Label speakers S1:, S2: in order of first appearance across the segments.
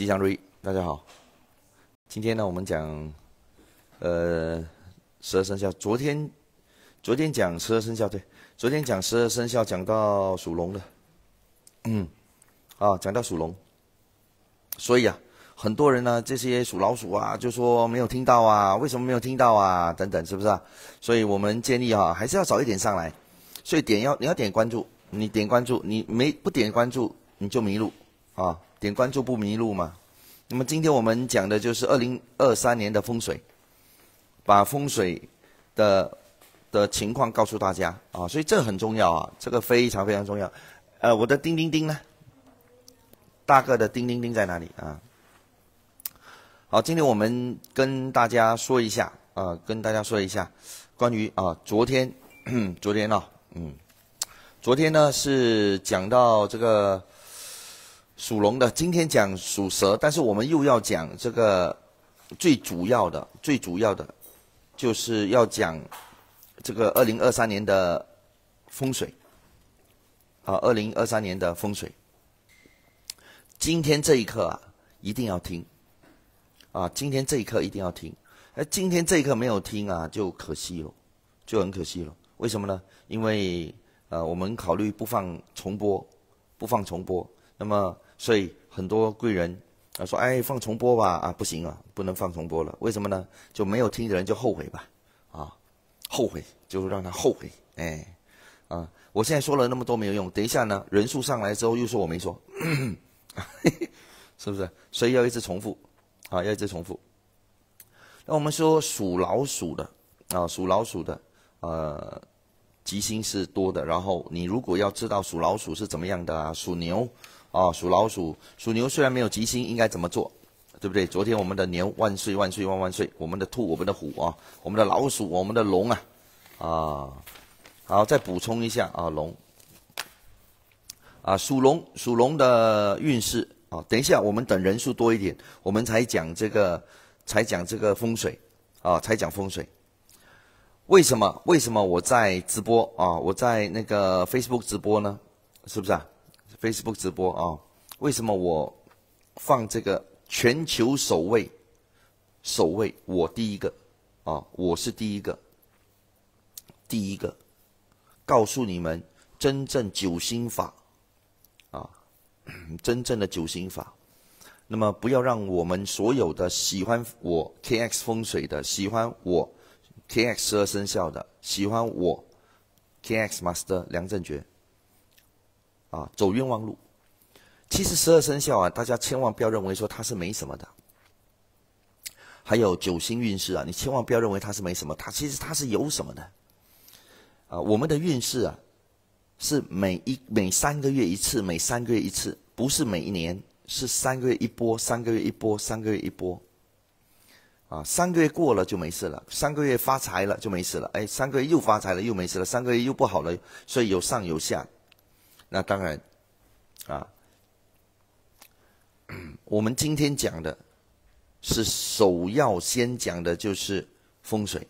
S1: 吉祥如意，大家好。今天呢，我们讲，呃，十二生肖。昨天，昨天讲十二生肖，对，昨天讲十二生肖，讲到属龙的，嗯，啊，讲到属龙。所以啊，很多人呢，这些属老鼠啊，就说没有听到啊，为什么没有听到啊？等等，是不是啊？所以我们建议哈，还是要早一点上来。所以点要你要点关注，你点关注，你没不点关注你就迷路啊。点关注不迷路嘛？那么今天我们讲的就是二零二三年的风水，把风水的的情况告诉大家啊，所以这很重要啊，这个非常非常重要。呃，我的叮叮叮呢？大个的叮叮叮在哪里啊？好，今天我们跟大家说一下啊，跟大家说一下关于啊，昨天 昨天呢，嗯，昨天呢是讲到这个。属龙的，今天讲属蛇，但是我们又要讲这个最主要的、最主要的，就是要讲这个二零二三年的风水。啊，二零二三年的风水，今天这一刻啊，一定要听。啊，今天这一刻一定要听。哎，今天这一刻没有听啊，就可惜了，就很可惜了。为什么呢？因为呃，我们考虑不放重播，不放重播，那么。所以很多贵人啊说：“哎，放重播吧！啊，不行啊，不能放重播了。为什么呢？就没有听的人就后悔吧，啊，后悔就让他后悔。哎，啊，我现在说了那么多没有用。等一下呢，人数上来之后又说我没说，是不是？所以要一直重复，啊，要一直重复。那我们说属老鼠的啊，属老鼠的，呃，吉星是多的。然后你如果要知道属老鼠是怎么样的啊，属牛。啊，属老鼠、属牛虽然没有吉星，应该怎么做？对不对？昨天我们的牛万岁万岁万万岁，我们的兔、我们的虎啊，我们的老鼠、我们的龙啊，啊，好，再补充一下啊，龙，啊，属龙属龙的运势啊，等一下我们等人数多一点，我们才讲这个，才讲这个风水啊，才讲风水。为什么？为什么我在直播啊？我在那个 Facebook 直播呢？是不是啊？Facebook 直播啊，为什么我放这个全球首位？首位我第一个啊，我是第一个，第一个告诉你们真正九星法啊，真正的九星法。那么不要让我们所有的喜欢我 KX 风水的，喜欢我 KX 十二生肖的，喜欢我 KX Master 梁振觉。啊，走冤枉路。其实十二生肖啊，大家千万不要认为说它是没什么的。还有九星运势啊，你千万不要认为它是没什么，它其实它是有什么的。啊，我们的运势啊，是每一每三个月一次，每三个月一次，不是每一年，是三个月一波，三个月一波，三个月一波。啊，三个月过了就没事了，三个月发财了就没事了，哎，三个月又发财了又没事了，三个月又不好了，所以有上有下。那当然，啊，我们今天讲的是首要先讲的就是风水，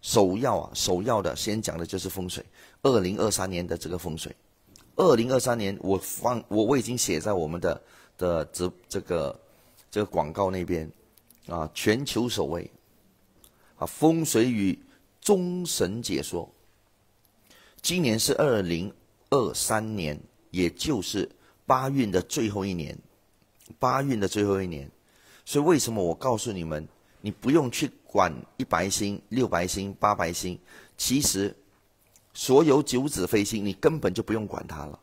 S1: 首要啊，首要的先讲的就是风水。二零二三年的这个风水，二零二三年我放我我已经写在我们的的这这个这个广告那边啊，全球首位啊，风水与中神解说，今年是二零。二三年，也就是八运的最后一年，八运的最后一年，所以为什么我告诉你们，你不用去管一白星、六白星、八白星，其实所有九子飞星，你根本就不用管它了。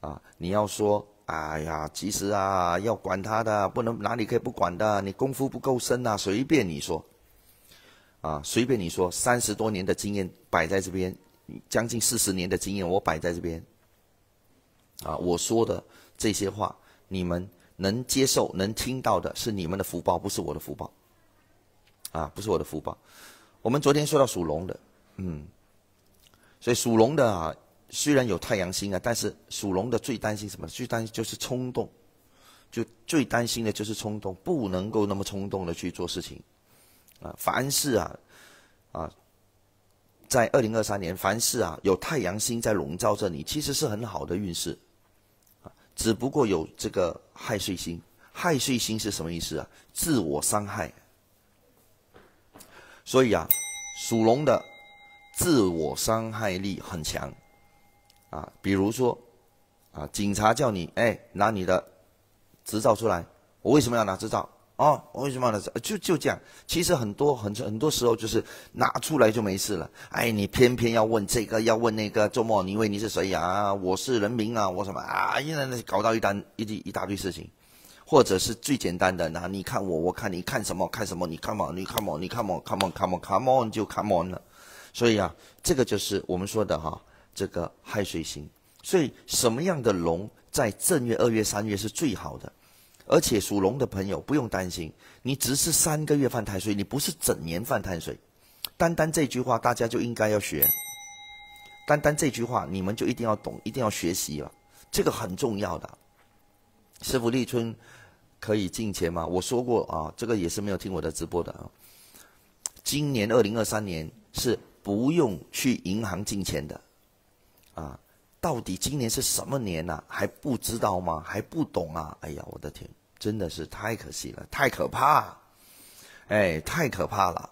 S1: 啊，你要说，哎呀，其实啊，要管它的，不能哪里可以不管的，你功夫不够深啊，随便你说，啊，随便你说，三十多年的经验摆在这边。将近四十年的经验，我摆在这边。啊，我说的这些话，你们能接受、能听到的，是你们的福报，不是我的福报。啊，不是我的福报。我们昨天说到属龙的，嗯，所以属龙的啊，虽然有太阳星啊，但是属龙的最担心什么？最担心就是冲动，就最担心的就是冲动，不能够那么冲动的去做事情。啊，凡事啊，啊。在二零二三年，凡事啊有太阳星在笼罩着你，其实是很好的运势，啊，只不过有这个亥岁星，害岁星是什么意思啊？自我伤害。所以啊，属龙的自我伤害力很强啊。比如说啊，警察叫你哎拿你的执照出来，我为什么要拿执照？哦，为什么呢？就就这样。其实很多很很多时候就是拿出来就没事了。哎，你偏偏要问这个，要问那个。周末你以为你是谁呀？我是人民啊，我什么啊？现在那搞到一单一一大堆事情，或者是最简单的，那你看我，我看你看什么看什么？你看嘛，你看嘛，你看嘛，come on，come on，come on 就 come on 了。所以啊，这个就是我们说的哈，这个亥水星。所以什么样的龙在正月、二月、三月是最好的？而且属龙的朋友不用担心，你只是三个月犯太岁，你不是整年犯太岁。单单这句话，大家就应该要学。单单这句话，你们就一定要懂，一定要学习了。这个很重要的。师傅立春可以进钱吗？我说过啊，这个也是没有听我的直播的啊。今年二零二三年是不用去银行进钱的，到底今年是什么年呐？还不知道吗？还不懂啊？哎呀，我的天，真的是太可惜了，太可怕，哎，太可怕了，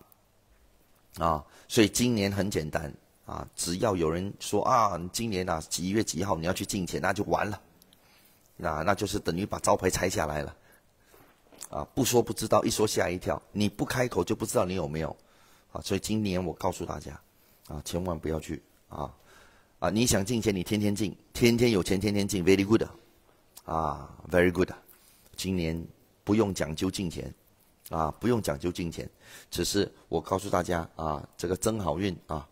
S1: 啊！所以今年很简单啊，只要有人说啊，今年啊几月几号你要去进钱，那就完了，那那就是等于把招牌拆下来了，啊，不说不知道，一说吓一跳，你不开口就不知道你有没有，啊，所以今年我告诉大家，啊，千万不要去啊。啊，你想进钱，你天天进，天天有钱，天天进，very good，啊，very good，今年不用讲究进钱，啊，不用讲究进钱，只是我告诉大家啊，这个增好运啊，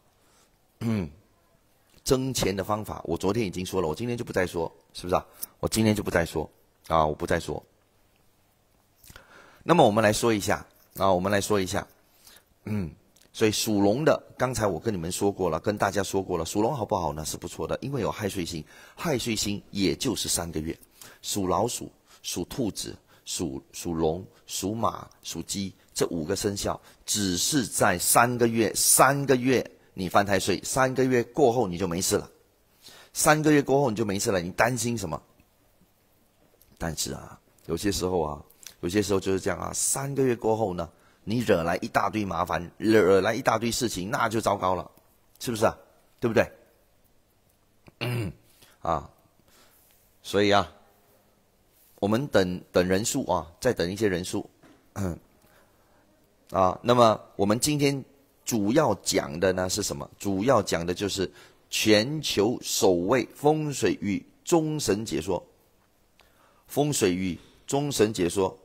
S1: 增钱的方法，我昨天已经说了，我今天就不再说，是不是啊？我今天就不再说，啊，我不再说。那么我们来说一下，啊，我们来说一下，嗯。所以属龙的，刚才我跟你们说过了，跟大家说过了，属龙好不好呢？是不错的，因为有亥岁星，亥岁星也就是三个月。属老鼠、属兔子、属属龙、属马、属鸡这五个生肖，只是在三个月，三个月你犯太岁，三个月过后你就没事了。三个月过后你就没事了，你担心什么？但是啊，有些时候啊，有些时候就是这样啊，三个月过后呢？你惹来一大堆麻烦，惹来一大堆事情，那就糟糕了，是不是啊？对不对？啊，所以啊，我们等等人数啊，再等一些人数。啊，那么我们今天主要讲的呢是什么？主要讲的就是全球首位风水与中神解说，风水与中神解说。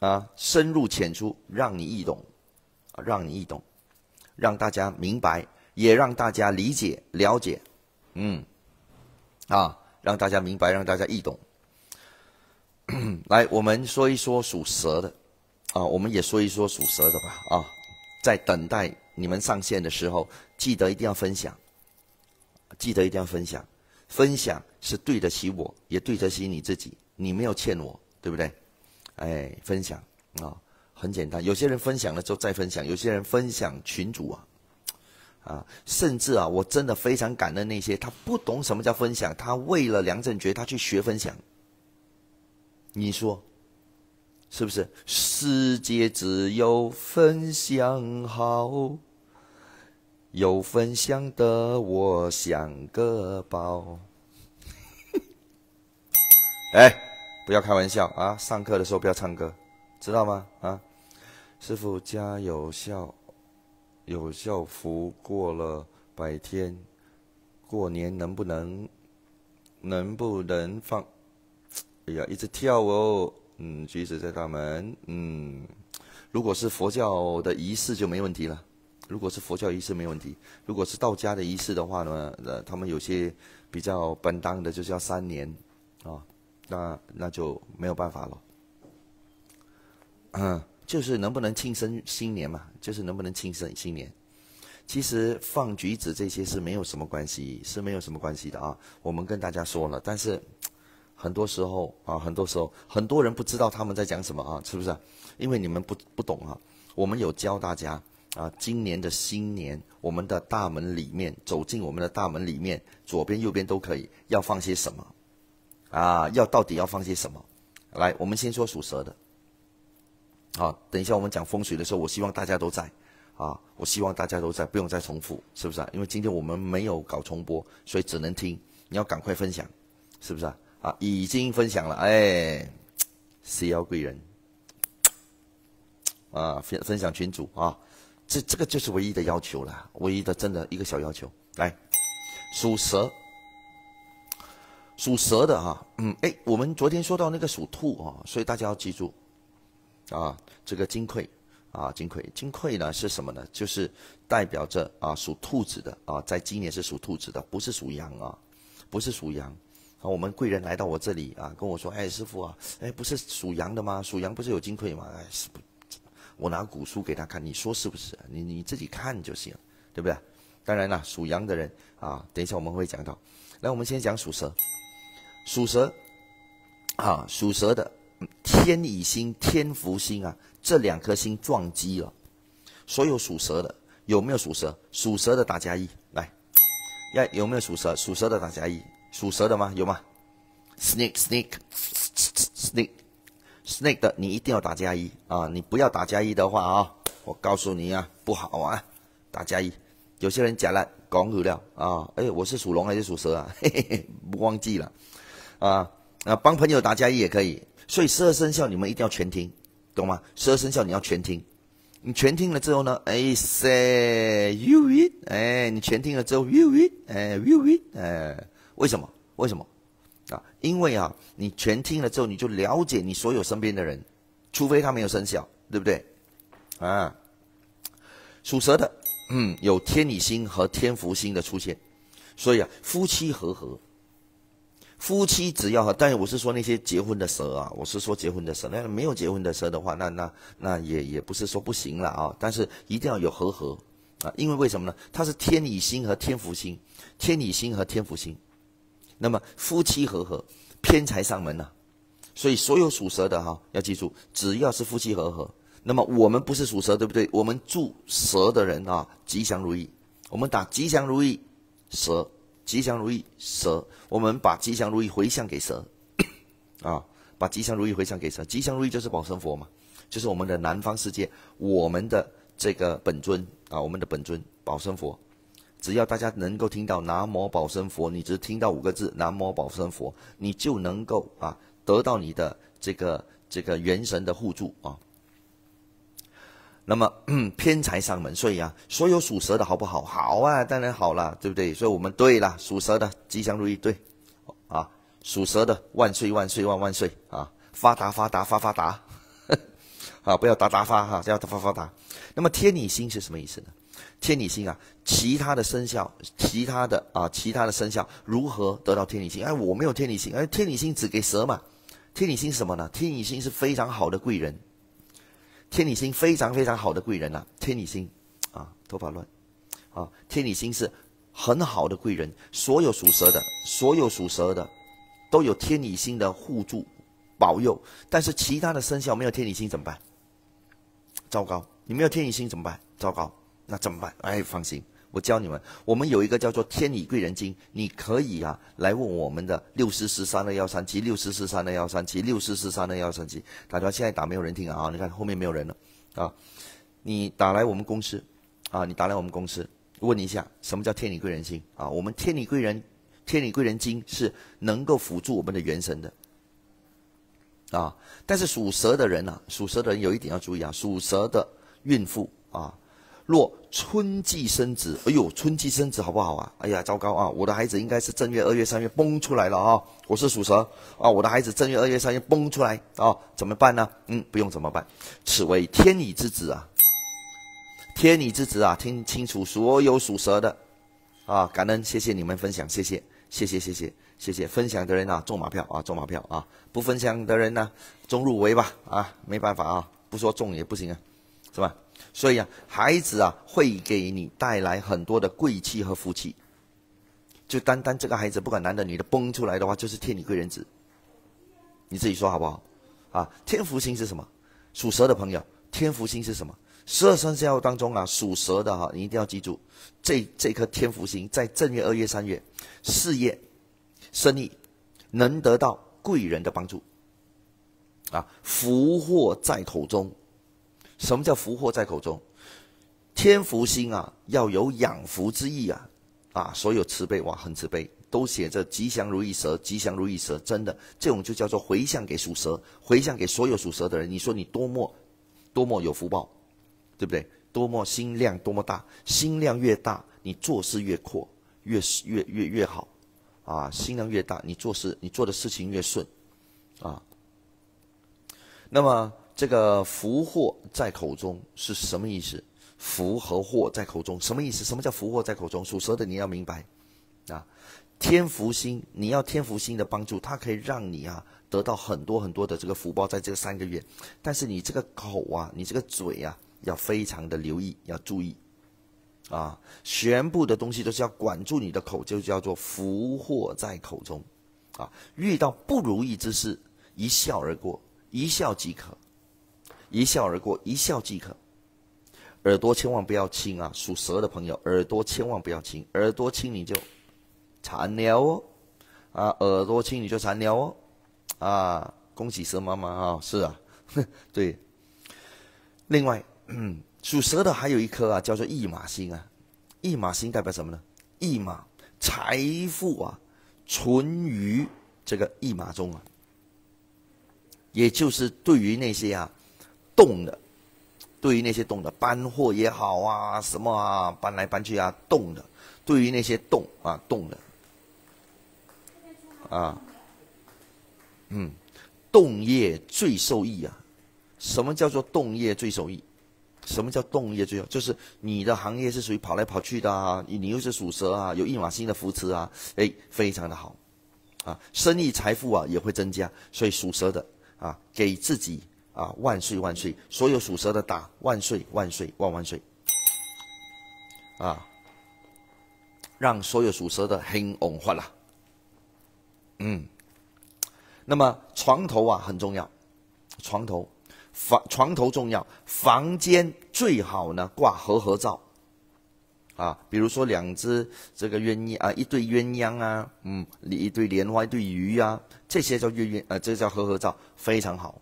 S1: 啊，深入浅出，让你易懂，啊，让你易懂，让大家明白，也让大家理解了解，嗯，啊，让大家明白，让大家易懂。来，我们说一说属蛇的，啊，我们也说一说属蛇的吧，啊，在等待你们上线的时候，记得一定要分享，记得一定要分享，分享是对得起我，也对得起你自己，你没有欠我，对不对？哎，分享啊，很简单。有些人分享了之后再分享，有些人分享群主啊，啊，甚至啊，我真的非常感恩那些他不懂什么叫分享，他为了梁振觉他去学分享。你说是不是？世界只有分享好，有分享的我像个宝。哎。不要开玩笑啊！上课的时候不要唱歌，知道吗？啊，师傅家有孝，有孝服过了百天，过年能不能，能不能放？哎呀，一直跳哦，嗯，橘子在大门，嗯，如果是佛教的仪式就没问题了，如果是佛教仪式没问题，如果是道家的仪式的话呢，呃，他们有些比较本当的，就是要三年，啊。那那就没有办法了，嗯，就是能不能庆生新年嘛？就是能不能庆生新年？其实放橘子这些是没有什么关系，是没有什么关系的啊。我们跟大家说了，但是很多时候啊，很多时候很多人不知道他们在讲什么啊，是不是？因为你们不不懂啊。我们有教大家啊，今年的新年，我们的大门里面走进我们的大门里面，左边右边都可以，要放些什么？啊，要到底要放些什么？来，我们先说属蛇的。好，等一下我们讲风水的时候，我希望大家都在。啊，我希望大家都在，不用再重复，是不是啊？因为今天我们没有搞重播，所以只能听。你要赶快分享，是不是啊？啊，已经分享了，哎，C 幺贵人，啊，分分享群主啊，这这个就是唯一的要求了，唯一的真的一个小要求。来，属蛇，属蛇的哈，嗯，哎，我们昨天说到那个属兔啊，所以大家要记住，啊，这个金匮。啊，金匮，金匮呢是什么呢？就是代表着啊，属兔子的啊，在今年是属兔子的，不是属羊啊，不是属羊。啊，我们贵人来到我这里啊，跟我说：“哎，师傅啊，哎，不是属羊的吗？属羊不是有金匮吗？”哎，是不？我拿古书给他看，你说是不是？你你自己看就行，对不对？当然了，属羊的人啊，等一下我们会讲到。来，我们先讲属蛇，属蛇啊，属蛇的天乙星、天福星啊。这两颗星撞击了，所有属蛇的有没有属蛇？属蛇的打加一来，要有没有属蛇？属蛇的打加一，属蛇的吗？有吗？Snake snake snake snake 的你一定要打加一啊！你不要打加一的话啊，我告诉你啊，不好啊！打加一，有些人讲了讲有料啊！哎，我是属龙还是属蛇啊？嘿嘿嘿，忘记了啊啊！帮朋友打加一也可以，所以十二生肖你们一定要全听。懂吗？十二生肖你要全听，你全听了之后呢？哎，say you it，哎，你全听了之后，you it，哎，you it，哎，为什么？为什么？啊，因为啊，你全听了之后，你就了解你所有身边的人，除非他没有生肖，对不对？啊，属蛇的，嗯，有天理星和天福星的出现，所以啊，夫妻和合。夫妻只要哈，但是我是说那些结婚的蛇啊，我是说结婚的蛇。那没有结婚的蛇的话，那那那也也不是说不行了啊。但是一定要有和合啊，因为为什么呢？它是天乙星和天福星，天乙星和天福星，那么夫妻和合，偏财上门呐。所以所有属蛇的哈，要记住，只要是夫妻和合，那么我们不是属蛇，对不对？我们祝蛇的人啊，吉祥如意。我们打吉祥如意蛇。吉祥如意蛇，我们把吉祥如意回向给蛇，啊，把吉祥如意回向给蛇。吉祥如意就是保生佛嘛，就是我们的南方世界，我们的这个本尊啊，我们的本尊保生佛。只要大家能够听到南无保生佛，你只听到五个字南无保生佛，你就能够啊得到你的这个这个元神的护助啊。那么 偏财上门，所以啊，所有属蛇的好不好？好啊，当然好了，对不对？所以我们对了，属蛇的吉祥如意，对，啊，属蛇的万岁万岁万万岁啊，发达发达发发达，啊，不要达达发哈，要发发达。那么天理星是什么意思呢？天理星啊，其他的生肖，其他的啊，其他的生肖如何得到天理星？哎，我没有天理星，哎，天理星只给蛇嘛？天理星是什么呢？天理星是非常好的贵人。天理星非常非常好的贵人呐，天理星，啊，头发乱，啊，天理星是很好的贵人，所有属蛇的，所有属蛇的，都有天理星的护助保佑，但是其他的生肖没有天理星怎么办？糟糕，你没有天理星怎么办？糟糕，那怎么办？哎，放心。我教你们，我们有一个叫做天理贵人经，你可以啊来问我们的六四四三二幺三七六四四三二幺三七六四四三二幺三七，打电话现在打没有人听啊，你看后面没有人了啊，你打来我们公司啊，你打来我们公司问一下什么叫天理贵人经啊？我们天理贵人天理贵人经是能够辅助我们的元神的啊，但是属蛇的人呢，属蛇的人有一点要注意啊，属蛇的孕妇啊。若春季生子，哎呦，春季生子好不好啊？哎呀，糟糕啊！我的孩子应该是正月、二月、三月崩出来了啊！我是属蛇啊，我的孩子正月、二月、三月崩出来啊，怎么办呢？嗯，不用怎么办，此为天理之子啊！天理之子啊，听清楚，所有属蛇的啊，感恩，谢谢你们分享，谢谢，谢谢，谢谢，谢谢分享的人啊，中马票啊，中马票啊，不分享的人呢，中入围吧啊，没办法啊，不说中也不行啊，是吧？所以啊，孩子啊会给你带来很多的贵气和福气。就单单这个孩子，不管男的女的，崩出来的话，就是天理贵人子。你自己说好不好？啊，天福星是什么？属蛇的朋友，天福星是什么？十二生肖当中啊，属蛇的哈，你一定要记住，这这颗天福星在正月、二月、三月，事业、生意能得到贵人的帮助。啊，福祸在口中。什么叫福祸在口中？天福星啊，要有养福之意啊，啊，所有慈悲哇，很慈悲，都写着吉祥如意蛇，吉祥如意蛇，真的，这种就叫做回向给属蛇，回向给所有属蛇的人。你说你多么多么有福报，对不对？多么心量多么大，心量越大，你做事越阔，越越越越好，啊，心量越大，你做事你做的事情越顺，啊。那么这个福祸在口中是什么意思？福和祸在口中什么意思？什么叫福祸在口中？属蛇的你要明白，啊，天福星，你要天福星的帮助，它可以让你啊得到很多很多的这个福报，在这三个月。但是你这个口啊，你这个嘴啊。要非常的留意，要注意，啊，全部的东西都是要管住你的口，就叫做福祸在口中，啊，遇到不如意之事，一笑而过，一笑即可，一笑而过，一笑即可。耳朵千万不要轻啊，属蛇的朋友，耳朵千万不要轻，耳朵轻你就残了哦，啊，耳朵轻你就残了哦，啊，恭喜蛇妈妈啊，是啊，对，另外。嗯，属蛇的还有一颗啊，叫做驿马星啊。驿马星代表什么呢？驿马财富啊，存于这个驿马中啊。也就是对于那些啊动的，对于那些动的搬货也好啊，什么啊搬来搬去啊动的，对于那些动啊动的啊，嗯，动业最受益啊。什么叫做动业最受益？什么叫动业最好？就是你的行业是属于跑来跑去的啊，你又是属蛇啊，有一马星的扶持啊，哎，非常的好，啊，生意财富啊也会增加，所以属蛇的啊，给自己啊万岁万岁，所有属蛇的打万岁万岁万万岁，啊，让所有属蛇的很红化了，嗯，那么床头啊很重要，床头。房床头重要，房间最好呢挂和合照，啊，比如说两只这个鸳鸯啊，一对鸳鸯啊，嗯，一对莲花，一对鱼啊，这些叫鸳鸯，呃，这叫和合照，非常好。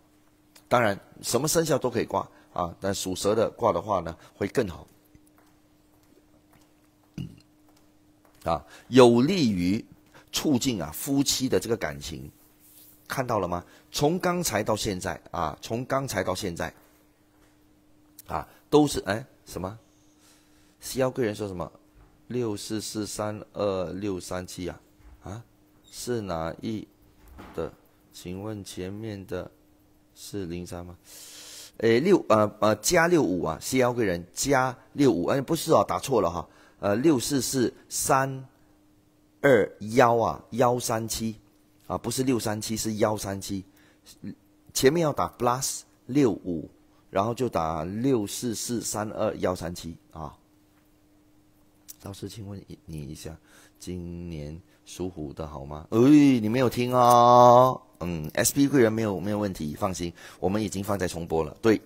S1: 当然，什么生肖都可以挂啊，但属蛇的挂的话呢，会更好，啊，有利于促进啊夫妻的这个感情。看到了吗？从刚才到现在啊，从刚才到现在，啊，都是哎什么？西幺贵人说什么？六四四三二六三七啊啊，是哪一的？请问前面的是零三吗？哎六呃呃加六五啊，西幺贵人加六五哎不是哦，打错了哈，呃六四四三二幺啊幺三七。啊，不是六三七，是幺三七，前面要打 plus 六五，然后就打六四四三二幺三七啊。老师，请问你一下，今年属虎的好吗？哎，你没有听哦。嗯，SP 贵人没有没有问题，放心，我们已经放在重播了。对，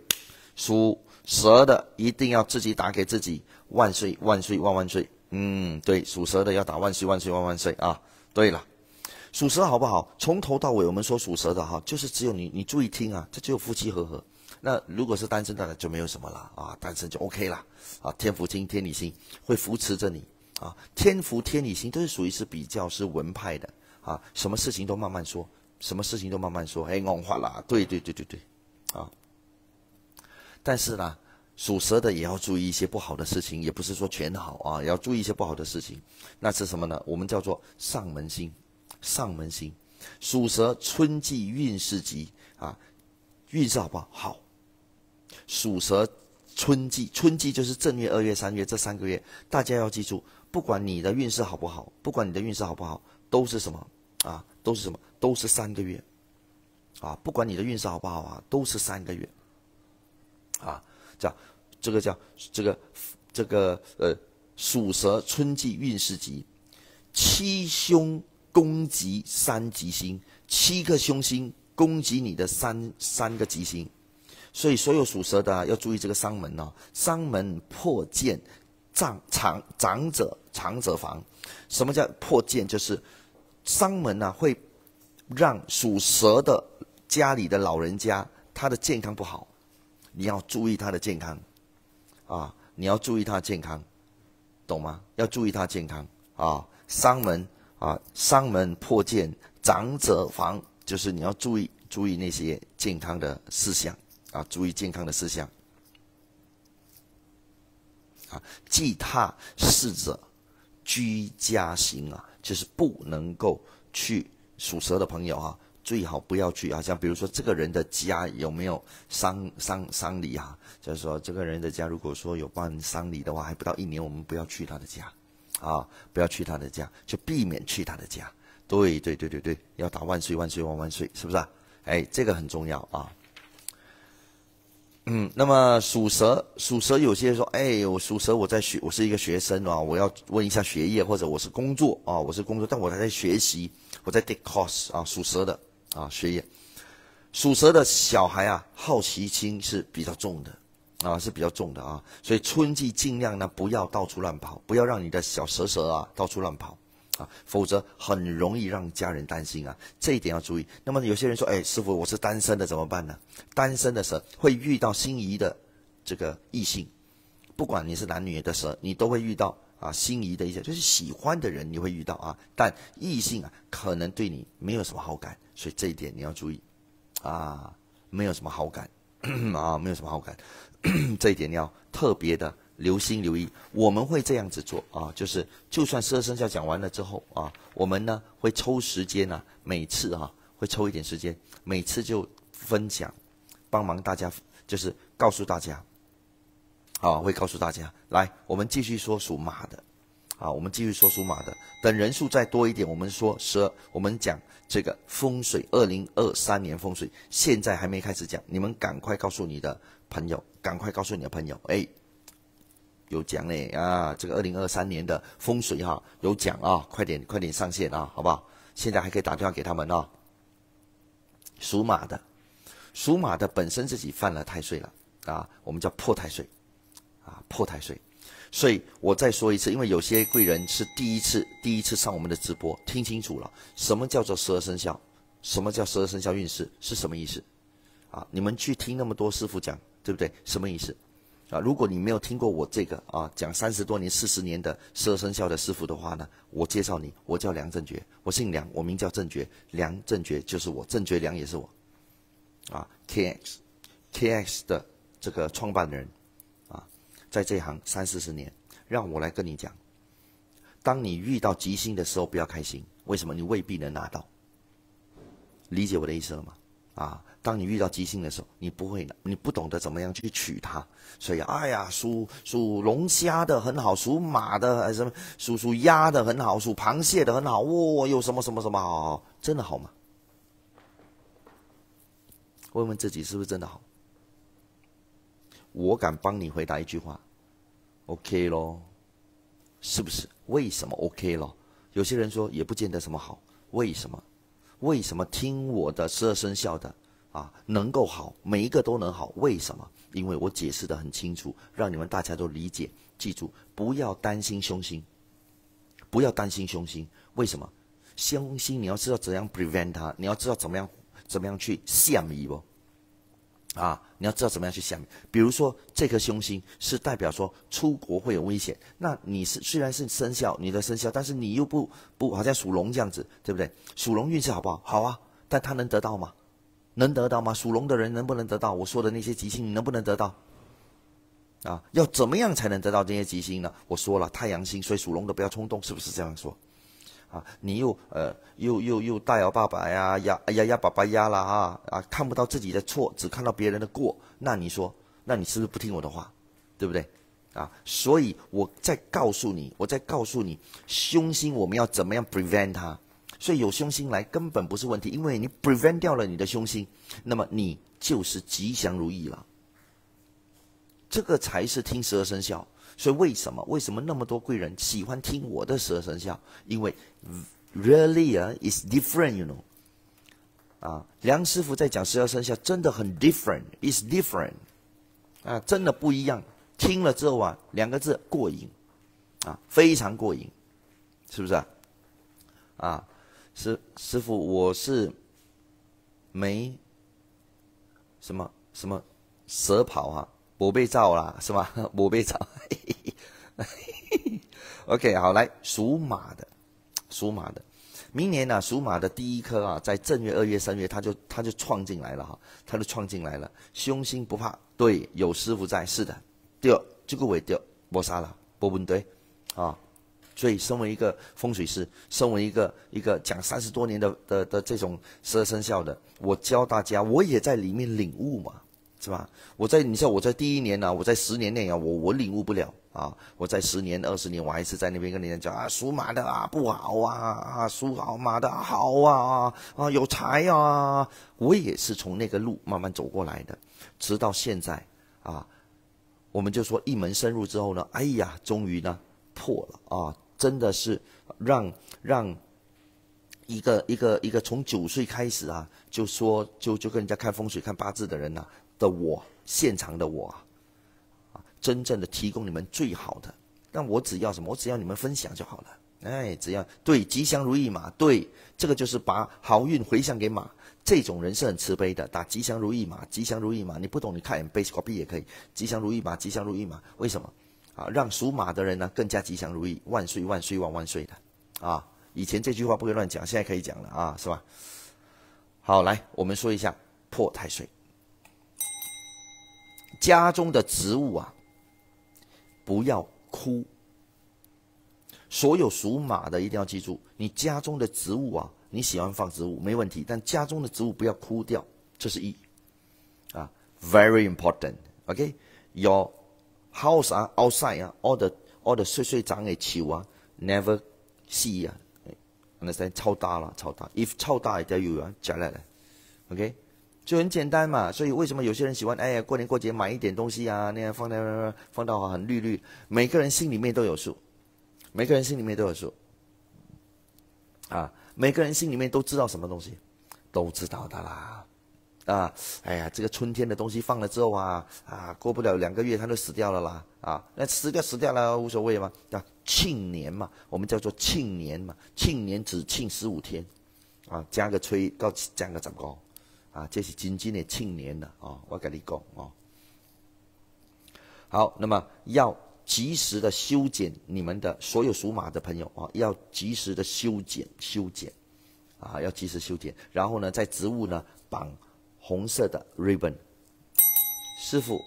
S1: 属蛇的一定要自己打给自己，万岁万岁万万岁。嗯，对，属蛇的要打万岁万岁万万岁啊。对了。属蛇好不好？从头到尾，我们说属蛇的哈，就是只有你，你注意听啊，这只有夫妻和和。那如果是单身的，就没有什么了啊，单身就 OK 了啊。天福星、天理星会扶持着你啊，天福、天理星都是属于是比较是文派的啊，什么事情都慢慢说，什么事情都慢慢说，哎，我话了，对对对对对，啊。但是呢，属蛇的也要注意一些不好的事情，也不是说全好啊，要注意一些不好的事情。那是什么呢？我们叫做上门星。上门星，属蛇春季运势吉啊，运势好不好？好。属蛇春季，春季就是正月、二月、三月这三个月，大家要记住，不管你的运势好不好，不管你的运势好不好，都是什么啊？都是什么？都是三个月啊！不管你的运势好不好啊，都是三个月啊。叫这个叫这个这个呃，属蛇春季运势吉，七凶。攻击三吉星，七颗凶星攻击你的三三个吉星，所以所有属蛇的要注意这个伤门哦。伤门破剑，长长长者长者防。什么叫破剑？就是伤门呢会让属蛇的家里的老人家他的健康不好，你要注意他的健康，啊，你要注意他健康，懂吗？要注意他健康啊，伤门啊，伤门破健，长者防，就是你要注意注意那些健康的事项啊，注意健康的事项。啊，祭踏逝者，居家行啊，就是不能够去属蛇的朋友啊，最好不要去啊。像比如说，这个人的家有没有丧丧丧礼啊？就是说，这个人的家如果说有办丧礼的话，还不到一年，我们不要去他的家，啊，不要去他的家，就避免去他的家。对对对对对，要打万岁万岁万万岁，是不是啊？哎，这个很重要啊。嗯，那么属蛇，属蛇有些说，哎，我属蛇，我在学，我是一个学生啊，我要问一下学业，或者我是工作啊，我是工作，但我还在学习，我在 take course 啊，属蛇的啊，学业，属蛇的小孩啊，好奇心是比较重的啊，是比较重的啊，所以春季尽量呢不要到处乱跑，不要让你的小蛇蛇啊到处乱跑。啊，否则很容易让家人担心啊，这一点要注意。那么有些人说，哎，师傅，我是单身的怎么办呢？单身的蛇会遇到心仪的这个异性，不管你是男女的蛇，你都会遇到啊心仪的一些，就是喜欢的人你会遇到啊，但异性啊可能对你没有什么好感，所以这一点你要注意啊，没有什么好感啊，没有什么好感，这一点你要特别的。留心留意，我们会这样子做啊，就是就算十二生肖讲完了之后啊，我们呢会抽时间呢，每次哈会抽一点时间，每次就分享，帮忙大家，就是告诉大家，啊，会告诉大家，来，我们继续说属马的，啊，我们继续说属马的，等人数再多一点，我们说十二，我们讲这个风水，二零二三年风水，现在还没开始讲，你们赶快告诉你的朋友，赶快告诉你的朋友，哎。有奖嘞啊！这个二零二三年的风水哈有奖啊，快点快点上线啊，好不好？现在还可以打电话给他们啊。属马的，属马的本身自己犯了太岁了啊，我们叫破太岁啊，破太岁。所以我再说一次，因为有些贵人是第一次第一次上我们的直播，听清楚了，什么叫做十二生肖？什么叫十二生肖运势？是什么意思？啊，你们去听那么多师傅讲，对不对？什么意思？啊，如果你没有听过我这个啊讲三十多年、四十年的十二生肖的师傅的话呢，我介绍你，我叫梁正觉，我姓梁，我名叫正觉，梁正觉就是我，正觉梁也是我，啊，KX，KX 的这个创办人，啊，在这行三四十年，让我来跟你讲，当你遇到吉星的时候，不要开心，为什么？你未必能拿到，理解我的意思了吗？啊。当你遇到吉星的时候，你不会，你不懂得怎么样去取它，所以，哎呀，属属龙虾的很好，属马的还是什么，属属鸭的很好，属螃蟹的很好，哇，有什么什么什么好，真的好吗？问问自己是不是真的好？我敢帮你回答一句话，OK 咯，是不是？为什么 OK 咯？有些人说也不见得什么好，为什么？为什么听我的十二生肖的？啊，能够好，每一个都能好，为什么？因为我解释的很清楚，让你们大家都理解。记住，不要担心凶星，不要担心凶星。为什么？凶星你要知道怎样 prevent 它，你要知道怎么样怎么样去下迷不？啊，你要知道怎么样去下迷。比如说，这颗凶星是代表说出国会有危险，那你是虽然是生肖，你的生肖，但是你又不不好像属龙这样子，对不对？属龙运势好不好？好啊，但他能得到吗？能得到吗？属龙的人能不能得到？我说的那些吉星，你能不能得到？啊，要怎么样才能得到这些吉星呢？我说了，太阳星，所以属龙的不要冲动，是不是这样说？啊，你又呃又又又大摇爸爸呀，压呀压爸爸压了啊啊，看不到自己的错，只看到别人的过，那你说，那你是不是不听我的话？对不对？啊，所以我再告诉你，我再告诉你，凶星我们要怎么样 prevent 它？所以有凶星来根本不是问题，因为你 prevent 掉了你的凶星，那么你就是吉祥如意了。这个才是听十二生肖。所以为什么为什么那么多贵人喜欢听我的十二生肖？因为 really 啊，is different，you know。啊，梁师傅在讲十二生肖真的很 different，is different，啊，真的不一样。听了之后啊，两个字过瘾，啊，非常过瘾，是不是啊？啊。师师傅，我是没什么什么蛇跑啊，我被照啦，是吧？我被照。OK，好，来属马的，属马的，明年呢，属马的第一颗啊，在正月、二月、三月，他就他就创进来了哈，他就创进来了，凶星不怕，对，有师傅在，是的，第二这个尾掉，没杀了，不问对，啊，所以身为一个风水师，身为一个一个讲三十多年的的的这种十二生肖的，我教大家，我也在里面领悟嘛，是吧？我在你像我在第一年呢，我在十年内啊，我我领悟不了。啊！我在十年、二十年，我还是在那边跟人家讲啊，属马的啊不好啊，啊属好马的好啊，啊有财啊！我也是从那个路慢慢走过来的，直到现在啊，我们就说一门深入之后呢，哎呀，终于呢破了啊！真的是让让一个一个一个从九岁开始啊，就说就就跟人家看风水、看八字的人呐的我，现场的我啊。真正的提供你们最好的，那我只要什么？我只要你们分享就好了。哎，只要对吉祥如意马，对这个就是把好运回向给马。这种人是很慈悲的，打吉祥如意马，吉祥如意马。你不懂，你看 base copy 也可以，吉祥如意马，吉祥如意马。为什么？啊，让属马的人呢更加吉祥如意，万岁万岁万万岁的。啊，以前这句话不会乱讲，现在可以讲了啊，是吧？好，来我们说一下破太岁，家中的植物啊。不要枯。所有属马的一定要记住，你家中的植物啊，你喜欢放植物没问题，但家中的植物不要枯掉，这是一啊，very important。OK，your house 啊，outside 啊，all the all the 碎碎长的树啊，never see 啊，understand？超大了，超大，if 超大一定要啊，加来，OK。就很简单嘛，所以为什么有些人喜欢哎呀过年过节买一点东西啊，那样放在放到很绿绿，每个人心里面都有数，每个人心里面都有数，啊，每个人心里面都知道什么东西，都知道的啦，啊，哎呀，这个春天的东西放了之后啊，啊，过不了两个月它就死掉了啦，啊，那死掉死掉了无所谓嘛，啊，庆年嘛，我们叫做庆年嘛，庆年只庆十五天，啊，加个吹，告加个长高。啊，这是真正的庆年了啊！我跟你讲哦。好，那么要及时的修剪你们的所有属马的朋友啊，要及时的修剪修剪，啊，要及时修剪。然后呢，在植物呢绑红色的 ribbon。师傅，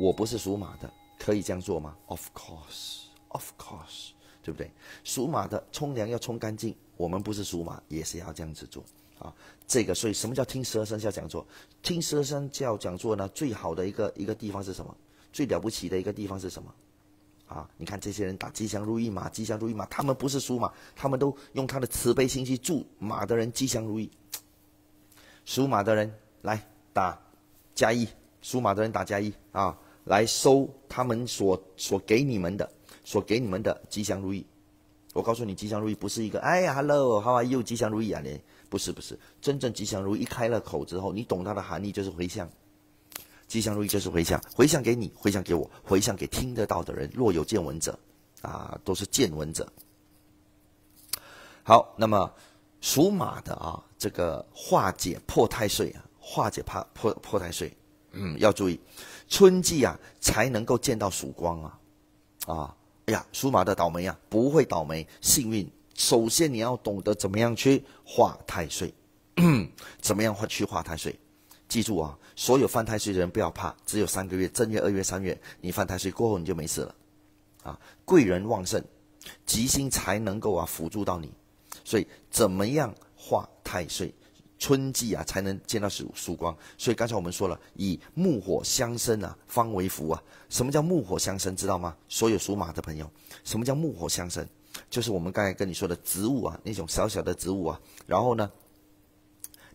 S1: 我不是属马的，可以这样做吗？Of course，of course，对不对？属马的冲凉要冲干净，我们不是属马，也是要这样子做。啊，这个所以什么叫听十二生肖讲座？听十二生肖讲座呢？最好的一个一个地方是什么？最了不起的一个地方是什么？啊，你看这些人打吉祥如意马，吉祥如意马，他们不是属马，他们都用他的慈悲心去祝马的人吉祥如意。属马的人来打加一，属马的人打加一啊，来收他们所所给你们的，所给你们的吉祥如意。我告诉你，吉祥如意不是一个哎呀，hello，how are you？吉祥如意啊，你。不是不是，真正吉祥如意一开了口之后，你懂它的含义就是回向。吉祥如意就是回向，回向给你，回向给我，回向给听得到的人。若有见闻者，啊，都是见闻者。好，那么属马的啊，这个化解破太岁啊，化解破破破太岁，嗯，要注意，春季啊才能够见到曙光啊，啊，哎呀，属马的倒霉啊，不会倒霉，幸运。首先，你要懂得怎么样去化太岁，怎么样化去化太岁？记住啊，所有犯太岁的人不要怕，只有三个月，正月、二月、三月，你犯太岁过后你就没事了，啊，贵人旺盛，吉星才能够啊辅助到你。所以，怎么样化太岁？春季啊才能见到曙曙光。所以刚才我们说了，以木火相生啊，方为福啊。什么叫木火相生？知道吗？所有属马的朋友，什么叫木火相生？就是我们刚才跟你说的植物啊，那种小小的植物啊，然后呢，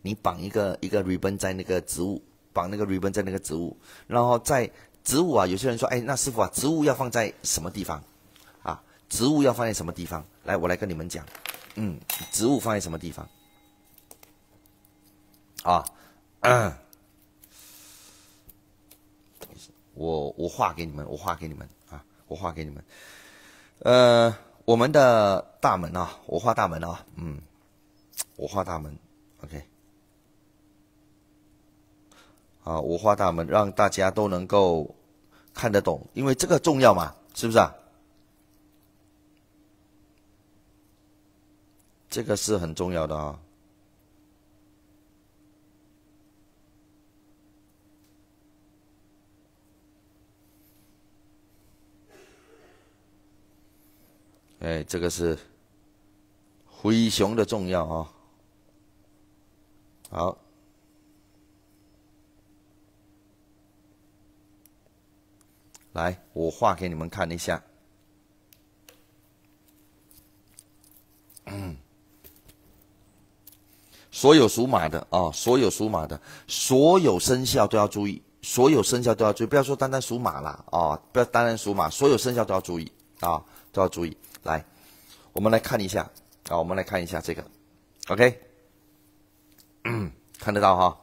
S1: 你绑一个一个 ribbon 在那个植物，绑那个 ribbon 在那个植物，然后在植物啊，有些人说，哎，那师傅啊，植物要放在什么地方？啊，植物要放在什么地方？来，我来跟你们讲，嗯，植物放在什么地方？啊，我我画给你们，我画给你们啊，我画给你们，呃。我们的大门啊，我画大门啊，嗯，我画大门，OK。啊，我画大门，让大家都能够看得懂，因为这个重要嘛，是不是啊？这个是很重要的啊。哎，这个是灰熊的重要啊。好，来，我画给你们看一下。嗯，所有属马的啊，所有属马的，所有生肖都要注意，所有生肖都要注意，不要说单单属马了啊，不要单单属马，所有生肖都要注意啊，都要注意。来，我们来看一下啊，我们来看一下这个，OK。嗯，看得到哈，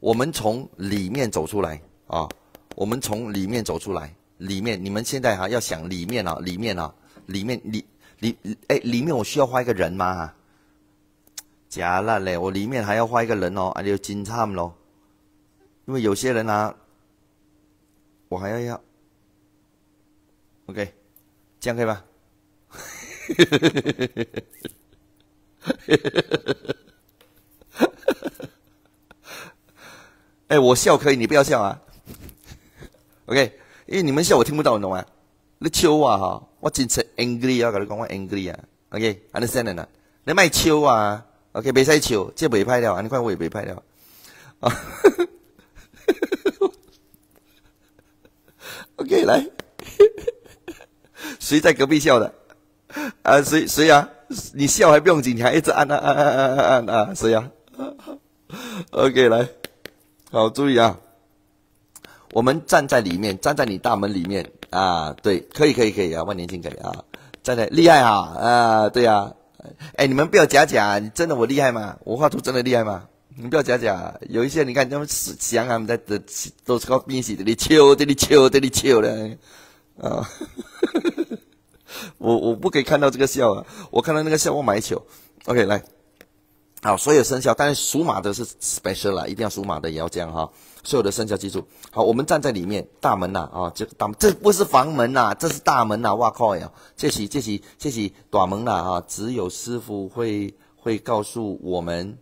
S1: 我们从里面走出来啊，我们从里面走出来，里面你们现在哈要想里面啊，里面啊，里面里里哎，里面我需要画一个人吗？假烂嘞，我里面还要画一个人哦，还有金灿咯，因为有些人啊，我还要要，OK，这样可以吧？哎，我笑可以，你不要笑啊。OK，因为你们笑我听不到，你懂吗？你笑啊哈，我真是 angry 啊，跟你讲我 angry 啊。OK，understand 啦？你卖笑啊？OK，别使笑，这袂拍了，你看我也袂拍了。啊，OK，来，谁在隔壁笑的？啊，谁谁呀？你笑还不用紧，你还一直按按按按按按按啊？谁啊？OK，来。好，注意啊！我们站在里面，站在你大门里面啊，对，可以，可以，可以啊，万年青可以啊，站在厉害啊，啊，对呀，哎，你们不要假假，你真的我厉害吗？我画图真的厉害吗？你不要假假，有一些你看他们想啊，在的都是靠编写的，你求，这里求，这里求的啊，我我不可以看到这个笑啊，我看到那个笑我买球，OK，来。好，所有生肖，但是属马的是 special 啦，一定要属马的也要这样哈。所有的生肖记住，好，我们站在里面大门呐啊，这大门这不是房门呐，这是大门呐，哇靠呀，这是这是这是短门呐啊，只有师傅会会告诉我们，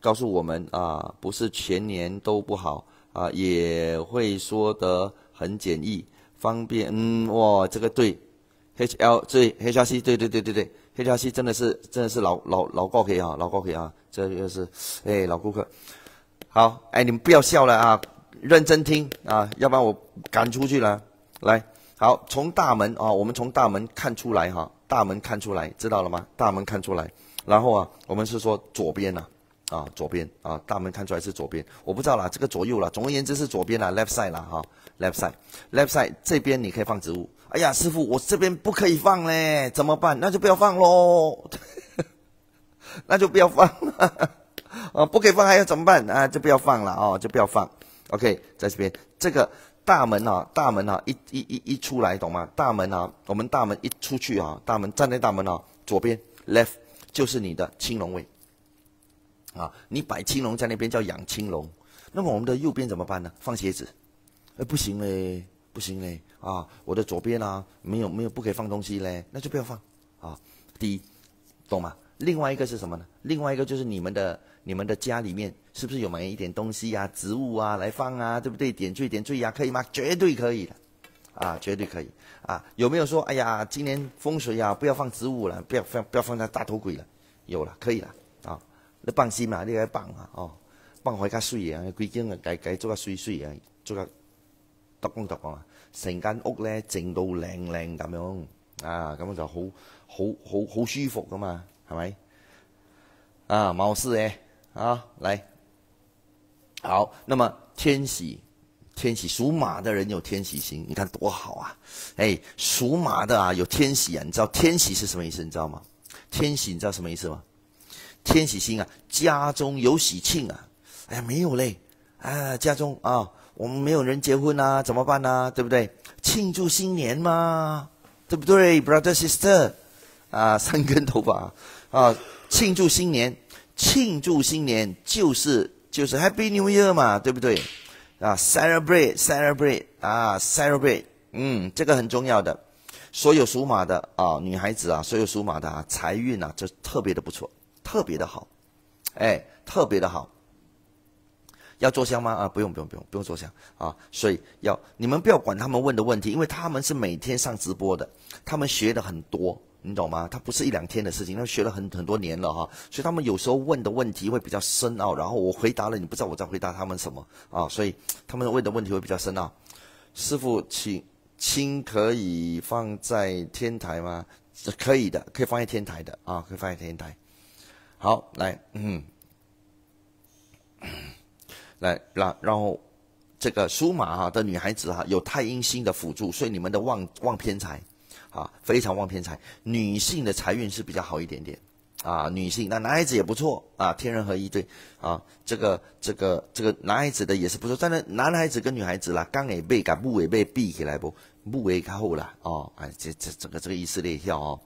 S1: 告诉我们啊，不是全年都不好啊，也会说得很简易方便，嗯哇，这个对，H L 对 H R C 对对对对对。黑条溪真的是真的是老老老高客啊，老高客啊，这又是哎老顾客。好，哎你们不要笑了啊，认真听啊，要不然我赶出去了。来，好，从大门啊，我们从大门看出来哈，大门看出来，知道了吗？大门看出来，然后啊，我们是说左边呐，啊左边啊，大门看出来是左边，我不知道啦，这个左右啦，总而言之是左边啦，left side 啦哈，left side，left side 这边你可以放植物。哎呀，师傅，我这边不可以放嘞，怎么办？那就不要放喽，那就不要放，啊，不可以放还要怎么办？啊，就不要放了哦，就不要放。OK，在这边这个大门啊，大门啊，一一一一出来，懂吗？大门啊，我们大门一出去啊，大门站在大门啊，左边 left 就是你的青龙位，啊，你摆青龙在那边叫养青龙，那么我们的右边怎么办呢？放鞋子？哎，不行嘞。不行嘞啊！我的左边啊，没有没有不可以放东西嘞，那就不要放啊。第一，懂吗？另外一个是什么呢？另外一个就是你们的你们的家里面是不是有买一点东西呀、植物啊来放啊？对不对？点缀点缀呀，可以吗？绝对可以的啊，绝对可以啊。有没有说哎呀，今年风水啊，不要放植物了，不要放不要放那大头鬼了？有了，可以了啊。那放心嘛，你来放啊哦，放回较水啊，规间啊改改做个水水啊，做个。特工特工啊！成間屋咧靜到靚靚咁樣啊，咁就好好好好舒服噶嘛，係咪？啊，冇事誒，啊，嚟，好，那麼天喜，天喜屬馬的人有天喜星，你看多好啊！哎，屬馬的啊有天喜啊，你知道天喜是什麼意思？你知道嗎？天喜你知道什麼意思嗎？天喜星啊，家中有喜慶啊！哎呀，沒有嘞，啊，家中啊。我们没有人结婚啊，怎么办呢？对不对？庆祝新年嘛，对不对，brother sister？啊，三根头发啊，庆祝新年，庆祝新年就是就是 Happy New Year 嘛，对不对啊，celebrate，celebrate，啊，celebrate，嗯，这个很重要的。所有属马的啊，女孩子啊，所有属马的啊，财运啊，这特别的不错，特别的好，哎，特别的好。要做香吗？啊，不用不用不用不用做香啊！所以要你们不要管他们问的问题，因为他们是每天上直播的，他们学的很多，你懂吗？他不是一两天的事情，他学了很很多年了哈。所以他们有时候问的问题会比较深奥，然后我回答了，你不知道我在回答他们什么啊？所以他们问的问题会比较深奥。师傅，请亲可以放在天台吗？可以的，可以放在天台的啊，可以放在天台。好，来，嗯。来，然然后，这个属马哈的女孩子哈有太阴星的辅助，所以你们的旺旺偏财，啊，非常旺偏财。女性的财运是比较好一点点，啊，女性那男孩子也不错啊，天人合一对，啊，这个这个这个男孩子的也是不错，但是男孩子跟女孩子啦，刚也被敢木也被闭起来不，木也靠后了哦，哎，这这整个这个意思列一下哦。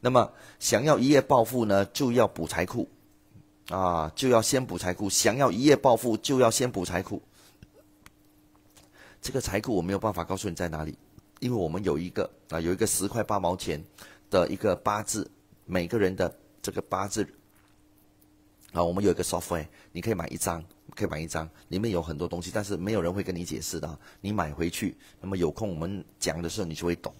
S1: 那么想要一夜暴富呢，就要补财库。啊，就要先补财库。想要一夜暴富，就要先补财库。这个财库我没有办法告诉你在哪里，因为我们有一个啊，有一个十块八毛钱的一个八字，每个人的这个八字啊，我们有一个 software，你可以买一张，可以买一张，里面有很多东西，但是没有人会跟你解释的。你买回去，那么有空我们讲的时候，你就会懂。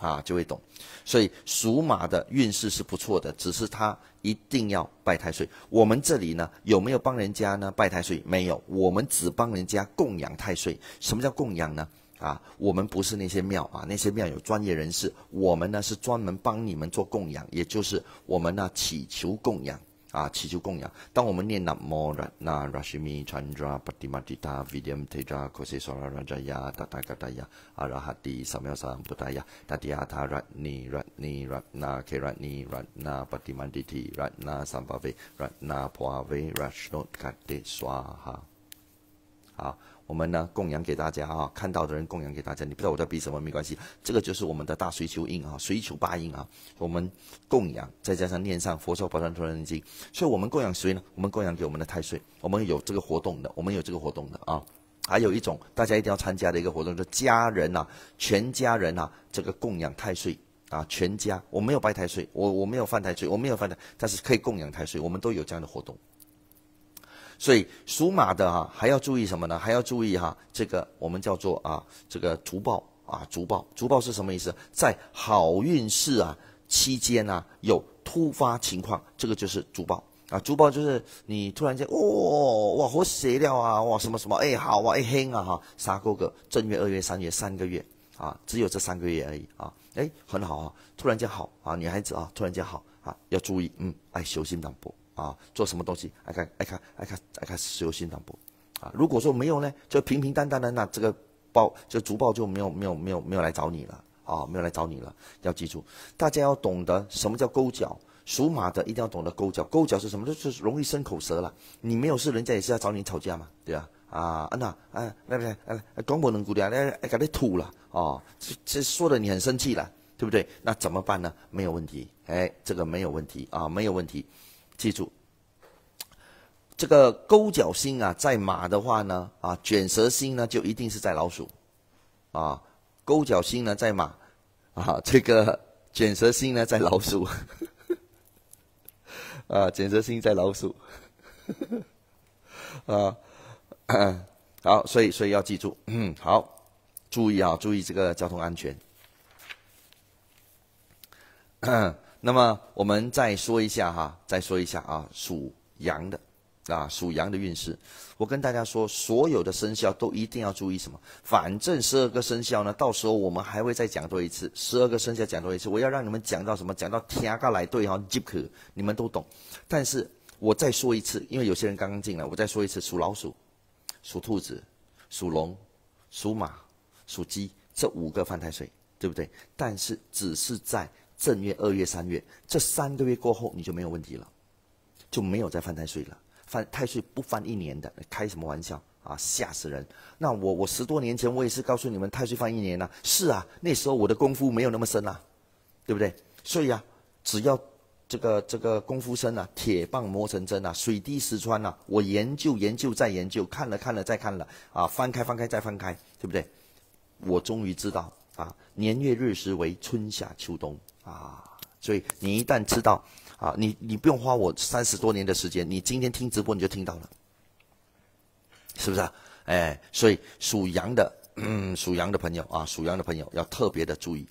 S1: 啊，就会懂，所以属马的运势是不错的，只是他一定要拜太岁。我们这里呢，有没有帮人家呢拜太岁？没有，我们只帮人家供养太岁。什么叫供养呢？啊，我们不是那些庙啊，那些庙有专业人士，我们呢是专门帮你们做供养，也就是我们呢祈求供养。啊，祈求供养。当我们念南无那那拉西米禅扎巴蒂玛蒂达维迪姆提扎科西索拉拉扎呀达达嘎达呀阿拉哈蒂萨缪萨布达呀达迪亚塔拉尼拉尼拉那克拉尼拉那巴蒂曼蒂提拉那三巴维拉那破阿维拉什诺卡蒂刷哈。好。我们呢供养给大家啊，看到的人供养给大家。你不知道我在比什么没关系，这个就是我们的大水球印啊，水球八印啊。我们供养，再加上念上佛说宝山陀罗尼经，所以我们供养谁呢？我们供养给我们的太岁。我们有这个活动的，我们有这个活动的啊。还有一种大家一定要参加的一个活动，就家人呐，全家人呐，这个供养太岁啊，全家我没有拜太岁，我我没有犯太岁，我没有犯太，但是可以供养太岁，我们都有这样的活动。所以属马的哈还要注意什么呢？还要注意哈，这个我们叫做啊，这个足报啊，足报，足报是什么意思？在好运势啊期间啊有突发情况，这个就是足报啊。足报就是你突然间，哇哇好邪了啊，哇什么什么，哎好啊，哎黑啊哈，杀过个正月、二月、三月三个月啊，只有这三个月而已啊，哎很好啊，突然间好啊，女孩子啊突然间好啊，要注意，嗯，哎小心淡薄。啊，做什么东西爱看爱看爱看爱看石油新党部，啊，如果说没有呢，就平平淡淡的，那这个报这竹报就没有没有没有没有来找你了啊，没有来找你了。要记住，大家要懂得什么叫勾脚，属马的一定要懂得勾脚。勾脚是什么？就是容易生口舌了。你没有事，人家也是要找你吵架嘛，对吧？啊，安娜，哎，来来来，广播能鼓励啊，来来给你吐了，哦，这这说的你很生气了，对不对？那怎么办呢？没有问题，哎，这个没有问题啊，没有问题。记住，这个勾脚星啊，在马的话呢，啊，卷舌星呢，就一定是在老鼠，啊，勾脚星呢在马，啊，这个卷舌星呢在老鼠，啊，卷舌星在老鼠，啊，好，所以所以要记住，嗯，好，注意啊，注意这个交通安全。那么我们再说一下哈，再说一下啊，属羊的，啊，属羊的运势。我跟大家说，所有的生肖都一定要注意什么？反正十二个生肖呢，到时候我们还会再讲多一次。十二个生肖讲多一次，我要让你们讲到什么？讲到天嘎来对哈，即可你们都懂。但是我再说一次，因为有些人刚刚进来，我再说一次：属老鼠、属兔子、属龙、属马、属鸡，这五个犯太岁，对不对？但是只是在。正月、二月、三月这三个月过后，你就没有问题了，就没有再犯太岁了。犯太岁不犯一年的，开什么玩笑啊！吓死人！那我我十多年前我也是告诉你们，太岁犯一年呐。是啊，那时候我的功夫没有那么深啊，对不对？所以啊，只要这个这个功夫深啊，铁棒磨成针啊，水滴石穿呐。我研究研究再研究，看了看了再看了啊，翻开翻开再翻开，对不对？我终于知道啊，年月日时为春夏秋冬啊。所以你一旦知道啊，你你不用花我三十多年的时间，你今天听直播你就听到了，是不是啊？哎，所以属羊的，嗯，属羊的朋友啊，属羊的朋友要特别的注意。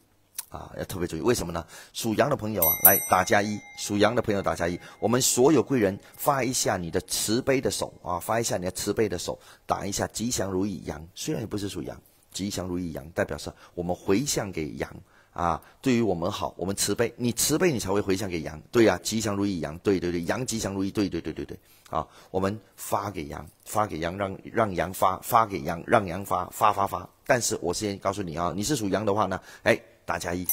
S1: 啊，要特别注意，为什么呢？属羊的朋友啊，来打加一。属羊的朋友打加一。我们所有贵人发一下你的慈悲的手啊，发一下你的慈悲的手，打一下吉祥如意羊。虽然也不是属羊，吉祥如意羊代表是我们回向给羊啊，对于我们好，我们慈悲，你慈悲你才会回向给羊。对呀，吉祥如意羊，对对对，羊吉祥如意，对对对对对。啊，我们发给羊，发给羊，让让羊发，发给羊，让羊发，发发发。但是我先告诉你啊，你是属羊的话呢，哎。打加一，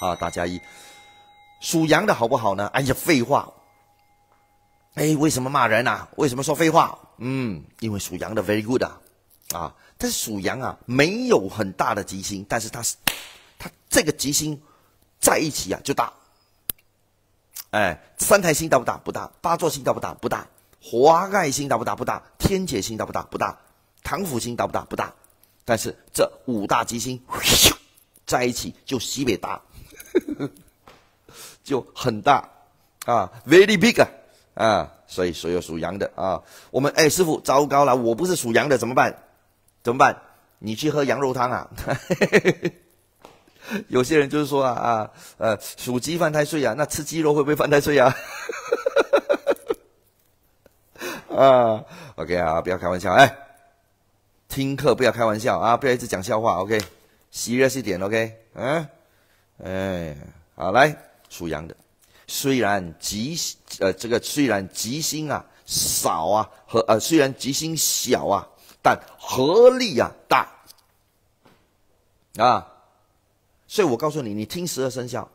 S1: 啊，打加一，属羊的好不好呢？哎呀，废话，哎，为什么骂人啊？为什么说废话？嗯，因为属羊的 very good 啊，啊，但是属羊啊，没有很大的吉星，但是它是，它这个吉星在一起啊就大，哎，三台星大不大？不大。八座星大不大？不大。华盖星大不大？不大。天解星大不大？不大。唐府星大不大？不大。但是这五大吉星。在一起就西北大，就很大啊，very big 啊，啊，所以所有属羊的啊，我们哎师傅糟糕了，我不是属羊的怎么办？怎么办？你去喝羊肉汤啊！有些人就是说啊啊呃属鸡犯太岁啊，那吃鸡肉会不会犯太岁啊？啊，OK 啊，不要开玩笑哎，听课不要开玩笑啊，不要一直讲笑话，OK。serious 一点，OK，嗯，哎，好来，属羊的，虽然吉呃这个虽然吉星啊少啊和呃虽然吉星小啊，但合力啊大啊，所以我告诉你，你听十二生肖，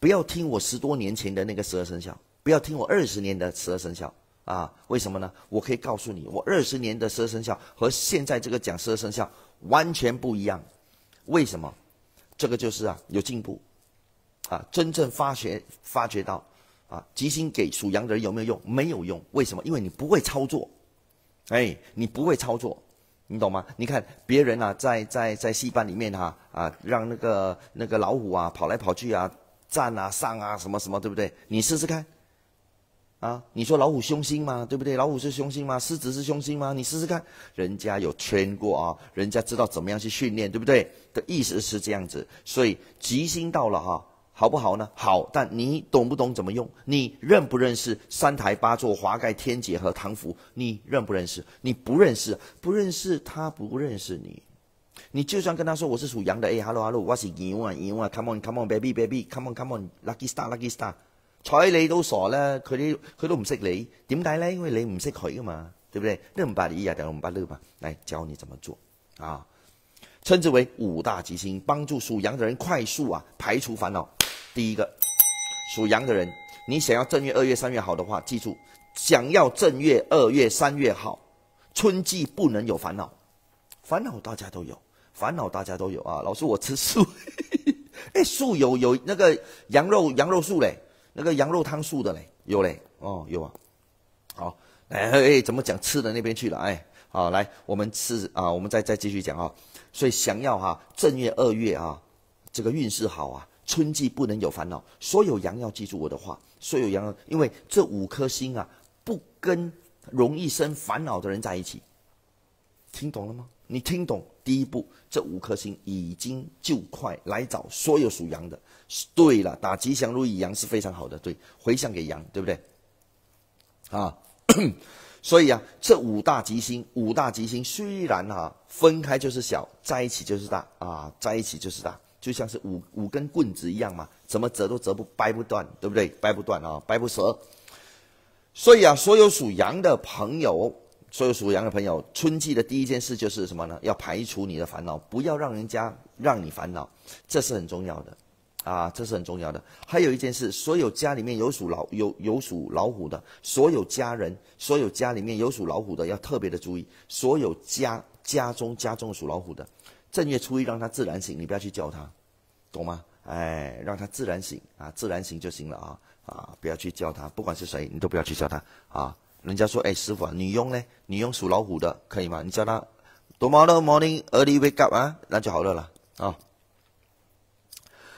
S1: 不要听我十多年前的那个十二生肖，不要听我二十年的十二生肖啊，为什么呢？我可以告诉你，我二十年的十二生肖和现在这个讲十二生肖完全不一样。为什么？这个就是啊，有进步，啊，真正发觉发觉到，啊，吉星给属羊的人有没有用？没有用。为什么？因为你不会操作，哎，你不会操作，你懂吗？你看别人啊，在在在戏班里面哈啊，让那个那个老虎啊跑来跑去啊，站啊上啊什么什么，对不对？你试试看。啊，你说老虎凶星吗？对不对？老虎是凶星吗？狮子是凶星吗？你试试看，人家有圈过啊，人家知道怎么样去训练，对不对？的意思是这样子，所以吉星到了哈，好不好呢？好，但你懂不懂怎么用？你认不认识三台八座、华盖、天劫和唐符？你认不认识？你不认识，不认识他不认识你，你就算跟他说我是属羊的，哎，hello hello，我是羊啊羊啊，come on come on baby baby，come on come on，lucky star lucky star。睬你都傻啦，佢啲佢都唔识你，点解咧？因为你唔识佢噶嘛，对不对？六五八一啊，六五八六嘛，来教你怎么做啊？称之为五大吉星，帮助属羊的人快速啊排除烦恼。第一个，属羊的人，你想要正月、二月、三月好的话，记住，想要正月、二月、三月好，春季不能有烦恼。烦恼大家都有，烦恼大家都有啊。老师，我吃素，哎，素有有那个羊肉羊肉素嘞。那个羊肉汤素的嘞，有嘞，哦，有啊，好，哎哎，怎么讲吃的那边去了？哎，好，来，我们吃啊，我们再再继续讲啊。所以想要哈正月二月啊，这个运势好啊，春季不能有烦恼。所有羊要记住我的话，所有羊，因为这五颗星啊，不跟容易生烦恼的人在一起，听懂了吗？你听懂？第一步，这五颗星已经就快来找所有属羊的。对了，打吉祥如意羊是非常好的，对，回向给羊，对不对？啊，所以啊，这五大吉星，五大吉星虽然哈分开就是小，在一起就是大啊，在一起就是大，就像是五五根棍子一样嘛，怎么折都折不掰不断，对不对？掰不断啊，掰不折。所以啊，所有属羊的朋友，所有属羊的朋友，春季的第一件事就是什么呢？要排除你的烦恼，不要让人家让你烦恼，这是很重要的。啊，这是很重要的。还有一件事，所有家里面有属老有有属老虎的，所有家人，所有家里面有属老虎的，要特别的注意。所有家家中家中属老虎的，正月初一让他自然醒，你不要去叫他，懂吗？哎，让他自然醒啊，自然醒就行了啊。啊，不要去叫他，不管是谁，你都不要去叫他啊。人家说，哎，师傅啊，女佣呢？女佣属老虎的，可以吗？你叫她 tomorrow morning early wake up 啊，那就好了啦啊。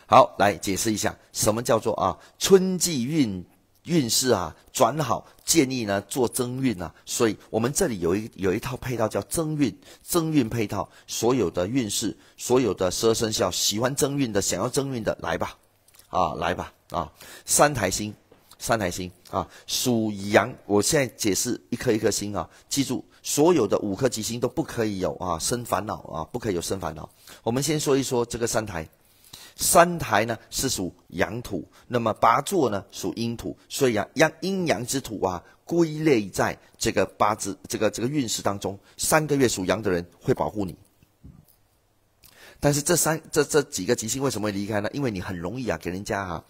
S1: 好，来解释一下，什么叫做啊春季运运势啊转好，建议呢做增运啊。所以我们这里有一有一套配套叫增运增运配套，所有的运势，所有的十二生肖喜欢增运的，想要增运的来吧，啊来吧啊三台星。三台星啊，属羊。我现在解释一颗一颗星啊，记住，所有的五颗吉星都不可以有啊生烦恼啊，不可以有生烦恼。我们先说一说这个三台，三台呢是属阳土，那么八座呢属阴土，所以啊阳阴阳之土啊，归类在这个八字这个这个运势当中。三个月属羊的人会保护你，但是这三这这几个吉星为什么会离开呢？因为你很容易啊给人家啊。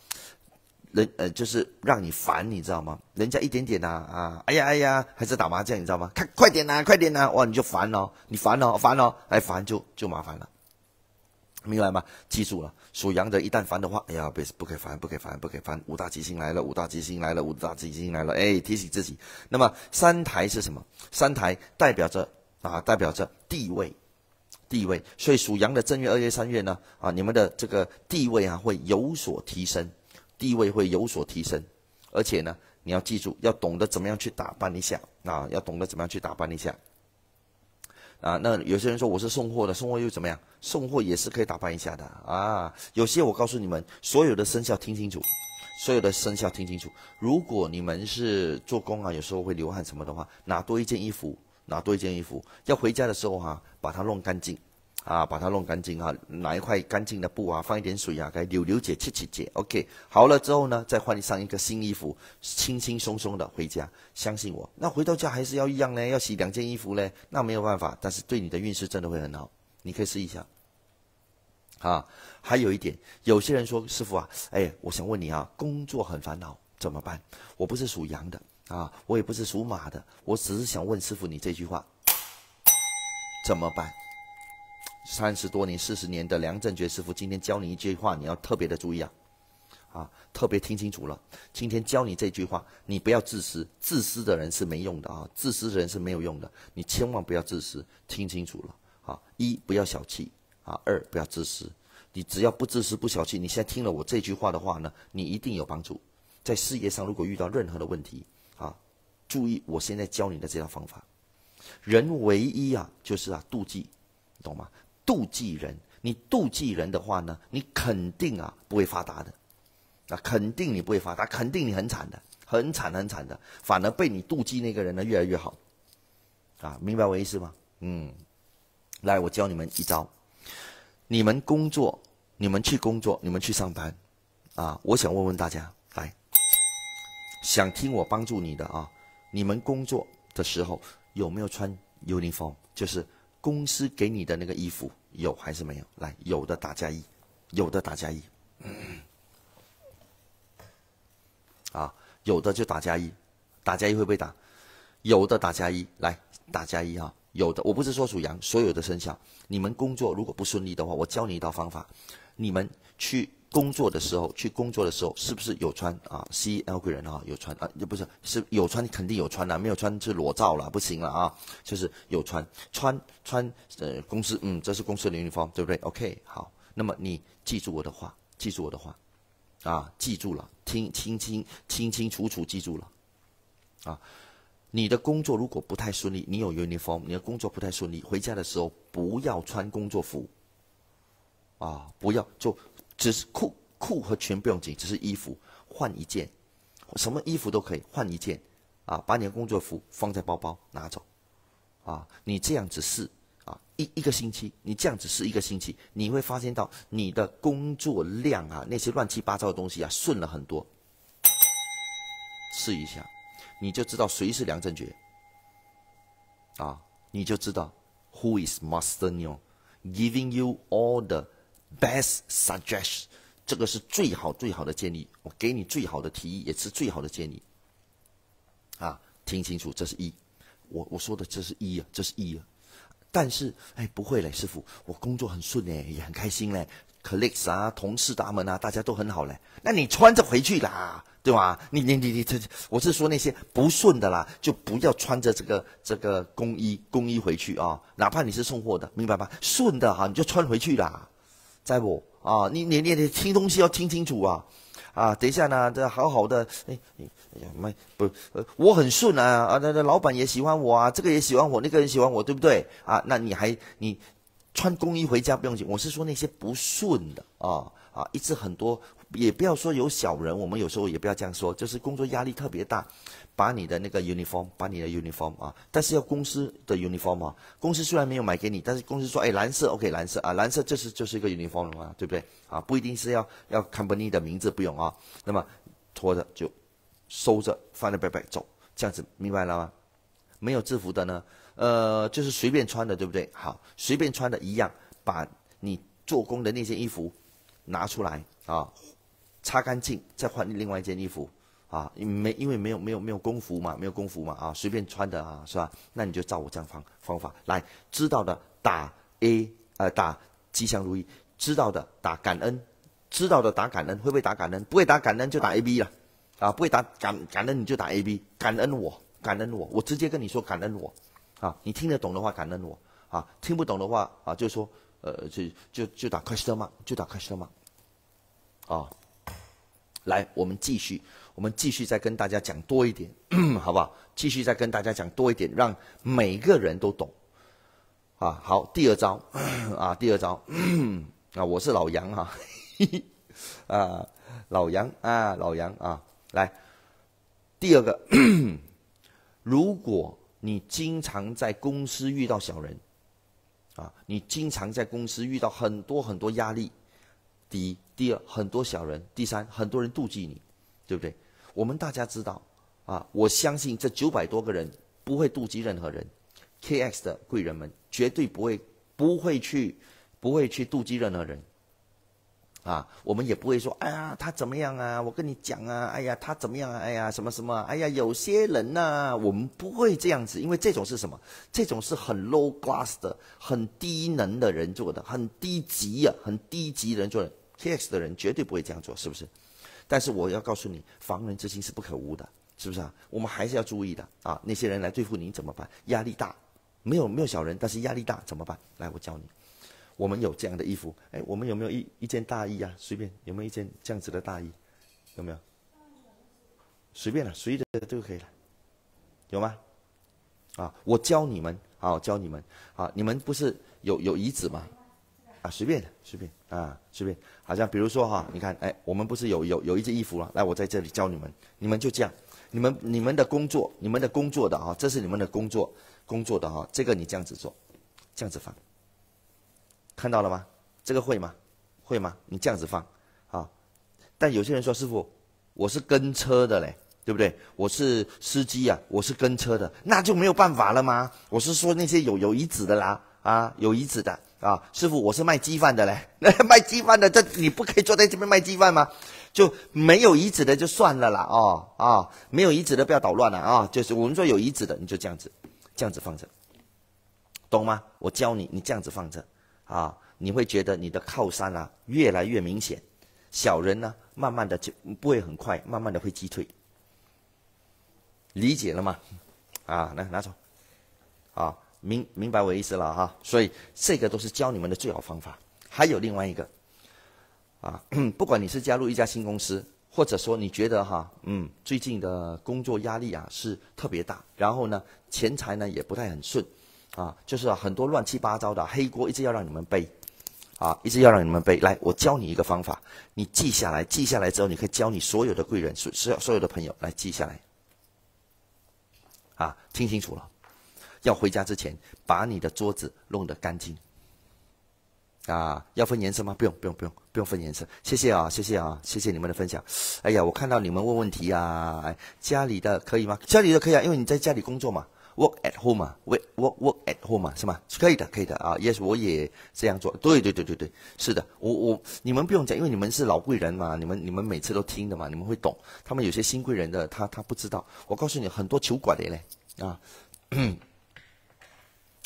S1: 人呃，就是让你烦，你知道吗？人家一点点呐啊，哎呀哎呀，还是打麻将，你知道吗？看快点呐，快点呐，哇，你就烦了，你烦了，烦了，哎，烦就就麻烦了，明白吗？记住了，属羊的，一旦烦的话，哎呀，别不可以烦，不可以烦，不可以烦，五大吉星来了，五大吉星来了，五大吉星来了，哎，提醒自己。那么三台是什么？三台代表着啊，代表着地位，地位。所以属羊的正月、二月、三月呢，啊，你们的这个地位啊会有所提升。地位会有所提升，而且呢，你要记住，要懂得怎么样去打扮一下啊，要懂得怎么样去打扮一下啊。那有些人说我是送货的，送货又怎么样？送货也是可以打扮一下的啊。有些我告诉你们，所有的生肖听清楚，所有的生肖听清楚。如果你们是做工啊，有时候会流汗什么的话，拿多一件衣服，拿多一件衣服，要回家的时候哈，把它弄干净。啊，把它弄干净啊，拿一块干净的布啊，放一点水啊，给扭扭解、切切解。OK，好了之后呢，再换上一个新衣服，轻轻松松的回家。相信我，那回到家还是要一样呢，要洗两件衣服呢，那没有办法。但是对你的运势真的会很好，你可以试一下。啊，还有一点，有些人说师傅啊，哎，我想问你啊，工作很烦恼怎么办？我不是属羊的啊，我也不是属马的，我只是想问师傅你这句话怎么办？三十多年、四十年的梁振觉师傅，今天教你一句话，你要特别的注意啊！啊，特别听清楚了。今天教你这句话，你不要自私，自私的人是没用的啊！自私的人是没有用的，你千万不要自私，听清楚了啊！一不要小气啊，二不要自私。你只要不自私、不小气，你现在听了我这句话的话呢，你一定有帮助。在事业上，如果遇到任何的问题啊，注意我现在教你的这套方法。人唯一啊，就是啊，妒忌，懂吗？妒忌人，你妒忌人的话呢，你肯定啊不会发达的，啊，肯定你不会发达，肯定你很惨的，很惨很惨的，反而被你妒忌那个人呢越来越好，啊，明白我意思吗？嗯，来，我教你们一招，你们工作，你们去工作，你们去上班，啊，我想问问大家，来，想听我帮助你的啊，你们工作的时候有没有穿 uniform？就是。公司给你的那个衣服有还是没有？来，有的打加一，有的打加一，啊，有的就打加一，打加一会不会打？有的打加一，来打加一哈，有的我不是说属羊，所有的生肖，你们工作如果不顺利的话，我教你一道方法，你们去。工作的时候，去工作的时候，是不是有穿啊？C L 贵人啊，有穿啊？不是，是有穿，肯定有穿的，没有穿是裸照了，不行了啊！就是有穿，穿穿呃，公司嗯，这是公司的 uniform，对不对？OK，好，那么你记住我的话，记住我的话，啊，记住了，听清清清清楚楚记住了，啊，你的工作如果不太顺利，你有 uniform，你的工作不太顺利，回家的时候不要穿工作服，啊，不要就。只是裤裤和裙不用紧，只是衣服换一件，什么衣服都可以换一件，啊，把你的工作服放在包包拿走，啊，你这样子试啊，一一个星期，你这样子试一个星期，你会发现到你的工作量啊，那些乱七八糟的东西啊，顺了很多。试一下，你就知道谁是梁振觉，啊，你就知道 Who is Master New giving you all the Best suggestion，这个是最好最好的建议，我给你最好的提议，也是最好的建议。啊，听清楚，这是一，我我说的这是一啊，这是一啊。但是，哎，不会嘞，师傅，我工作很顺嘞，也很开心嘞，colleagues 啊，同事他们啊，大家都很好嘞。那你穿着回去啦，对吧？你你你你这，我是说那些不顺的啦，就不要穿着这个这个工衣工衣回去啊，哪怕你是送货的，明白吧？顺的哈，你就穿回去啦，在不啊？你你你你听东西要听清楚啊啊！等一下呢，这好好的，哎哎呀，没不呃，我很顺啊啊，那那老板也喜欢我啊，这个也喜欢我，那个人喜欢我，对不对啊？那你还你穿工衣回家不用紧，我是说那些不顺的啊啊，一直很多。也不要说有小人，我们有时候也不要这样说，就是工作压力特别大，把你的那个 uniform，把你的 uniform 啊，但是要公司的 uniform 啊，公司虽然没有买给你，但是公司说，哎，蓝色 OK，蓝色啊，蓝色这是就是一个 uniform 嘛，对不对？啊，不一定是要要 company 的名字不用啊，那么拖着就收着放在背背走，这样子明白了吗？没有制服的呢，呃，就是随便穿的，对不对？好，随便穿的一样，把你做工的那件衣服拿出来啊。擦干净，再换另外一件衣服，啊，没因为没有没有没有工服嘛，没有工服嘛，啊，随便穿的啊，是吧？那你就照我这样方方法来，知道的打 A，呃，打吉祥如意，知道的打感恩，知道的打感恩，会不会打感恩？不会打感恩就打 A B 了，啊，不会打感感恩你就打 A B，感恩我，感恩我，我直接跟你说感恩我，啊，你听得懂的话感恩我，啊，听不懂的话啊，就说呃，就就就打 question mark，就打 question mark，啊。来，我们继续，我们继续再跟大家讲多一点，好不好？继续再跟大家讲多一点，让每个人都懂。啊，好，第二招，啊，第二招，啊，我是老杨 哈，啊，老杨啊，老杨啊，来，第二个，如果你经常在公司遇到小人，啊，你经常在公司遇到很多很多压力。第一，第二，很多小人；第三，很多人妒忌你，对不对？我们大家知道啊，我相信这九百多个人不会妒忌任何人，KX 的贵人们绝对不会不会去不会去妒忌任何人。啊，我们也不会说，哎呀，他怎么样啊？我跟你讲啊，哎呀，他怎么样啊？哎呀，什么什么？哎呀，有些人呢，我们不会这样子，因为这种是什么？这种是很 low class 的、很低能的人做的，很低级啊，很低级人做的。KX 的人绝对不会这样做，是不是？但是我要告诉你，防人之心是不可无的，是不是啊？我们还是要注意的啊！那些人来对付你怎么办？压力大，没有没有小人，但是压力大怎么办？来，我教你。我们有这样的衣服，哎，我们有没有一一件大衣啊？随便有没有一件这样子的大衣？有没有？随便了，随意的都可以了，有吗？啊，我教你们，啊，教你们，啊，你们不是有有椅子吗？啊，随便的，随便啊，随便。好像比如说哈，你看，哎，我们不是有有有一件衣服了？来，我在这里教你们，你们就这样，你们你们的工作，你们的工作的啊，这是你们的工作工作的哈，这个你这样子做，这样子放。看到了吗？这个会吗？会吗？你这样子放，啊！但有些人说师傅，我是跟车的嘞，对不对？我是司机啊，我是跟车的，那就没有办法了吗？我是说那些有有遗址的啦，啊，有遗址的啊，师傅，我是卖鸡饭的嘞，卖鸡饭的，这你不可以坐在这边卖鸡饭吗？就没有遗址的就算了啦，哦啊，没有遗址的不要捣乱了啊，就是我们说有遗址的，你就这样子，这样子放着，懂吗？我教你，你这样子放着。啊，你会觉得你的靠山啊越来越明显，小人呢慢慢的就不会很快，慢慢的会击退，理解了吗？啊，来拿走，啊，明明白我意思了哈，所以这个都是教你们的最好方法。还有另外一个，啊，不管你是加入一家新公司，或者说你觉得哈，嗯，最近的工作压力啊是特别大，然后呢钱财呢也不太很顺。啊，就是很多乱七八糟的黑锅，一直要让你们背，啊，一直要让你们背。来，我教你一个方法，你记下来，记下来之后，你可以教你所有的贵人，所所有所有的朋友来记下来。啊，听清楚了，要回家之前把你的桌子弄得干净。啊，要分颜色吗？不用，不用，不用，不用分颜色。谢谢啊，谢谢啊，谢谢你们的分享。哎呀，我看到你们问问题啊，哎，家里的可以吗？家里的可以啊，因为你在家里工作嘛。Work at home 嘛，work work work at home 嘛，是吗？可以的，可以的啊。Yes，我也这样做。对对对对对，是的。我我你们不用讲，因为你们是老贵人嘛，你们你们每次都听的嘛，你们会懂。他们有些新贵人的，他他不知道。我告诉你，很多球馆的嘞啊。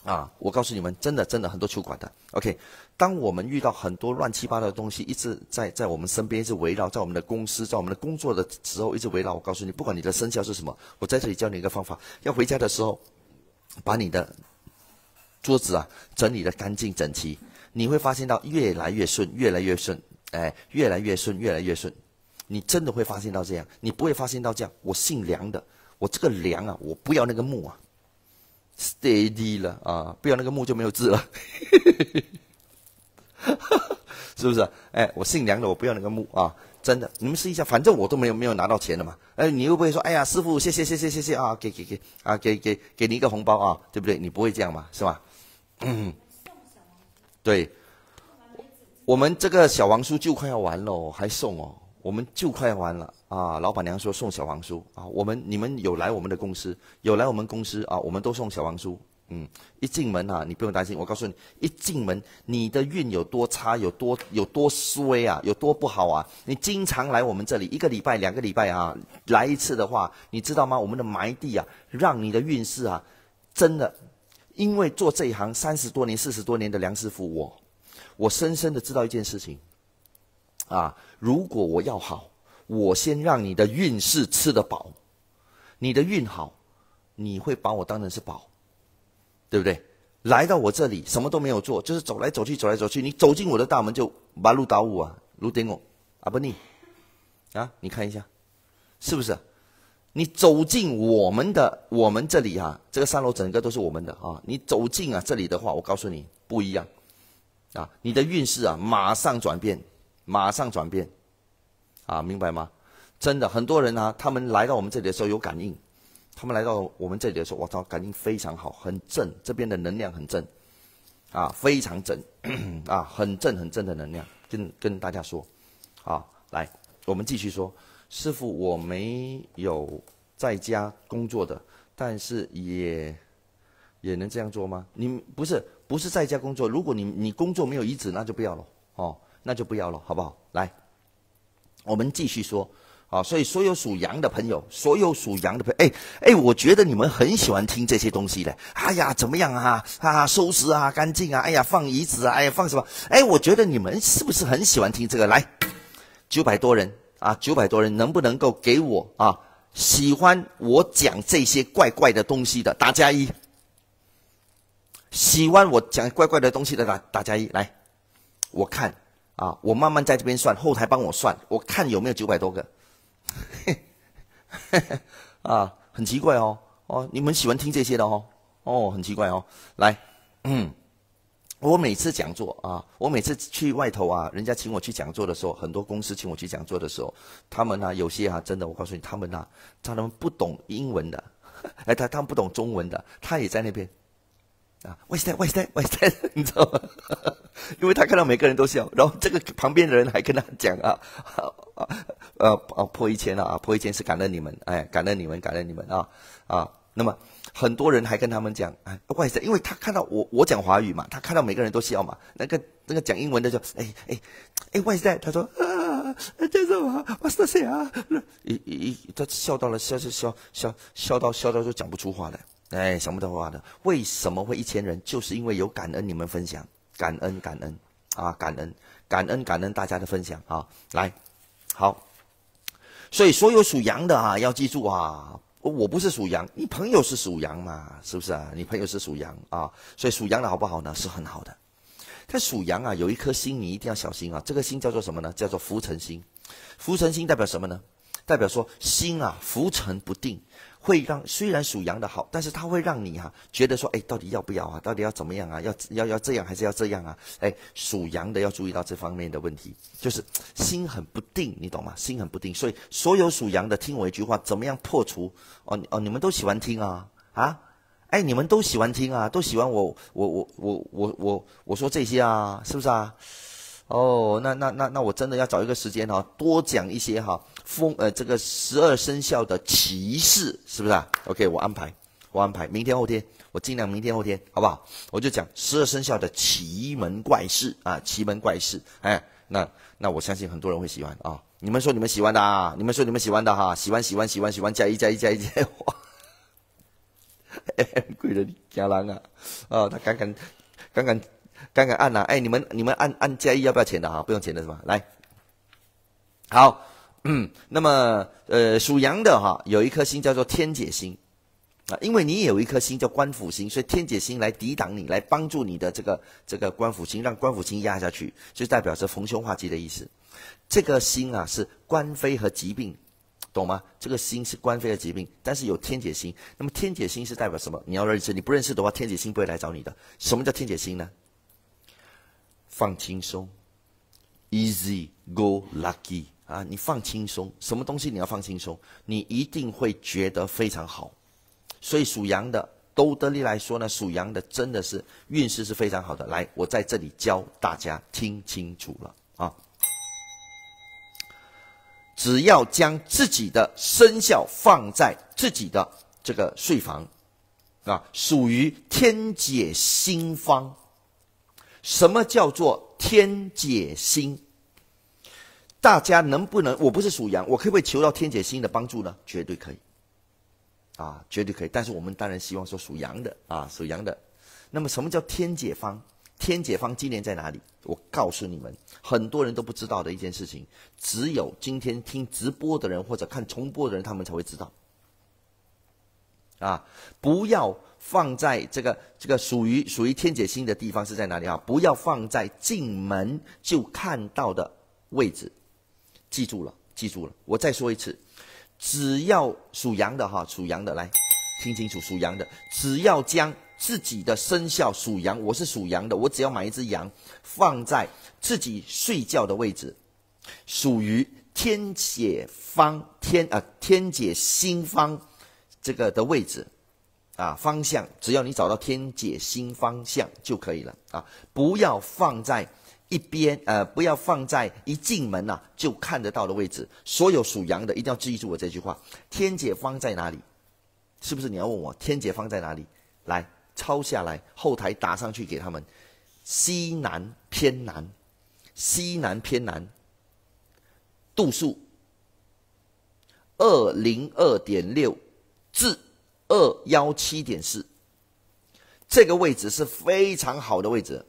S1: 啊，我告诉你们，真的真的很多球馆的。OK，当我们遇到很多乱七八糟的东西，一直在在我们身边一直围绕，在我们的公司，在我们的工作的时候一直围绕。我告诉你，不管你的生肖是什么，我在这里教你一个方法：要回家的时候，把你的桌子啊整理的干净整齐，你会发现到越来越顺，越来越顺，哎，越来越顺，越来越顺。你真的会发现到这样，你不会发现到这样。我姓梁的，我这个梁啊，我不要那个木啊。Steady 了啊，不要那个木就没有字了，是不是？哎，我姓梁的，我不要那个木啊，真的，你们试一下，反正我都没有没有拿到钱的嘛。哎，你会不会说，哎呀，师傅，谢谢谢谢谢谢啊，给给给啊，给给给你一个红包啊，对不对？你不会这样嘛，是吧？嗯，对，我们这个小黄书就快要完了，还送哦。我们就快完了啊！老板娘说送小黄书啊，我们你们有来我们的公司，有来我们公司啊，我们都送小黄书。嗯，一进门啊，你不用担心，我告诉你，一进门你的运有多差，有多有多衰啊，有多不好啊！你经常来我们这里，一个礼拜、两个礼拜啊，来一次的话，你知道吗？我们的埋地啊，让你的运势啊，真的，因为做这一行三十多年、四十多年的梁师傅，我我深深的知道一件事情。啊！如果我要好，我先让你的运势吃得饱，你的运好，你会把我当成是宝，对不对？来到我这里什么都没有做，就是走来走去，走来走去。你走进我的大门就马路倒五啊，路顶我阿不尼啊，你看一下，是不是？你走进我们的我们这里啊，这个三楼整个都是我们的啊。你走进啊这里的话，我告诉你不一样啊，你的运势啊马上转变。马上转变，啊，明白吗？真的，很多人啊，他们来到我们这里的时候有感应，他们来到我们这里的时候，我操，感应非常好，很正，这边的能量很正，啊，非常正，啊，很正很正的能量，跟跟大家说，啊，来，我们继续说，师傅，我没有在家工作的，但是也也能这样做吗？你不是不是在家工作，如果你你工作没有移址，那就不要了，哦。那就不要了，好不好？来，我们继续说，啊，所以所有属羊的朋友，所有属羊的朋，哎哎，我觉得你们很喜欢听这些东西的。哎呀，怎么样啊？啊，收拾啊，干净啊，哎呀，放椅子啊，哎呀，放什么？哎，我觉得你们是不是很喜欢听这个？来，九百多人啊，九百多人，能不能够给我啊？喜欢我讲这些怪怪的东西的，打加一。喜欢我讲怪怪的东西的，打打加一。来，我看。啊，我慢慢在这边算，后台帮我算，我看有没有九百多个。啊，很奇怪哦，哦，你们喜欢听这些的哦，哦，很奇怪哦。来，嗯，我每次讲座啊，我每次去外头啊，人家请我去讲座的时候，很多公司请我去讲座的时候，他们呢，有些啊，真的，我告诉你，他们呢，他们不懂英文的，哎，他他们不懂中文的，他也在那边。啊，外在外在外在，你知道吗？因为他看到每个人都笑，然后这个旁边的人还跟他讲啊，啊，呃，啊，破一千了啊，破一千是感恩你们，哎，感恩你们，感恩你们啊，啊，那么很多人还跟他们讲，哎，外在，因为他看到我我讲华语嘛，他看到每个人都笑嘛，那个那个讲英文的就，哎哎哎，外在，他说啊，这什么？我是谁啊？一一他笑到了，笑笑笑笑笑到笑到就讲不出话来。哎，想不到话的，为什么会一千人？就是因为有感恩你们分享，感恩感恩啊，感恩感恩感恩大家的分享啊，来，好，所以所有属羊的啊，要记住啊，我不是属羊，你朋友是属羊嘛，是不是啊？你朋友是属羊啊，所以属羊的好不好呢？是很好的。但属羊啊，有一颗心你一定要小心啊，这个心叫做什么呢？叫做浮沉心。浮沉心代表什么呢？代表说心啊浮沉不定。会让虽然属羊的好，但是它会让你哈觉得说，哎，到底要不要啊？到底要怎么样啊？要要要这样还是要这样啊？哎，属羊的要注意到这方面的问题，就是心很不定，你懂吗？心很不定，所以所有属羊的听我一句话，怎么样破除？哦哦，你们都喜欢听啊啊？哎，你们都喜欢听啊，都喜欢我我我我我我我说这些啊，是不是啊？哦，那那那那我真的要找一个时间哈，多讲一些哈风呃这个十二生肖的奇事，是不是啊？OK，我安排，我安排，明天后天我尽量明天后天，好不好？我就讲十二生肖的奇门怪事啊，奇门怪事，哎，那那我相信很多人会喜欢啊。你们说你们喜欢的啊，你们说你们喜欢的哈，喜欢喜欢喜欢喜欢加一加一加一加一，贵人家郎啊，啊，他刚刚刚刚刚刚按了，哎，你们你们按按加一要不要钱的哈？不用钱的是吧？来，好，嗯，那么呃，属羊的哈，有一颗星叫做天解星。啊，因为你有一颗星叫官府星，所以天解星来抵挡你，来帮助你的这个这个官府星，让官府星压下去，就代表着逢凶化吉的意思。这个星啊是官非和疾病，懂吗？这个星是官非和疾病，但是有天解星。那么天解星是代表什么？你要认识，你不认识的话，天解星不会来找你的。什么叫天解星呢？放轻松，easy go lucky 啊！你放轻松，什么东西你要放轻松，你一定会觉得非常好。所以属羊的，都德利来说呢，属羊的真的是运势是非常好的。来，我在这里教大家听清楚了啊！只要将自己的生肖放在自己的这个睡房，啊，属于天解星方。什么叫做天解星？大家能不能？我不是属羊，我可不可以求到天解星的帮助呢？绝对可以。啊，绝对可以，但是我们当然希望说属羊的啊，属羊的。那么什么叫天解方？天解方今年在哪里？我告诉你们，很多人都不知道的一件事情，只有今天听直播的人或者看重播的人，他们才会知道。啊，不要放在这个这个属于属于天解星的地方是在哪里啊？不要放在进门就看到的位置。记住了，记住了，我再说一次。只要属羊的哈，属羊的来听清楚，属羊的只要将自己的生肖属羊，我是属羊的，我只要买一只羊放在自己睡觉的位置，属于天解方天啊天解星方这个的位置啊方向，只要你找到天解星方向就可以了啊，不要放在。一边呃，不要放在一进门呐就看得到的位置。所有属羊的一定要记住我这句话：天解方在哪里？是不是你要问我天解方在哪里？来抄下来，后台打上去给他们。西南偏南，西南偏南，度数二零二点六至二幺七点四，这个位置是非常好的位置。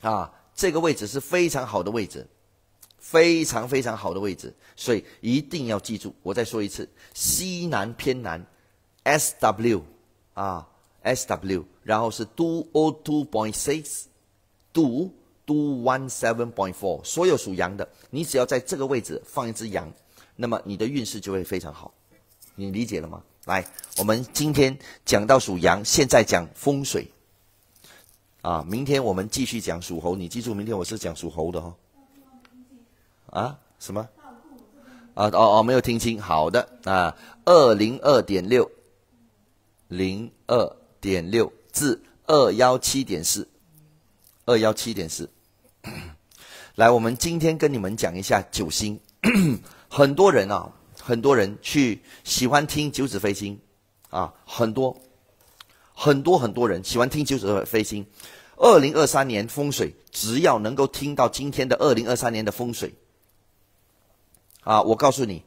S1: 啊，这个位置是非常好的位置，非常非常好的位置，所以一定要记住。我再说一次，西南偏南，S W 啊，S W，然后是 do o two point six，do do one seven point four。所有属羊的，你只要在这个位置放一只羊，那么你的运势就会非常好。你理解了吗？来，我们今天讲到属羊，现在讲风水。啊，明天我们继续讲属猴，你记住，明天我是讲属猴的哈。啊？什么？啊哦哦，没有听清。好的啊，二零二点六，零二点六至二幺七点四，二幺七点四。来，我们今天跟你们讲一下九星。很多人啊，很多人去喜欢听九子飞星啊，很多。很多很多人喜欢听九子飞星，二零二三年风水，只要能够听到今天的二零二三年的风水，啊，我告诉你，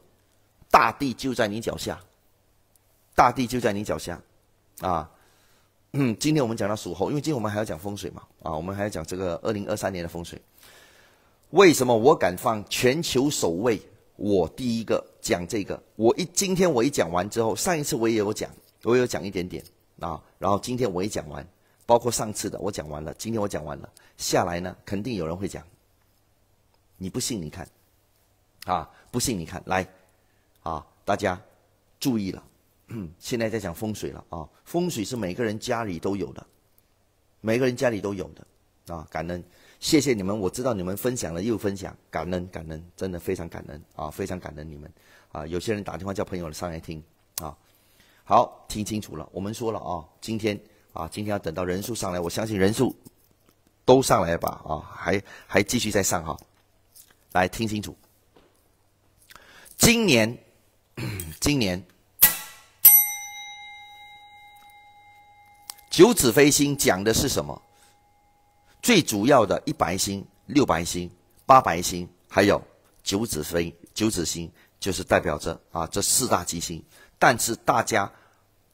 S1: 大地就在你脚下，大地就在你脚下，啊，嗯，今天我们讲到属猴，因为今天我们还要讲风水嘛，啊，我们还要讲这个二零二三年的风水。为什么我敢放全球首位？我第一个讲这个，我一今天我一讲完之后，上一次我也有讲，我有讲一点点。啊，然后今天我也讲完，包括上次的我讲完了，今天我讲完了，下来呢肯定有人会讲。你不信你看，啊，不信你看，来，啊，大家注意了，现在在讲风水了啊，风水是每个人家里都有的，每个人家里都有的，啊，感恩，谢谢你们，我知道你们分享了又分享，感恩感恩，真的非常感恩啊，非常感恩你们，啊，有些人打电话叫朋友上来听，啊。好，听清楚了。我们说了啊，今天啊，今天要等到人数上来，我相信人数都上来吧啊，还还继续再上哈。来听清楚，今年，今年九子飞星讲的是什么？最主要的一白星、六白星、八白星，还有九子飞九子星，就是代表着啊这四大吉星。但是大家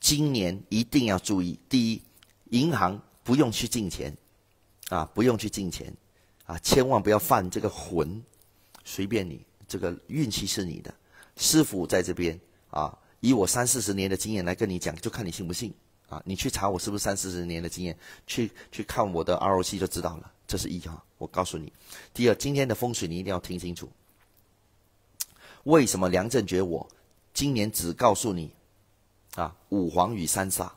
S1: 今年一定要注意：第一，银行不用去进钱，啊，不用去进钱，啊，千万不要犯这个浑，随便你，这个运气是你的。师傅在这边啊，以我三四十年的经验来跟你讲，就看你信不信啊。你去查我是不是三四十年的经验，去去看我的 ROC 就知道了。这是一哈，我告诉你。第二，今天的风水你一定要听清楚。为什么梁振觉我今年只告诉你？啊，五黄与三煞。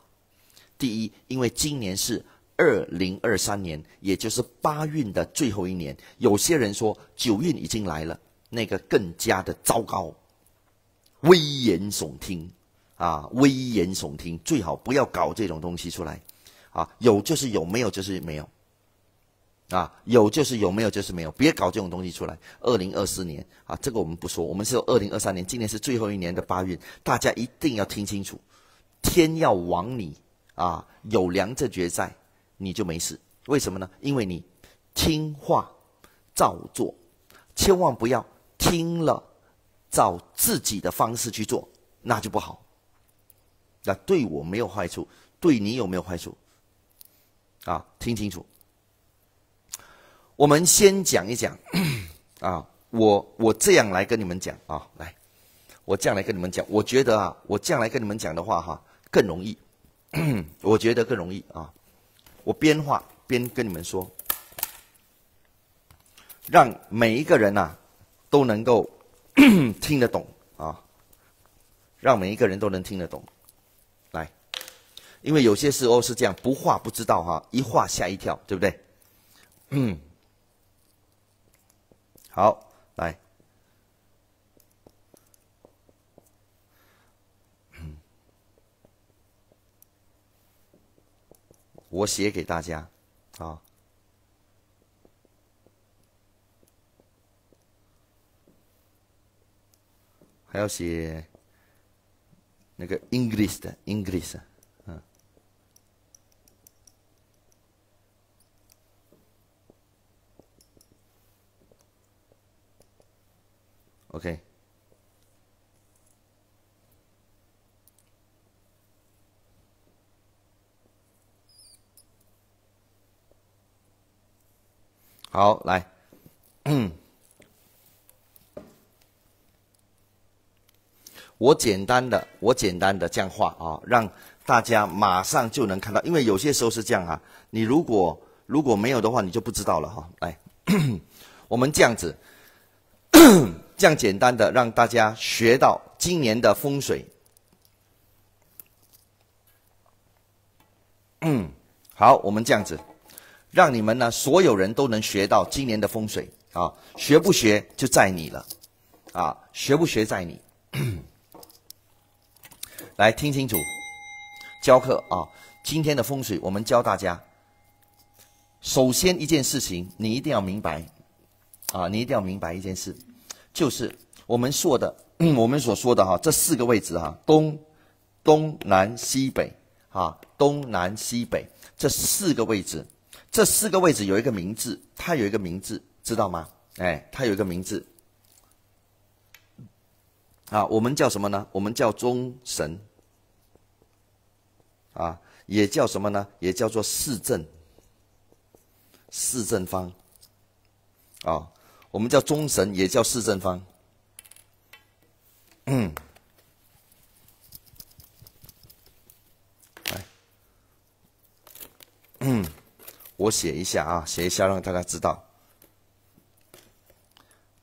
S1: 第一，因为今年是二零二三年，也就是八运的最后一年。有些人说九运已经来了，那个更加的糟糕，危言耸听啊，危言耸听，最好不要搞这种东西出来。啊，有就是有，没有就是没有。啊，有就是有，没有就是没有，别搞这种东西出来。二零二四年啊，这个我们不说，我们是二零二三年，今年是最后一年的八运，大家一定要听清楚。天要亡你啊！有良这绝在，你就没事。为什么呢？因为你听话照做，千万不要听了照自己的方式去做，那就不好。那对我没有坏处，对你有没有坏处？啊，听清楚。我们先讲一讲 啊，我我这样来跟你们讲啊，来，我这样来跟你们讲。我觉得啊，我这样来跟你们讲的话哈。更容易，我觉得更容易啊！我边画边跟你们说，让每一个人呐都能够 听得懂啊，让每一个人都能听得懂。来，因为有些时候是这样，不画不知道哈，一画吓一跳，对不对？嗯，好，来。我写给大家，啊，还要写那个 English 的 English，嗯，OK。好，来，我简单的，我简单的这样画啊，让大家马上就能看到。因为有些时候是这样哈，你如果如果没有的话，你就不知道了哈。来，我们这样子，这样简单的让大家学到今年的风水。嗯，好，我们这样子。让你们呢，所有人都能学到今年的风水啊！学不学就在你了，啊，学不学在你。来听清楚，教课啊！今天的风水，我们教大家。首先一件事情，你一定要明白，啊，你一定要明白一件事，就是我们说的，我们所说的哈，这四个位置哈，东、东南西北，啊，东南西北这四个位置。这四个位置有一个名字，它有一个名字，知道吗？哎，它有一个名字，啊，我们叫什么呢？我们叫中神，啊，也叫什么呢？也叫做四正，四正方，啊，我们叫中神，也叫四正方，嗯，来，嗯。我写一下啊，写一下让大家知道，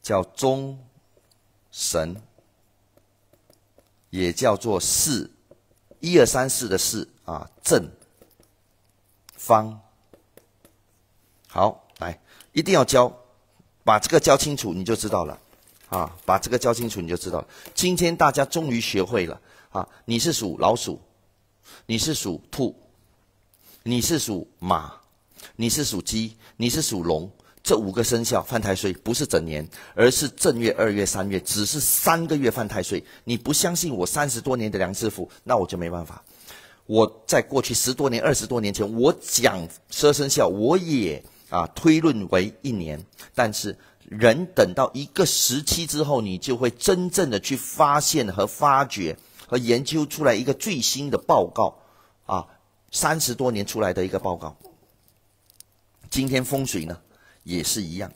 S1: 叫中神，也叫做四，一二三四的四啊，正方。好，来，一定要教，把这个教清楚，你就知道了啊，把这个教清楚，你就知道了。今天大家终于学会了啊，你是属老鼠，你是属兔，你是属马。你是属鸡，你是属龙，这五个生肖犯太岁不是整年，而是正月、二月、三月，只是三个月犯太岁。你不相信我三十多年的梁师傅，那我就没办法。我在过去十多年、二十多年前，我讲十二生肖，我也啊推论为一年。但是人等到一个时期之后，你就会真正的去发现和发掘和研究出来一个最新的报告，啊，三十多年出来的一个报告。今天风水呢也是一样，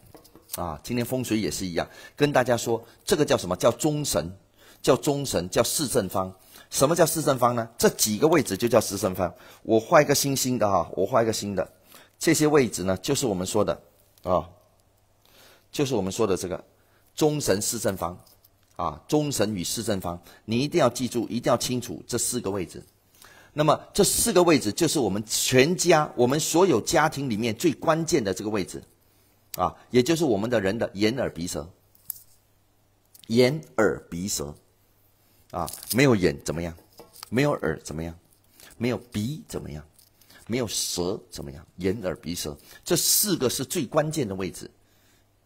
S1: 啊，今天风水也是一样，跟大家说，这个叫什么叫中神，叫中神，叫四正方。什么叫四正方呢？这几个位置就叫四正方。我画一个星星的哈，我画一个新的，这些位置呢，就是我们说的啊，就是我们说的这个中神四正方，啊，中神与四正方，你一定要记住，一定要清楚这四个位置。那么这四个位置就是我们全家、我们所有家庭里面最关键的这个位置，啊，也就是我们的人的眼、耳、鼻、舌，眼、耳、鼻、舌。啊，没有眼怎么样？没有耳怎么样？没有鼻怎么样？没有舌怎么样？眼、耳、鼻、舌这四个是最关键的位置。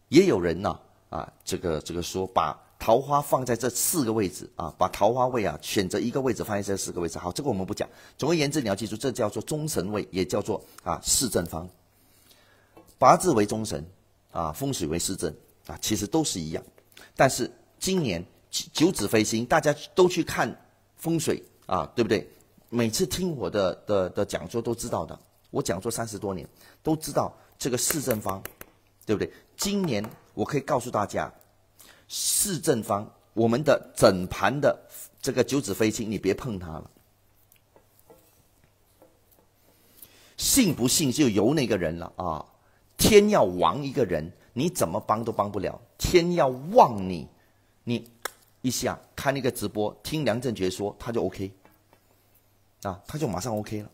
S1: 也有人呢，啊，这个这个说把桃花放在这四个位置啊，把桃花位啊选择一个位置放在这四个位置。好，这个我们不讲。总而言之，你要记住，这叫做中神位，也叫做啊四正方。八字为中神，啊风水为四正，啊其实都是一样。但是今年。九九子飞星，大家都去看风水啊，对不对？每次听我的的的讲座都知道的，我讲座三十多年，都知道这个四正方，对不对？今年我可以告诉大家，四正方，我们的整盘的这个九子飞星，你别碰它了。信不信就由那个人了啊！天要亡一个人，你怎么帮都帮不了；天要旺你，你。一下看那个直播，听梁振杰说，他就 OK，啊，他就马上 OK 了。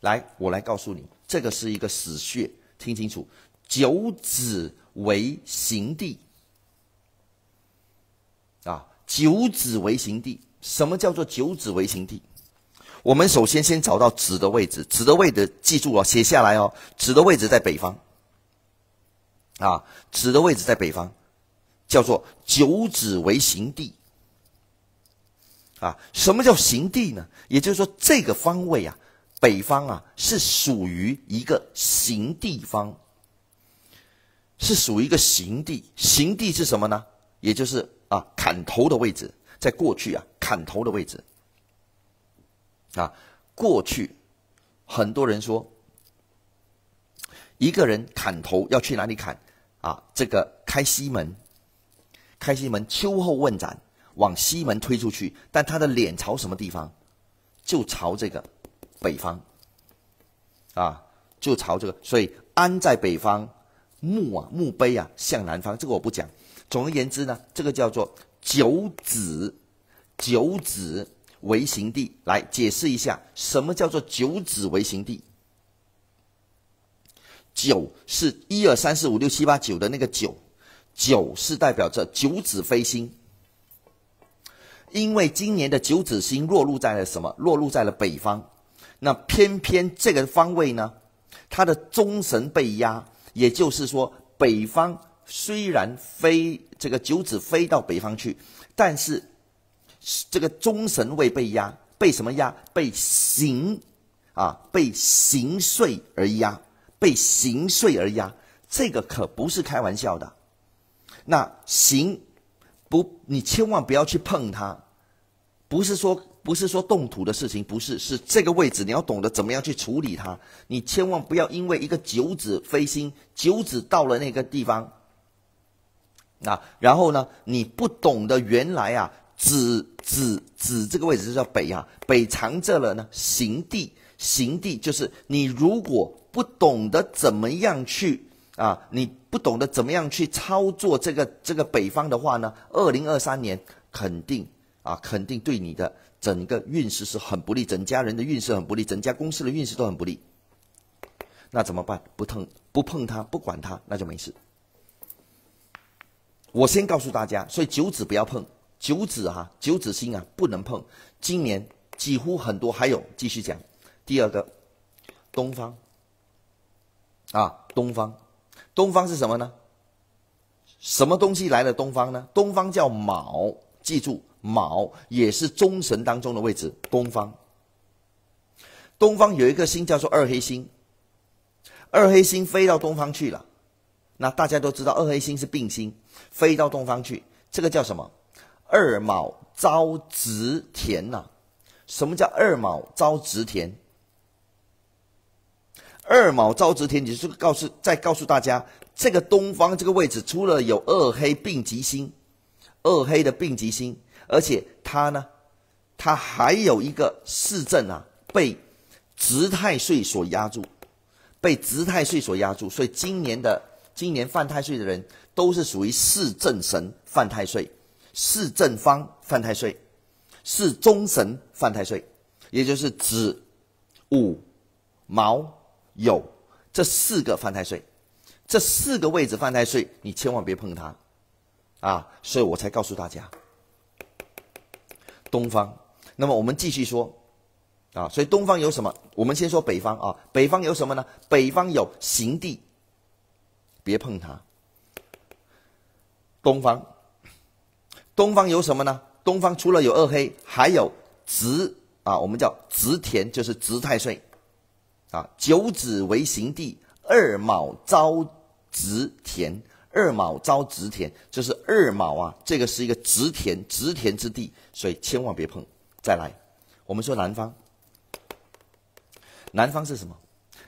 S1: 来，我来告诉你，这个是一个死穴，听清楚，九子为行地，啊，九子为行地，什么叫做九子为行地？我们首先先找到子的位置，子的位置记住了，写下来哦，子的位置在北方，啊，子的位置在北方。叫做九子为行地，啊，什么叫行地呢？也就是说，这个方位啊，北方啊，是属于一个行地方，是属于一个行地。行地是什么呢？也就是啊，砍头的位置。在过去啊，砍头的位置，啊，过去很多人说，一个人砍头要去哪里砍？啊，这个开西门。开西门，秋后问斩，往西门推出去，但他的脸朝什么地方？就朝这个北方，啊，就朝这个，所以安在北方，墓啊墓碑啊向南方，这个我不讲。总而言之呢，这个叫做九子，九子为行地。来解释一下，什么叫做九子为行地？九是一二三四五六七八九的那个九。九是代表着九子飞星，因为今年的九子星落入在了什么？落入在了北方。那偏偏这个方位呢，它的中神被压，也就是说，北方虽然飞这个九子飞到北方去，但是这个中神位被压，被什么压？被刑啊，被刑岁而压，被刑岁而压，这个可不是开玩笑的。那行，不，你千万不要去碰它，不是说不是说动土的事情，不是，是这个位置你要懂得怎么样去处理它。你千万不要因为一个九子飞星，九子到了那个地方，啊，然后呢，你不懂得原来啊，子子子这个位置是叫北啊，北藏着了呢行地，行地就是你如果不懂得怎么样去。啊，你不懂得怎么样去操作这个这个北方的话呢？二零二三年肯定啊，肯定对你的整个运势是很不利，整家人的运势很不利，整家公司的运势都很不利。那怎么办？不碰不碰它，不管它，那就没事。我先告诉大家，所以九子不要碰，九子哈，九子星啊不能碰。今年几乎很多，还有继续讲，第二个，东方啊，东方。东方是什么呢？什么东西来了东方呢？东方叫卯，记住卯也是中神当中的位置。东方，东方有一颗星叫做二黑星，二黑星飞到东方去了。那大家都知道二黑星是病星，飞到东方去，这个叫什么？二卯遭直田呐。什么叫二卯遭直田？二卯遭直田，就是告诉再告诉大家，这个东方这个位置，除了有二黑并吉星，二黑的并吉星，而且它呢，它还有一个市政啊，被值太岁所压住，被值太岁所压住，所以今年的今年犯太岁的人，都是属于市政神犯太岁，市政方犯太岁。是中神犯太岁，也就是子、午、卯、有这四个犯太岁，这四个位置犯太岁，你千万别碰它，啊！所以我才告诉大家，东方。那么我们继续说，啊，所以东方有什么？我们先说北方啊，北方有什么呢？北方有行地，别碰它。东方，东方有什么呢？东方除了有二黑，还有直啊，我们叫直田，就是直太岁，啊，九子为行地，二卯遭直田，二卯遭直田，就是二卯啊，这个是一个直田，直田之地，所以千万别碰。再来，我们说南方，南方是什么？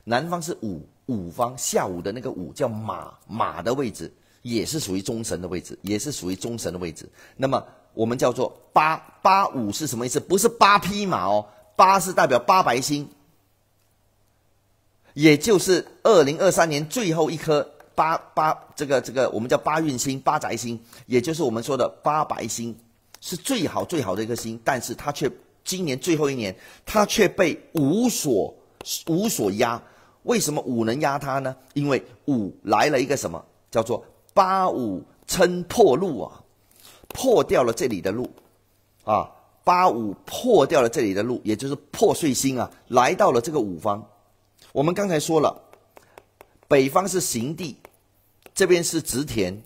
S1: 南方是午午方，下午的那个午叫马马的位置，也是属于中神的位置，也是属于中神的位置。那么。我们叫做八八五是什么意思？不是八匹马哦，八是代表八白星，也就是二零二三年最后一颗八八这个这个我们叫八运星八宅星，也就是我们说的八白星，是最好最好的一颗星，但是它却今年最后一年，它却被五所五所压。为什么五能压它呢？因为五来了一个什么叫做八五撑破路啊。破掉了这里的路，啊，八五破掉了这里的路，也就是破碎星啊，来到了这个五方。我们刚才说了，北方是行地，这边是直田，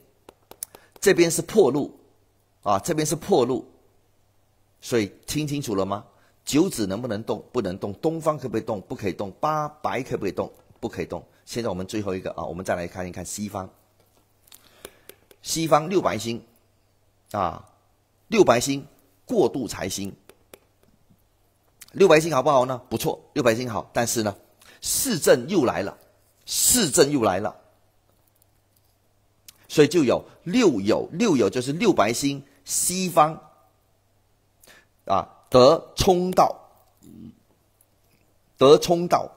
S1: 这边是破路，啊，这边是破路。所以听清楚了吗？九子能不能动？不能动。东方可不可以动？不可以动。八白可不可以动？不可以动。现在我们最后一个啊，我们再来看一看西方。西方六白星。啊，六白星过度财星，六白星好不好呢？不错，六白星好，但是呢，市政又来了，市政又来了，所以就有六有，六有就是六白星西方啊得冲道，得冲道，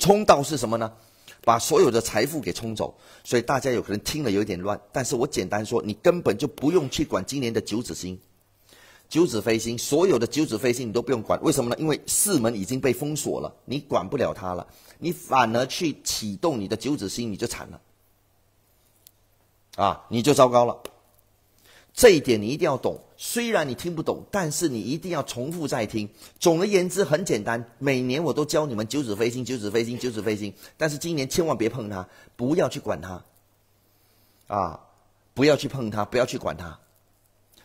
S1: 冲道是什么呢？把所有的财富给冲走，所以大家有可能听了有点乱。但是我简单说，你根本就不用去管今年的九子星、九子飞星，所有的九子飞星你都不用管。为什么呢？因为四门已经被封锁了，你管不了它了。你反而去启动你的九子星，你就惨了，啊，你就糟糕了。这一点你一定要懂。虽然你听不懂，但是你一定要重复再听。总而言之，很简单，每年我都教你们九子飞星，九子飞星，九子飞星。但是今年千万别碰它，不要去管它，啊，不要去碰它，不要去管它。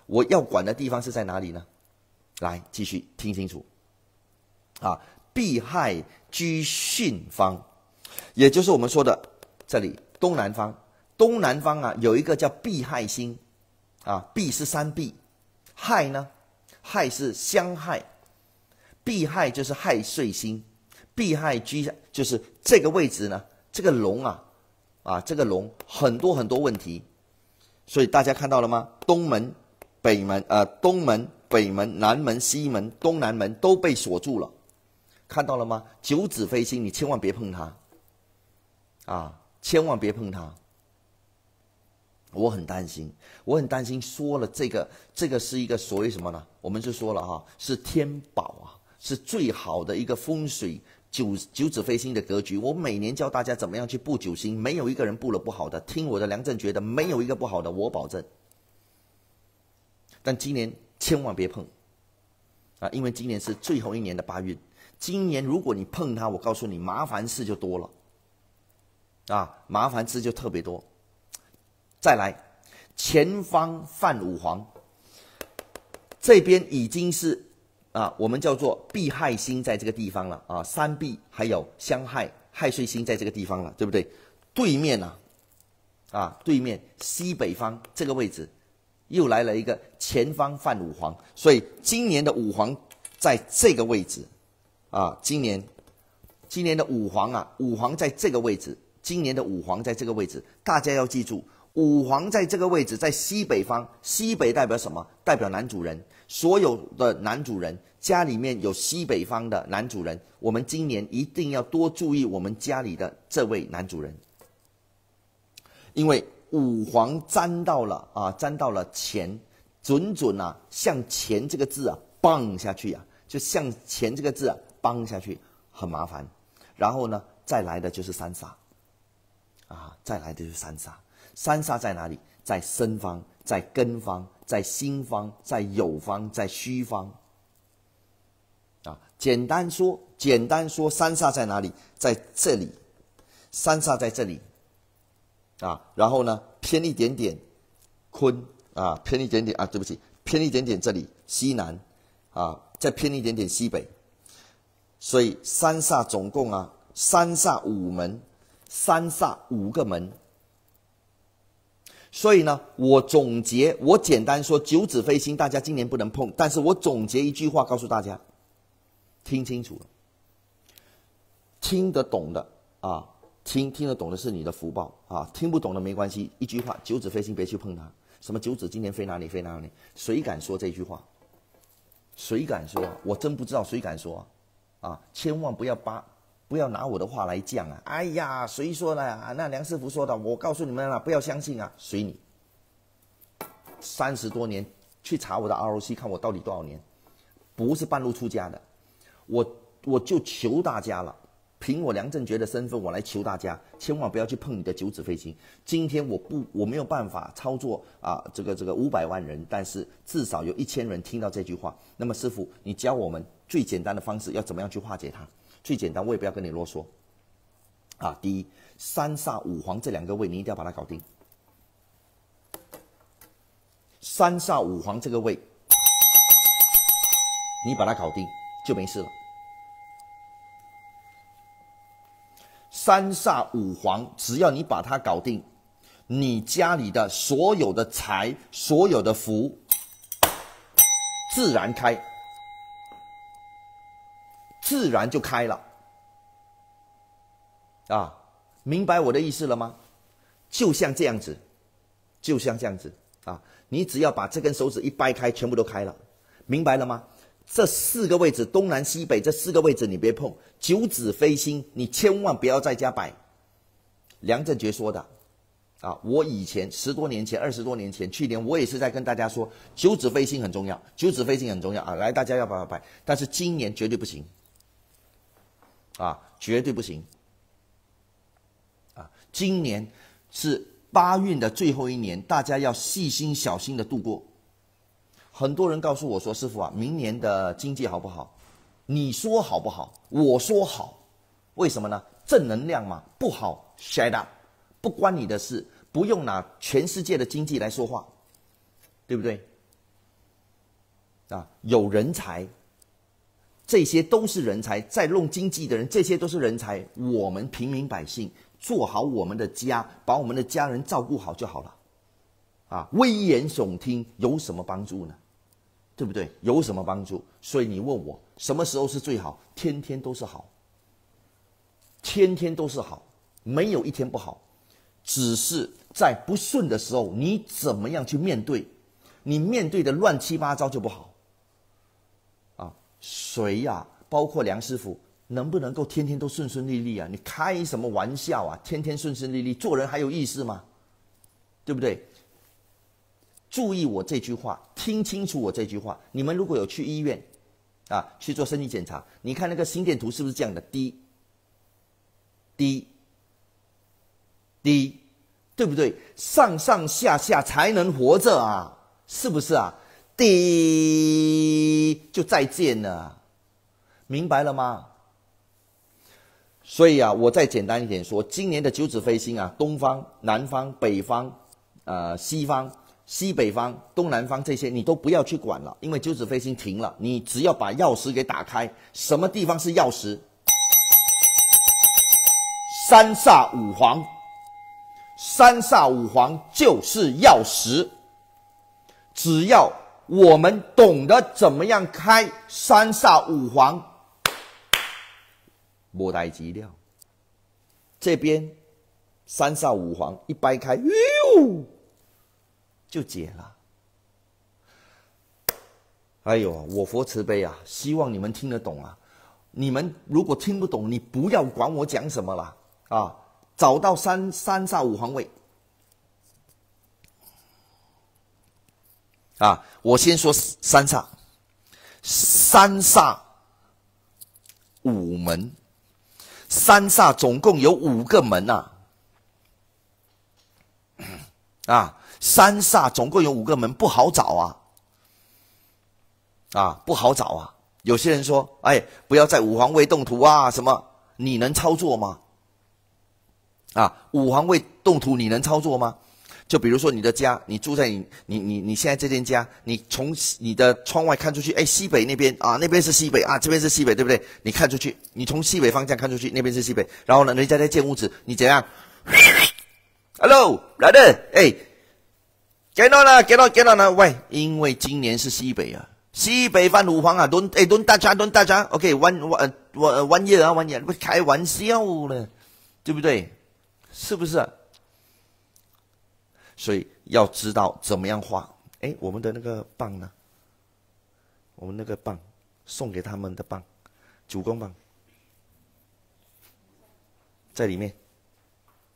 S1: 我要管的地方是在哪里呢？来，继续听清楚。啊，避害居巽方，也就是我们说的这里东南方。东南方啊，有一个叫避害星。啊，避是三避，害呢？害是相害，避害就是害岁星，避害居就是这个位置呢。这个龙啊，啊，这个龙很多很多问题，所以大家看到了吗？东门、北门，呃，东门、北门、南门、西门、东南门都被锁住了，看到了吗？九子飞星，你千万别碰它，啊，千万别碰它。我很担心，我很担心。说了这个，这个是一个所谓什么呢？我们就说了哈，是天宝啊，是最好的一个风水九九子飞星的格局。我每年教大家怎么样去布九星，没有一个人布了不好的。听我的梁振觉得没有一个不好的，我保证。但今年千万别碰啊，因为今年是最后一年的八运。今年如果你碰它，我告诉你，麻烦事就多了啊，麻烦事就特别多。再来，前方犯五黄，这边已经是啊，我们叫做避害星在这个地方了啊，三避还有相害害岁星在这个地方了，对不对？对面呢，啊，对面西北方这个位置又来了一个前方犯五黄，所以今年的五黄在这个位置，啊，今年，今年的五黄啊，五黄在这个位置，今年的五黄在这个位置，大家要记住，五黄在这个位置，在西北方，西北代表什么？代表男主人，所有的男主人家里面有西北方的男主人，我们今年一定要多注意我们家里的这位男主人，因为。五黄沾到了啊，沾到了钱，准准啊，向钱这个字啊，棒下去啊，就向钱这个字啊，棒下去，很麻烦。然后呢，再来的就是三煞，啊，再来的就是三煞。三煞在哪里？在身方，在根方，在心方，在有方，在虚方。啊，简单说，简单说，三煞在哪里？在这里，三煞在这里。啊，然后呢，偏一点点，坤啊，偏一点点啊，对不起，偏一点点这里西南，啊，再偏一点点西北，所以三煞总共啊，三煞五门，三煞五个门。所以呢，我总结，我简单说，九子飞星大家今年不能碰，但是我总结一句话告诉大家，听清楚了，听得懂的啊。听听得懂的是你的福报啊，听不懂的没关系。一句话，九子飞星别去碰它。什么九子今年飞哪里飞哪里？谁敢说这句话？谁敢说？我真不知道谁敢说啊！千万不要把，不要拿我的话来讲啊！哎呀，谁说的啊？那梁师傅说的，我告诉你们了，不要相信啊！随你。三十多年去查我的 ROC，看我到底多少年，不是半路出家的，我我就求大家了。凭我梁振觉的身份，我来求大家，千万不要去碰你的九子飞星。今天我不，我没有办法操作啊，这个这个五百万人，但是至少有一千人听到这句话。那么师傅，你教我们最简单的方式，要怎么样去化解它？最简单，我也不要跟你啰嗦。啊，第一，三煞五黄这两个位，你一定要把它搞定。三煞五黄这个位，你把它搞定就没事了。三煞五黄，只要你把它搞定，你家里的所有的财、所有的福，自然开，自然就开了。啊，明白我的意思了吗？就像这样子，就像这样子啊，你只要把这根手指一掰开，全部都开了，明白了吗？这四个位置，东南西北这四个位置你别碰。九子飞星，你千万不要在家摆。梁振杰说的，啊，我以前十多年前、二十多年前，去年我也是在跟大家说，九子飞星很重要，九子飞星很重要啊！来，大家要不要摆，但是今年绝对不行，啊，绝对不行，啊，今年是八运的最后一年，大家要细心小心的度过。很多人告诉我说：“师傅啊，明年的经济好不好？”你说好不好？我说好，为什么呢？正能量嘛。不好，shut up，不关你的事，不用拿全世界的经济来说话，对不对？啊，有人才，这些都是人才，在弄经济的人，这些都是人才。我们平民百姓做好我们的家，把我们的家人照顾好就好了。啊，危言耸听有什么帮助呢？对不对？有什么帮助？所以你问我什么时候是最好？天天都是好，天天都是好，没有一天不好。只是在不顺的时候，你怎么样去面对？你面对的乱七八糟就不好。啊，谁呀？包括梁师傅，能不能够天天都顺顺利利啊？你开什么玩笑啊？天天顺顺利利，做人还有意思吗？对不对？注意我这句话，听清楚我这句话。你们如果有去医院，啊，去做身体检查，你看那个心电图是不是这样的？低，低，低，对不对？上上下下才能活着啊，是不是啊？低就再见了，明白了吗？所以啊，我再简单一点说，今年的九子飞星啊，东方、南方、北方，呃，西方。西北方、东南方这些你都不要去管了，因为九子飞星停了。你只要把钥匙给打开，什么地方是钥匙？三煞五黄，三煞五黄就是钥匙。只要我们懂得怎么样开三煞五黄，莫代机了。这边三煞五黄一掰开，哟，就解了。哎呦，我佛慈悲啊！希望你们听得懂啊！你们如果听不懂，你不要管我讲什么了啊！找到三三煞五黄位啊！我先说三煞，三煞五门，三煞总共有五个门呐！啊，三煞总共有五个门，不好找啊！啊，不好找啊！有些人说：“哎，不要在五黄位动土啊！什么？你能操作吗？啊，五黄位动土你能操作吗？就比如说你的家，你住在你你你你现在这间家，你从你的窗外看出去，哎，西北那边啊，那边是西北啊，这边是西北，对不对？你看出去，你从西北方向看出去，那边是西北。然后呢，人家在建屋子，你怎样？Hello，来的，哎给到了给到，get 到了。喂，因为今年是西北啊。西北方五黄啊，蹲哎蹲大家蹲大家，OK，弯弯弯弯叶啊弯叶，不开玩笑呢，对不对？是不是？所以要知道怎么样画。哎，我们的那个棒呢？我们那个棒送给他们的棒，主攻棒，在里面，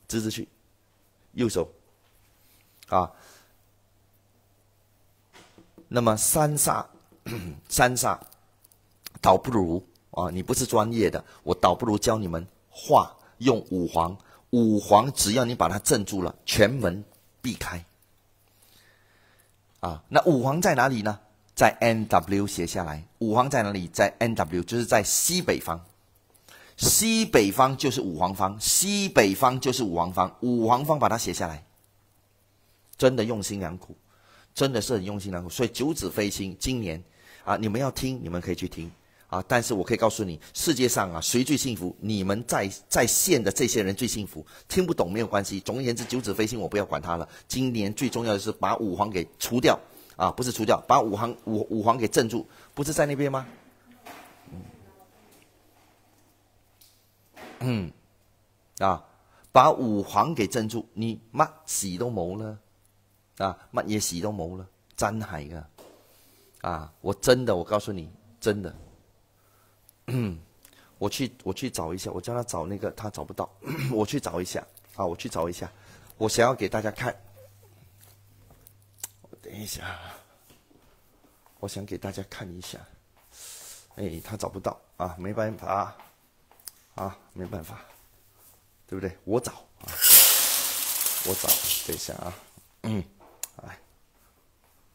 S1: 直直去，右手，啊，那么三煞。三煞，倒不如啊，你不是专业的，我倒不如教你们画，用五黄，五黄只要你把它镇住了，全门避开。啊，那五黄在哪里呢？在 N W 写下来，五黄在哪里？在 N W，就是在西北方，西北方就是五黄方，西北方就是五黄方，五黄方把它写下来，真的用心良苦，真的是很用心良苦，所以九子飞星今年。啊，你们要听，你们可以去听啊！但是我可以告诉你，世界上啊，谁最幸福？你们在在线的这些人最幸福。听不懂没有关系，总而言之，九子飞星我不要管它了。今年最重要的是把五黄给除掉啊，不是除掉，把五黄五五黄给镇住，不是在那边吗？嗯，啊，把五黄给镇住，你乜事都冇了啊，乜嘢事都冇了，真系噶。啊，我真的，我告诉你，真的，我去，我去找一下，我叫他找那个，他找不到，我去找一下，啊，我去找一下，我想要给大家看，等一下，我想给大家看一下，哎，他找不到，啊，没办法，啊，没办法，对不对？我找，啊，我找，等一下啊，嗯，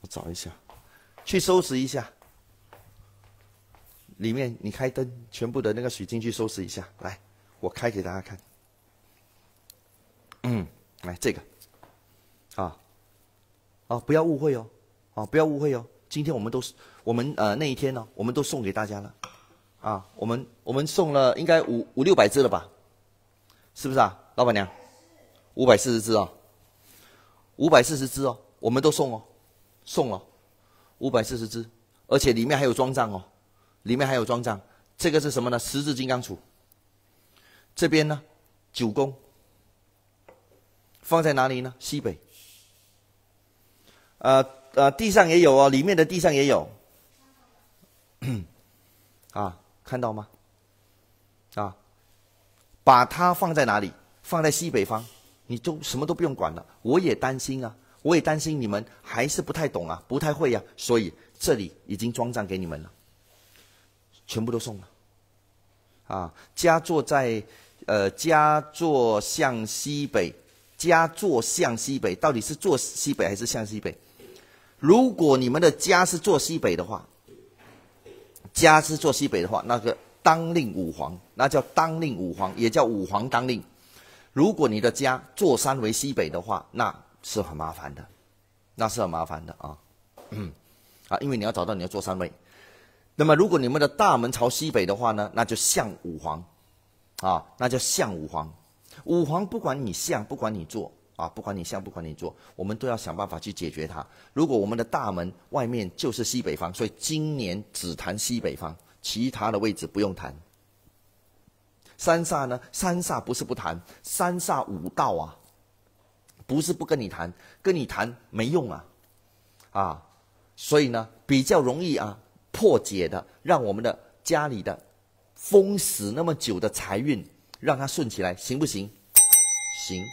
S1: 找一下。去收拾一下，里面你开灯，全部的那个水晶去收拾一下。来，我开给大家看。嗯，来这个，啊，啊，不要误会哦，啊，不要误会哦。今天我们都是我们呃那一天呢，我们都送给大家了，啊，我们我们送了应该五五六百只了吧？是不是啊，老板娘？五百四十只哦，五百四十只哦，我们都送哦，送了。五百四十只，而且里面还有装藏哦，里面还有装藏。这个是什么呢？十字金刚杵。这边呢，九宫放在哪里呢？西北。呃呃，地上也有哦，里面的地上也有。啊，看到吗？啊，把它放在哪里？放在西北方，你就什么都不用管了。我也担心啊。我也担心你们还是不太懂啊，不太会呀，所以这里已经装账给你们了，全部都送了。啊，家坐在，呃，家坐向西北，家坐向西北，到底是坐西北还是向西北？如果你们的家是坐西北的话，家是坐西北的话，那个当令五黄，那叫当令五黄，也叫五黄当令。如果你的家坐山为西北的话，那。是很麻烦的，那是很麻烦的啊，嗯，啊，因为你要找到你要坐三位，那么如果你们的大门朝西北的话呢，那就向五黄，啊，那叫向五黄，五黄不管你向不管你坐，啊，不管你向不管你坐，我们都要想办法去解决它。如果我们的大门外面就是西北方，所以今年只谈西北方，其他的位置不用谈。三煞呢？三煞不是不谈，三煞五道啊，不是不跟你谈，跟你谈没用啊，啊，所以呢，比较容易啊破解的，让我们的家里的封死那么久的财运，让它顺起来，行不行？行。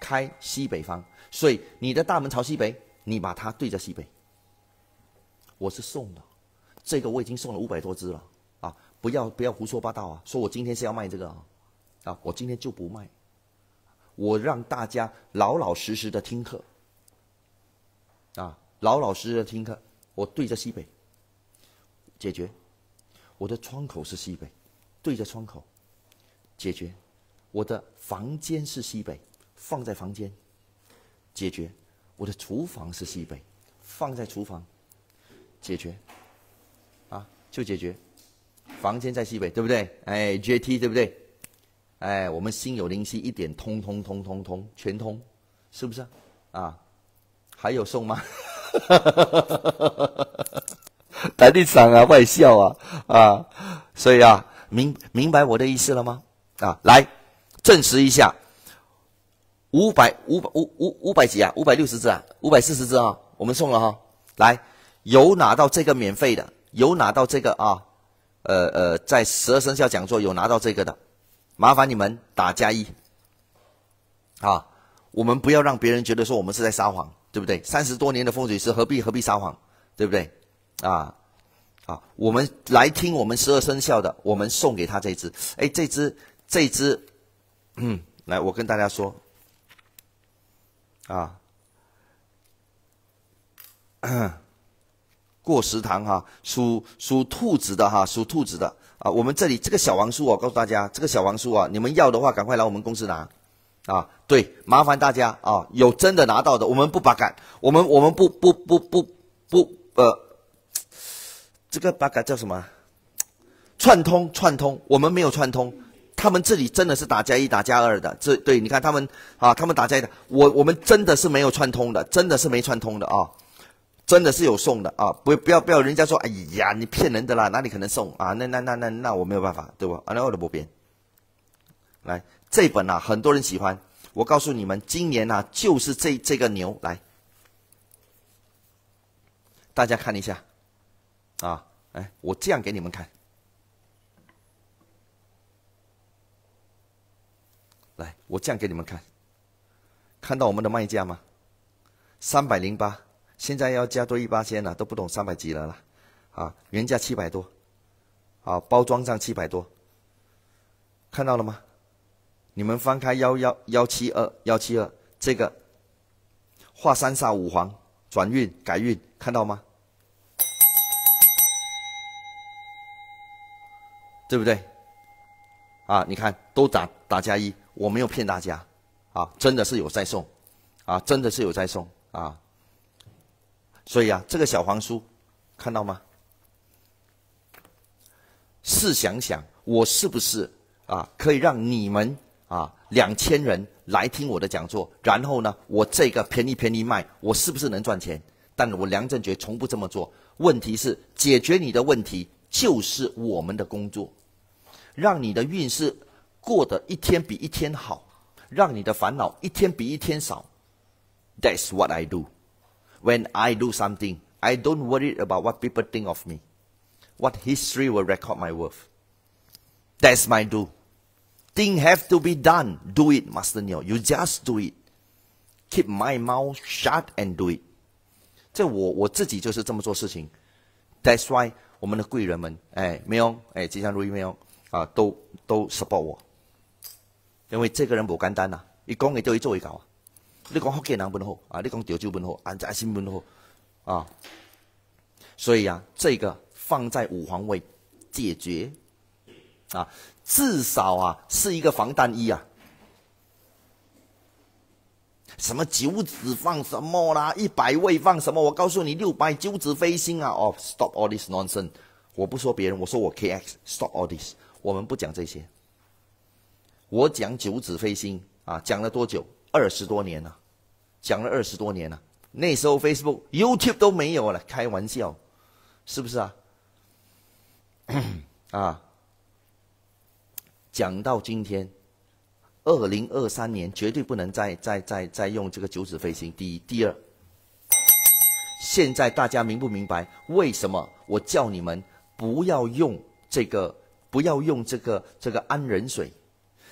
S1: 开西北方，所以你的大门朝西北，你把它对着西北。我是送的，这个我已经送了五百多只了啊！不要不要胡说八道啊！说我今天是要卖这个啊，啊，我今天就不卖，我让大家老老实实的听课啊，老老实实的听课。我对着西北解决，我的窗口是西北，对着窗口解决，我的房间是西北。放在房间，解决。我的厨房是西北，放在厨房，解决。啊，就解决。房间在西北，对不对？哎，J T 对不对？哎，我们心有灵犀一点通通通通通全通，是不是？啊，还有送吗？台地场啊，坏笑啊啊！所以啊，明明白我的意思了吗？啊，来证实一下。五百五百五五五百几啊？五百六十只啊？五百四十只啊？我们送了哈。来，有拿到这个免费的，有拿到这个啊？呃呃，在十二生肖讲座有拿到这个的，麻烦你们打加一。啊，我们不要让别人觉得说我们是在撒谎，对不对？三十多年的风水师何必何必撒谎，对不对？啊啊，我们来听我们十二生肖的，我们送给他这只。哎，这只这只，嗯，来，我跟大家说。啊，过食堂哈，属属兔子的哈，属兔子的啊。我们这里这个小王书我告诉大家，这个小王书啊，你们要的话，赶快来我们公司拿啊。对，麻烦大家啊，有真的拿到的，我们不把杆，我们我们不不不不不呃，这个把杆叫什么？串通串通，我们没有串通。他们这里真的是打加一打加二的，这对你看他们啊，他们打加一的，我我们真的是没有串通的，真的是没串通的啊，真的是有送的啊，不不要不要人家说哎呀你骗人的啦，哪里可能送啊？那那那那那我没有办法，对不？啊那我都不变。来这本啊，很多人喜欢，我告诉你们，今年啊就是这这个牛来，大家看一下啊，哎，我这样给你们看。来，我这样给你们看，看到我们的卖价吗？三百零八，现在要加多一八千了，都不懂三百几了啦。啊，原价七百多，啊，包装上七百多，看到了吗？你们翻开幺幺幺七二幺七二这个，画三煞五黄转运改运，看到吗？对不对？啊，你看都打打加一。我没有骗大家，啊，真的是有在送，啊，真的是有在送，啊，所以啊，这个小黄书看到吗？试想想，我是不是啊，可以让你们啊两千人来听我的讲座，然后呢，我这个便宜便宜卖，我是不是能赚钱？但我梁振觉从不这么做。问题是解决你的问题就是我们的工作，让你的运势。过得一天比一天好，让你的烦恼一天比一天少。That's what I do. When I do something, I don't worry about what people think of me, what history will record my worth. That's my do. Thing have to be done. Do it, Master Neo. You just do it. Keep my mouth shut and do it. 这我我自己就是这么做事情。That's why 我们的贵人们，哎，没有，哎，吉祥如意没有啊，都都 support 我。因为这个人不简单呐，一讲嘅都要做一搞啊！你讲福建人本好啊，你讲潮州本好，安在新本好啊！所以啊，这个放在五环位解决啊，至少啊是一个防弹衣啊。什么九子放什么啦？一百位放什么？我告诉你，六百九子飞星啊！哦，stop all this nonsense！我不说别人，我说我 KX，stop all this！我们不讲这些。我讲九子飞星啊，讲了多久？二十多年了，讲了二十多年了。那时候 Facebook、YouTube 都没有了，开玩笑，是不是啊？啊，讲到今天，二零二三年绝对不能再再再再用这个九指飞行。第一，第二，现在大家明不明白为什么我叫你们不要用这个，不要用这个这个安人水？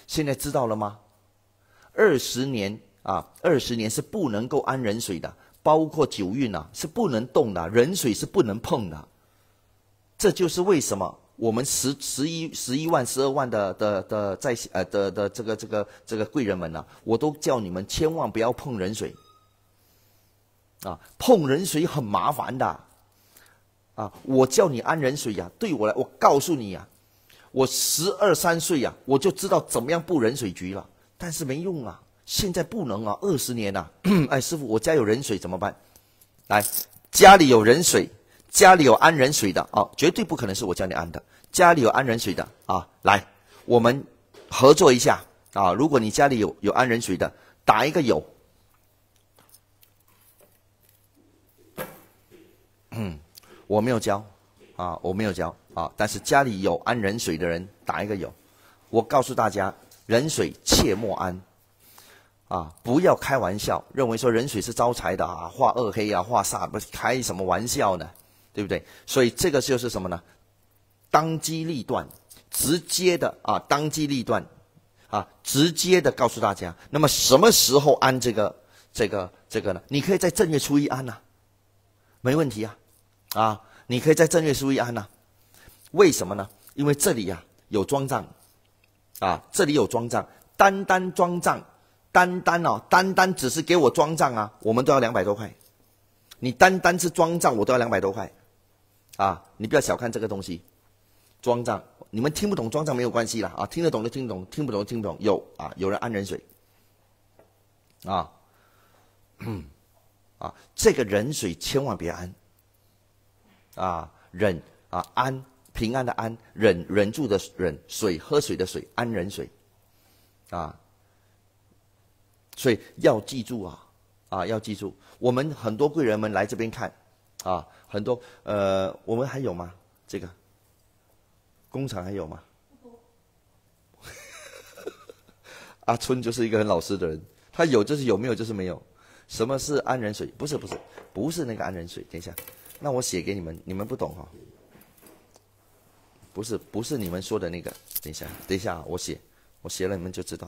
S1: 现在知道了吗？二十年啊，二十年是不能够安人水的。包括九运啊，是不能动的，人水是不能碰的。这就是为什么我们十十一十一万十二万的的的在呃的的这个这个这个贵人们呢，我都叫你们千万不要碰人水。啊，碰人水很麻烦的。啊，我叫你安人水呀，对我来，我告诉你呀，我十二三岁呀，我就知道怎么样布人水局了，但是没用啊。现在不能啊，二十年呐！哎，师傅，我家有人水怎么办？来，家里有人水，家里有安人水的啊，绝对不可能是我叫你安的。家里有安人水的啊，来，我们合作一下啊！如果你家里有有安人水的，打一个有。嗯，我没有教啊，我没有教啊，但是家里有安人水的人打一个有。我告诉大家，人水切莫安。啊，不要开玩笑，认为说人水是招财的啊，化二黑啊，化煞，不是开什么玩笑呢？对不对？所以这个就是什么呢？当机立断，直接的啊，当机立断，啊，直接的告诉大家。那么什么时候安这个这个这个呢？你可以在正月初一安呐，没问题啊，啊，你可以在正月初一安呐。为什么呢？因为这里呀有庄账，啊，这里有装账，单单装账。单单哦，单单只是给我装账啊，我们都要两百多块。你单单是装账，我都要两百多块，啊，你不要小看这个东西，装账，你们听不懂装账没有关系啦，啊，听得懂就听得懂，听不懂听不懂。有啊，有人安人水，啊，啊，这个人水千万别安，啊，忍啊安平安的安，忍忍住的忍，水喝水的水，安人水，啊。所以要记住啊，啊，要记住，我们很多贵人们来这边看，啊，很多呃，我们还有吗？这个工厂还有吗？阿春就是一个很老实的人，他有就是有，没有就是没有。什么是安人水？不是不是不是那个安人水。等一下，那我写给你们，你们不懂哈。不是不是你们说的那个。等一下等一下，我写我写了，你们就知道。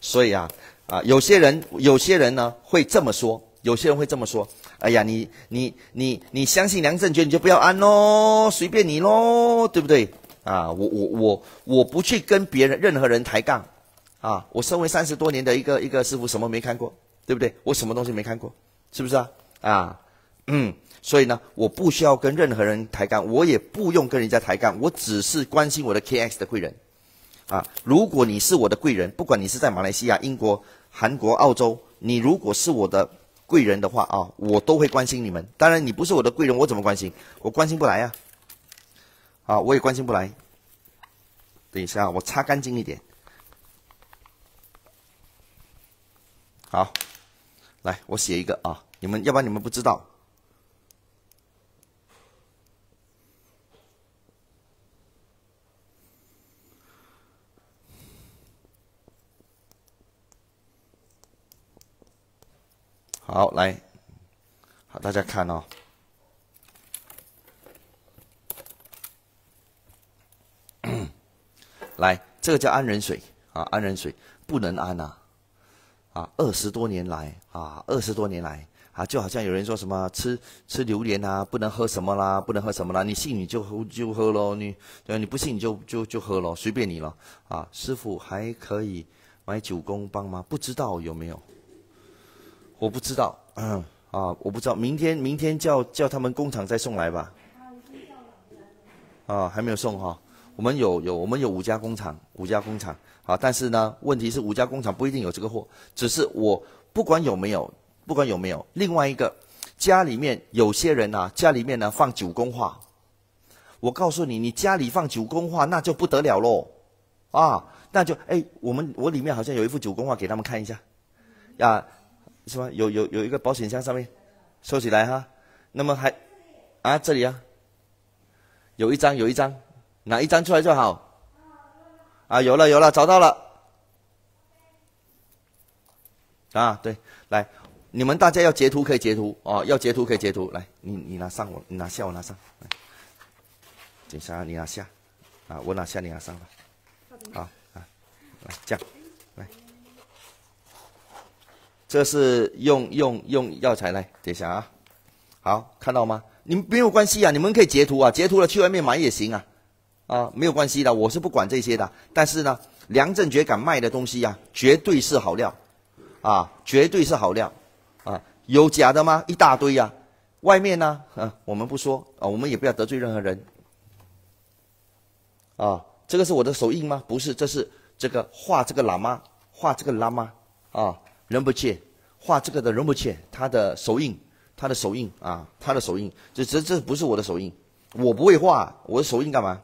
S1: 所以啊，啊，有些人，有些人呢会这么说，有些人会这么说。哎呀，你你你你相信梁振杰，你就不要安喽，随便你喽，对不对？啊，我我我我不去跟别人任何人抬杠，啊，我身为三十多年的一个一个师傅，什么没看过，对不对？我什么东西没看过，是不是啊？啊，嗯，所以呢，我不需要跟任何人抬杠，我也不用跟人家抬杠，我只是关心我的 KX 的贵人。啊，如果你是我的贵人，不管你是在马来西亚、英国、韩国、澳洲，你如果是我的贵人的话啊，我都会关心你们。当然，你不是我的贵人，我怎么关心？我关心不来呀。啊，我也关心不来。等一下，我擦干净一点。好，来，我写一个啊，你们要不然你们不知道。好，来，好，大家看哦。来，这个叫安人水啊，安人水不能安呐，啊，二十多年来啊，二十多年来啊，就好像有人说什么吃吃榴莲啊，不能喝什么啦，不能喝什么啦，你信你就喝就喝喽，你对你不信你就就就喝咯，随便你了啊。师傅还可以买九宫帮吗？不知道有没有。我不知道，嗯。啊，我不知道，明天明天叫叫他们工厂再送来吧。啊，还没有送哈。我们有有我们有五家工厂，五家工厂。啊，但是呢，问题是五家工厂不一定有这个货，只是我不管有没有，不管有没有，另外一个家里面有些人啊，家里面呢放九宫画，我告诉你，你家里放九宫画那就不得了喽，啊，那就哎，我们我里面好像有一幅九宫画给他们看一下，啊，是吧？有有有一个保险箱上面收起来哈。那么还啊这里啊，有一张有一张，拿一张出来就好。啊，有了有了，找到了。啊，对，来，你们大家要截图可以截图哦，要截图可以截图。来，你你拿上我，你拿下我拿上。来，警察你拿下，啊，我拿下你拿上吧。好啊，来这样，来，这是用用用药材来，等一下啊。好，看到吗？你们没有关系啊，你们可以截图啊，截图了去外面买也行啊，啊，没有关系的，我是不管这些的。但是呢，梁振觉敢卖的东西呀，绝对是好料。啊，绝对是好料，啊，有假的吗？一大堆呀，外面呢，啊，我们不说啊，我们也不要得罪任何人，啊，这个是我的手印吗？不是，这是这个画这个喇嘛，画这个喇嘛，啊，人不见，画这个的人不切，他的手印，他的手印啊，他的手印，这这这不是我的手印，我不会画，我的手印干嘛？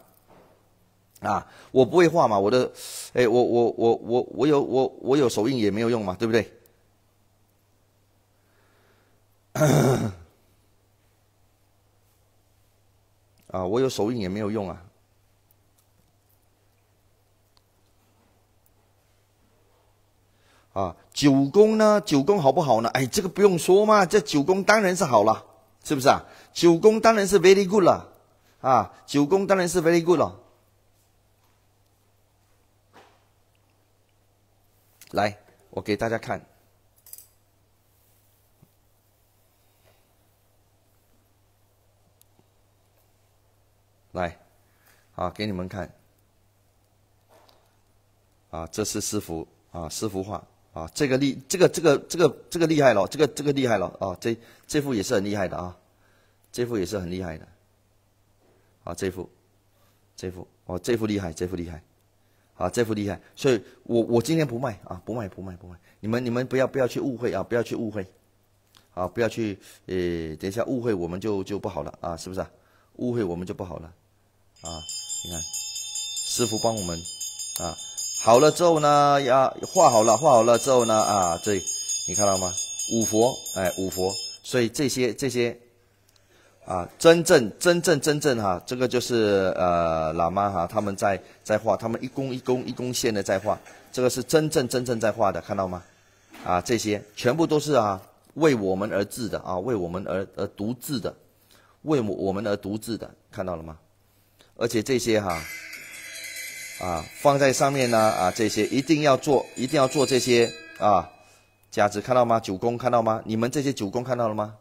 S1: 啊，我不会画嘛，我的，哎，我我我我我有我我有手印也没有用嘛，对不对？啊，我有手印也没有用啊。啊，九宫呢？九宫好不好呢？哎，这个不用说嘛，这九宫当然是好了，是不是啊？九宫当然是 very good 了，啊，九宫当然是 very good 了。来，我给大家看。来，啊，给你们看。啊，这是师傅啊，师傅画啊，这个厉，这个这个这个这个厉害了，这个这个厉害了啊，这这幅也是很厉害的啊，这幅也是很厉害的。啊，这幅，这幅哦，这幅厉害，这幅厉害。啊，这幅厉害，所以我我今天不卖啊，不卖不卖不卖，你们你们不要不要去误会啊，不要去误会，啊，不要去呃，等一下误会我们就就不好了啊，是不是？误会我们就不好了，啊，你看，师傅帮我们啊，好了之后呢，呀画好了，画好了之后呢，啊，这你看到吗？五佛，哎，五佛，所以这些这些。啊，真正真正真正哈，这个就是呃喇嘛哈，他们在在画，他们一弓一弓一弓线的在画，这个是真正真正在画的，看到吗？啊，这些全部都是啊为我们而制的啊，为我们而而独制的，为我我们而独制的，看到了吗？而且这些哈，啊放在上面呢啊，这些一定要做，一定要做这些啊，价值看到吗？九宫看到吗？你们这些九宫看到了吗？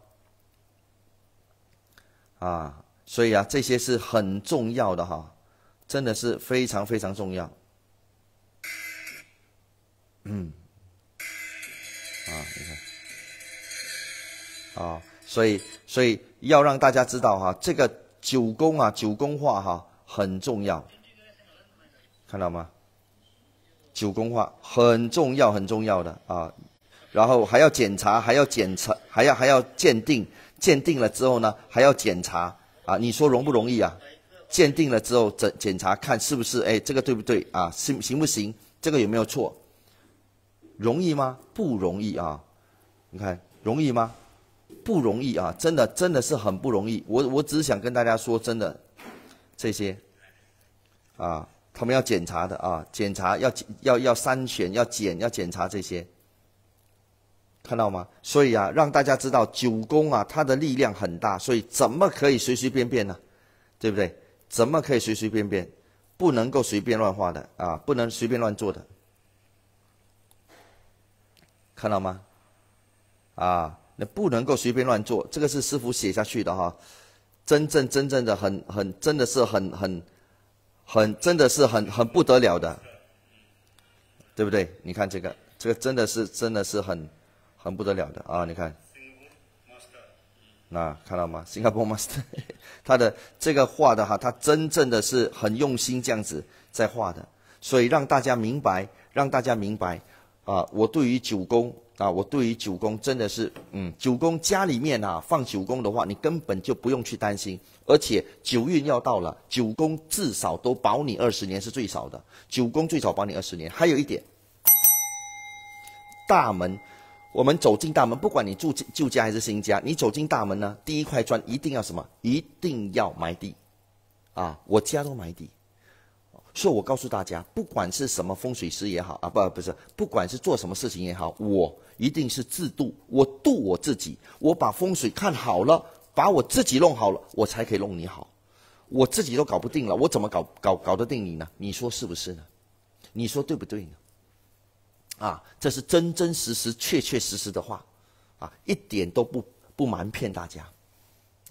S1: 啊，所以啊，这些是很重要的哈，真的是非常非常重要。嗯，啊，你看，啊，所以所以要让大家知道哈，这个九宫啊，九宫画哈很重要，看到吗？九宫画很重要很重要的啊，然后还要检查，还要检查，还要还要鉴定。鉴定了之后呢，还要检查啊？你说容不容易啊？鉴定了之后，检检查看是不是哎，这个对不对啊？行行不行？这个有没有错？容易吗？不容易啊！你看容易吗？不容易啊！真的真的是很不容易。我我只是想跟大家说，真的这些啊，他们要检查的啊，检查要要要筛选，要检要检查这些。看到吗？所以啊，让大家知道九宫啊，它的力量很大，所以怎么可以随随便便呢？对不对？怎么可以随随便便？不能够随便乱画的啊，不能随便乱做的。看到吗？啊，那不能够随便乱做，这个是师傅写下去的哈。真正真正的很很真的是很很很真的是很很不得了的，对不对？你看这个，这个真的是真的是很。很不得了的啊！你看，那看到吗？新加坡 master，他的这个画的哈，他真正的是很用心这样子在画的，所以让大家明白，让大家明白，啊，我对于九宫啊，我对于九宫真的是，嗯，九宫家里面啊放九宫的话，你根本就不用去担心，而且九运要到了，九宫至少都保你二十年是最少的，九宫最少保你二十年。还有一点，大门，我们走进大门，不管你住旧家还是新家，你走进大门呢，第一块砖一定要什么？一定要埋地，啊，我家都埋地。所以我告诉大家，不管是什么风水师也好啊，不不是，不管是做什么事情也好，我一定是自度，我度我自己，我把风水看好了，把我自己弄好了，我才可以弄你好。我自己都搞不定了，我怎么搞搞搞得定你呢？你说是不是呢？你说对不对呢？啊，这是真真实实、确确实实的话，啊，一点都不不瞒骗大家。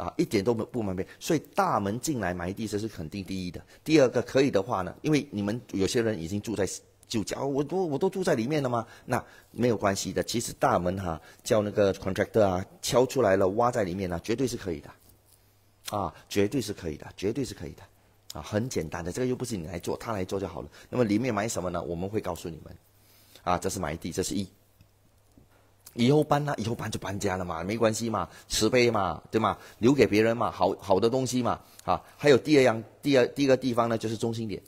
S1: 啊，一点都不不方便，所以大门进来埋地这是肯定第一的。第二个可以的话呢，因为你们有些人已经住在旧家，我都我都住在里面了吗？那没有关系的。其实大门哈，叫那个 contractor 啊敲出来了，挖在里面呢，绝对是可以的。啊，绝对是可以的，绝对是可以的。啊，很简单的，这个又不是你来做，他来做就好了。那么里面埋什么呢？我们会告诉你们。啊，这是埋地，这是一。以后搬呐？以后搬就搬家了嘛，没关系嘛，慈悲嘛，对吗？留给别人嘛，好好的东西嘛，啊，还有第二样，第二第一个地方呢，就是中心点，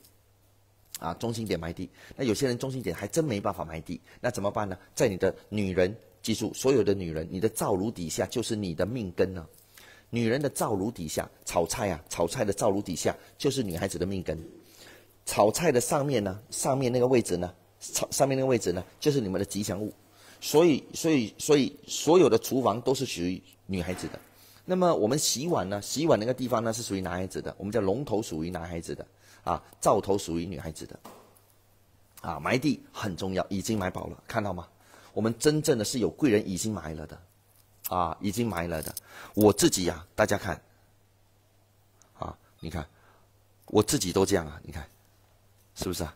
S1: 啊，中心点埋地。那有些人中心点还真没办法埋地，那怎么办呢？在你的女人，记住，所有的女人，你的灶炉底下就是你的命根呢。女人的灶炉底下炒菜啊，炒菜的灶炉底下就是女孩子的命根。炒菜的上面呢，上面那个位置呢，炒上面那个位置呢，就是你们的吉祥物。所以，所以，所以，所有的厨房都是属于女孩子的。那么，我们洗碗呢？洗碗那个地方呢，是属于男孩子的。我们叫龙头属于男孩子的，啊，灶头属于女孩子的。啊，埋地很重要，已经埋饱了，看到吗？我们真正的是有贵人已经埋了的，啊，已经埋了的。我自己呀，大家看，啊，你看，我自己都这样啊，你看，是不是啊？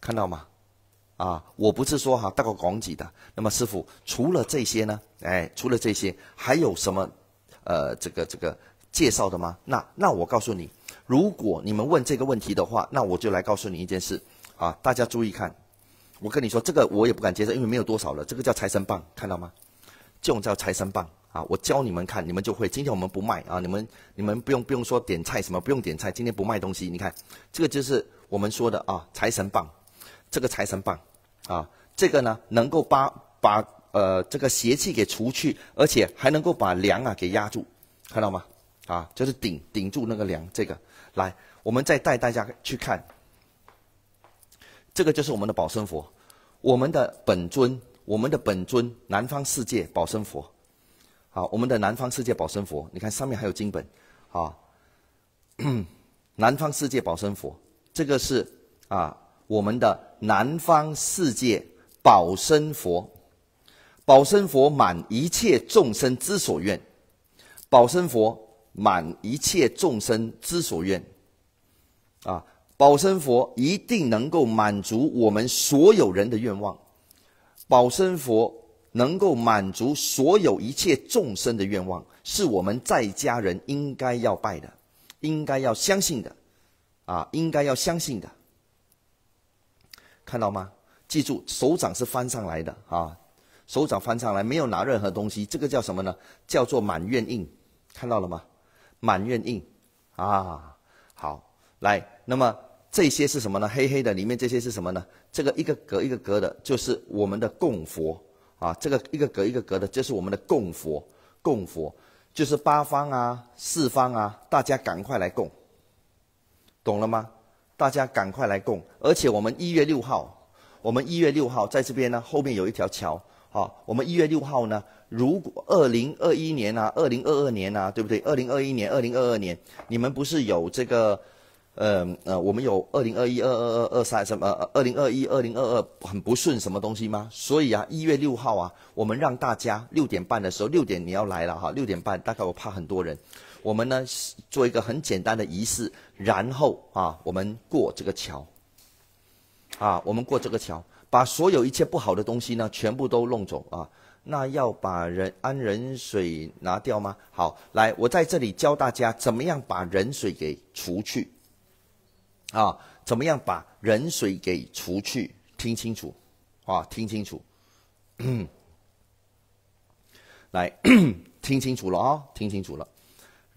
S1: 看到吗？啊，我不是说哈大个广济的。那么师傅，除了这些呢？哎，除了这些，还有什么？呃，这个这个介绍的吗？那那我告诉你，如果你们问这个问题的话，那我就来告诉你一件事。啊，大家注意看，我跟你说，这个我也不敢介绍，因为没有多少了。这个叫财神棒，看到吗？这种叫财神棒啊！我教你们看，你们就会。今天我们不卖啊，你们你们不用不用说点菜什么，不用点菜。今天不卖东西，你看，这个就是我们说的啊，财神棒，这个财神棒。啊，这个呢，能够把把呃这个邪气给除去，而且还能够把梁啊给压住，看到吗？啊，就是顶顶住那个梁。这个，来，我们再带大家去看，这个就是我们的保生佛，我们的本尊，我们的本尊南方世界保生佛，好，我们的南方世界保生佛，你看上面还有经本，啊，南方世界保生佛，这个是啊。我们的南方世界保生佛，保生佛满一切众生之所愿，保生佛满一切众生之所愿，啊，保生佛一定能够满足我们所有人的愿望，保生佛能够满足所有一切众生的愿望，是我们在家人应该要拜的，应该要相信的，啊，应该要相信的。看到吗？记住，手掌是翻上来的啊，手掌翻上来，没有拿任何东西，这个叫什么呢？叫做满愿印，看到了吗？满愿印，啊，好，来，那么这些是什么呢？黑黑的，里面这些是什么呢？这个一个格一个格的，就是我们的供佛啊，这个一个格一个格的，就是我们的供佛，供佛就是八方啊，四方啊，大家赶快来供，懂了吗？大家赶快来供，而且我们一月六号，我们一月六号在这边呢，后面有一条桥，好，我们一月六号呢，如果二零二一年啊，二零二二年啊，对不对？二零二一年、二零二二年，你们不是有这个，呃呃，我们有二零二一、二二二、二三什么？二零二一、二零二二很不顺什么东西吗？所以啊，一月六号啊，我们让大家六点半的时候，六点你要来了哈，六点半，大概我怕很多人。我们呢做一个很简单的仪式，然后啊，我们过这个桥。啊，我们过这个桥，把所有一切不好的东西呢，全部都弄走啊。那要把人安人水拿掉吗？好，来，我在这里教大家怎么样把人水给除去。啊，怎么样把人水给除去？听清楚，啊，听清楚，来 听清楚了啊，听清楚了，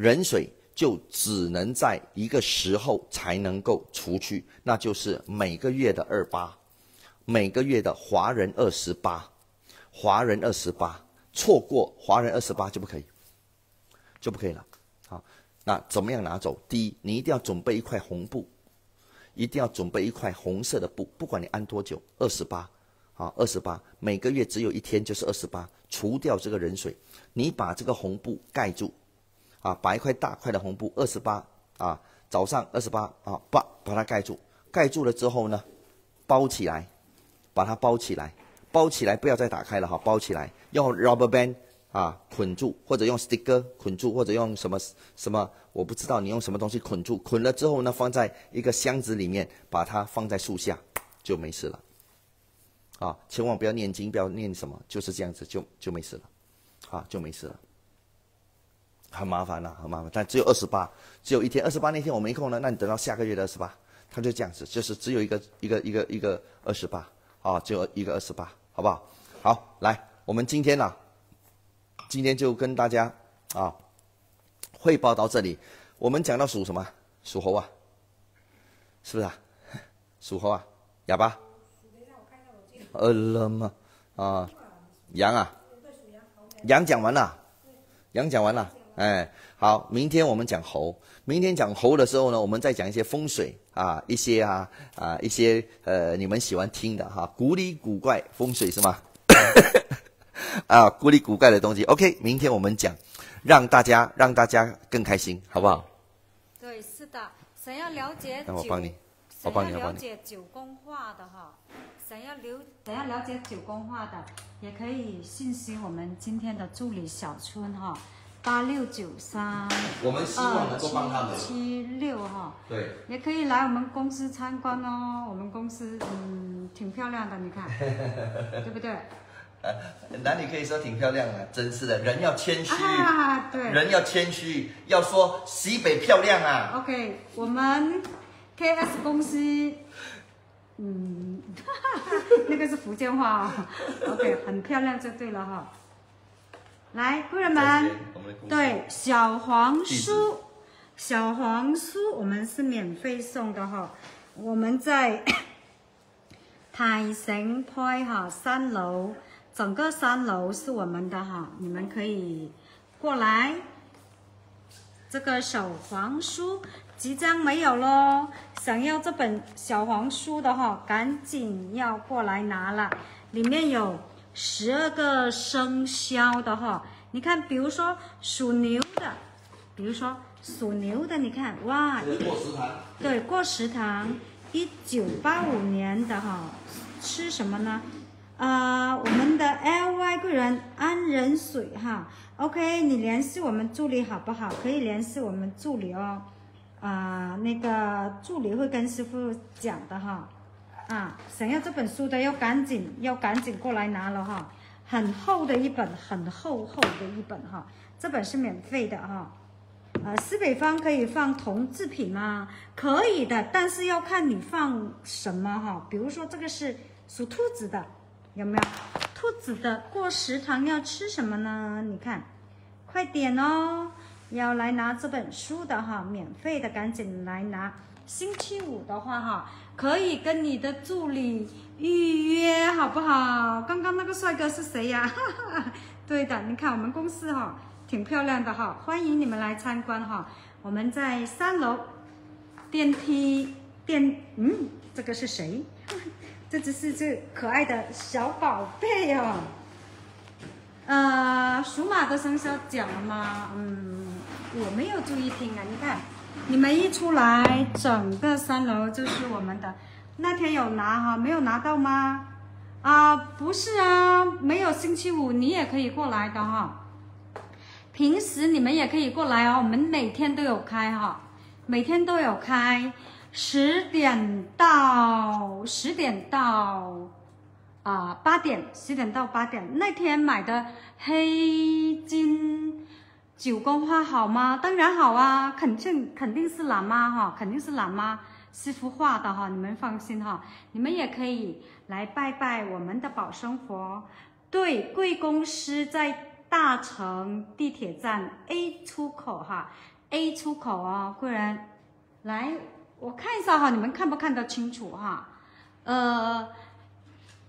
S1: 人水就只能在一个时候才能够除去，那就是每个月的二八，每个月的华人二十八，华人二十八，错过华人二十八就不可以，就不可以了。好，那怎么样拿走？第一，你一定要准备一块红布，一定要准备一块红色的布，不管你安多久，二十八。啊，二十八，每个月只有一天就是二十八，除掉这个人水，你把这个红布盖住，啊，把一块大块的红布二十八，啊，早上二十八，啊，把把它盖住，盖住了之后呢，包起来，把它包起来，包起来不要再打开了哈，包起来，用 rubber band 啊捆住，或者用 sticker 捆住，或者用什么什么，我不知道你用什么东西捆住，捆了之后呢，放在一个箱子里面，把它放在树下，就没事了。啊，千万不要念经，不要念什么，就是这样子，就就没事了，啊，就没事了，很麻烦呐，很麻烦。但只有二十八，只有一天，二十八那天我没空呢，那你等到下个月的二十八，他就这样子，就是只有一个一个一个一个二十八，啊，就一个二十八，好不好？好，来，我们今天呢，今天就跟大家啊汇报到这里。我们讲到属什么？属猴啊，是不是啊？属猴啊，哑巴。呃了吗？啊，羊啊，羊讲完了，羊讲完了，哎，好，明天我们讲猴，明天讲猴的时候呢，我们再讲一些风水啊，一些啊啊一些呃你们喜欢听的哈，古里古怪风水是吗？啊，古里古怪的东西，OK，明天我们讲，让大家让大家更开心，好不好？
S2: 对，是的，想要了解
S1: 那我帮你，我
S2: 帮你，了解九宫化的哈。想要了想要了解九宫化的，也可以信息我们今天的助理小春哈，八六九三，
S1: 我们希望能够帮他们
S2: 七六哈，
S1: 对，
S2: 也可以来我们公司参观哦，我们公司嗯挺漂亮的，你看，对不对？
S1: 呃，男女可以说挺漂亮的，真是的，人要谦虚，
S2: 对，
S1: 人要谦虚，要说西北漂亮啊。
S2: OK，我们 KS 公司。嗯，那个是福建话哦。OK，很漂亮就对了哈。来，贵人们，对小黄书，小黄书我们是免费送的哈。我们在 泰神派哈三楼，整个三楼是我们的哈，你们可以过来。这个小黄书。即将没有喽！想要这本小黄书的哈，赶紧要过来拿了。里面有十二个生肖的哈，你看，比如说属牛的，比如说属牛的，你看，哇，
S1: 过食堂，
S2: 对，过食堂，一九八五年的哈，吃什么呢？啊，我们的 L Y 贵人安仁水哈，OK，你联系我们助理好不好？可以联系我们助理哦。啊，那个助理会跟师傅讲的哈，啊，想要这本书的要赶紧要赶紧过来拿了哈，很厚的一本，很厚厚的一本哈，这本是免费的哈，呃，西北方可以放铜制品吗？可以的，但是要看你放什么哈，比如说这个是属兔子的，有没有？兔子的过食堂要吃什么呢？你看，快点哦。要来拿这本书的哈，免费的，赶紧来拿。星期五的话哈，可以跟你的助理预约，好不好？刚刚那个帅哥是谁呀？对的，你看我们公司哈，挺漂亮的哈，欢迎你们来参观哈。我们在三楼，电梯电，嗯，这个是谁？这只是这可爱的小宝贝哦。呃，属马的生肖讲了吗？嗯，我没有注意听啊。你看，你们一出来，整个三楼就是我们的。那天有拿哈，没有拿到吗？啊，不是啊，没有。星期五你也可以过来的哈。平时你们也可以过来哦，我们每天都有开哈，每天都有开，十点到十点到。啊，八点十点到八点那天买的黑金九宫花好吗？当然好啊，肯定肯定是喇嘛哈，肯定是喇嘛，师傅画的哈，你们放心哈，你们也可以来拜拜我们的宝生佛。对，贵公司在大城地铁站 A 出口哈，A 出口哦，贵人，来，我看一下哈，你们看不看得清楚哈？呃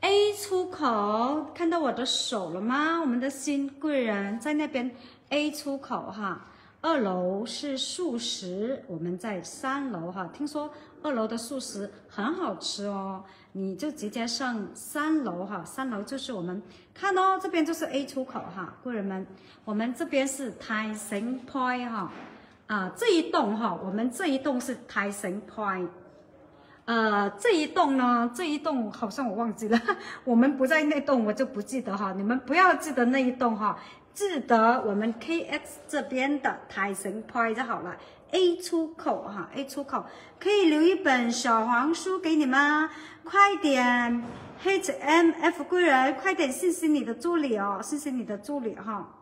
S2: ，A 出口看到我的手了吗？我们的新贵人在那边 A 出口哈。二楼是素食，我们在三楼哈。听说二楼的素食很好吃哦，你就直接上三楼哈。三楼就是我们看哦，这边就是 A 出口哈，贵人们，我们这边是泰神 point 哈，啊这一栋哈，我们这一栋是泰神 point，呃这一栋呢，这一栋好像我忘记了，我们不在那栋，我就不记得哈，你们不要记得那一栋哈。记得我们 KX 这边的台神拍就好了。A 出口哈，A 出口可以留一本小黄书给你们，快点，HMF 贵人，快点，谢谢你的助理哦，谢谢你的助理哈。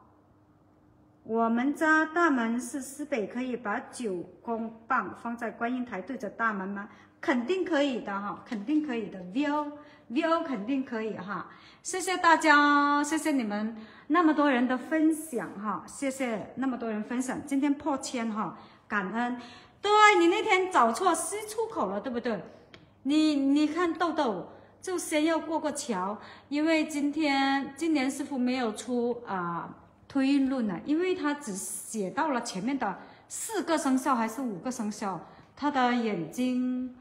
S2: 我们家大门是西北，可以把九宫棒放在观音台对着大门吗？肯定可以的哈，肯定可以的，view，view 肯定可以哈。谢谢大家，谢谢你们。那么多人的分享哈，谢谢那么多人分享，今天破千哈，感恩。对你那天找错 C 出口了，对不对？你你看豆豆就先要过个桥，因为今天今年师傅没有出啊推运论呢，因为他只写到了前面的四个生肖还是五个生肖，他的眼睛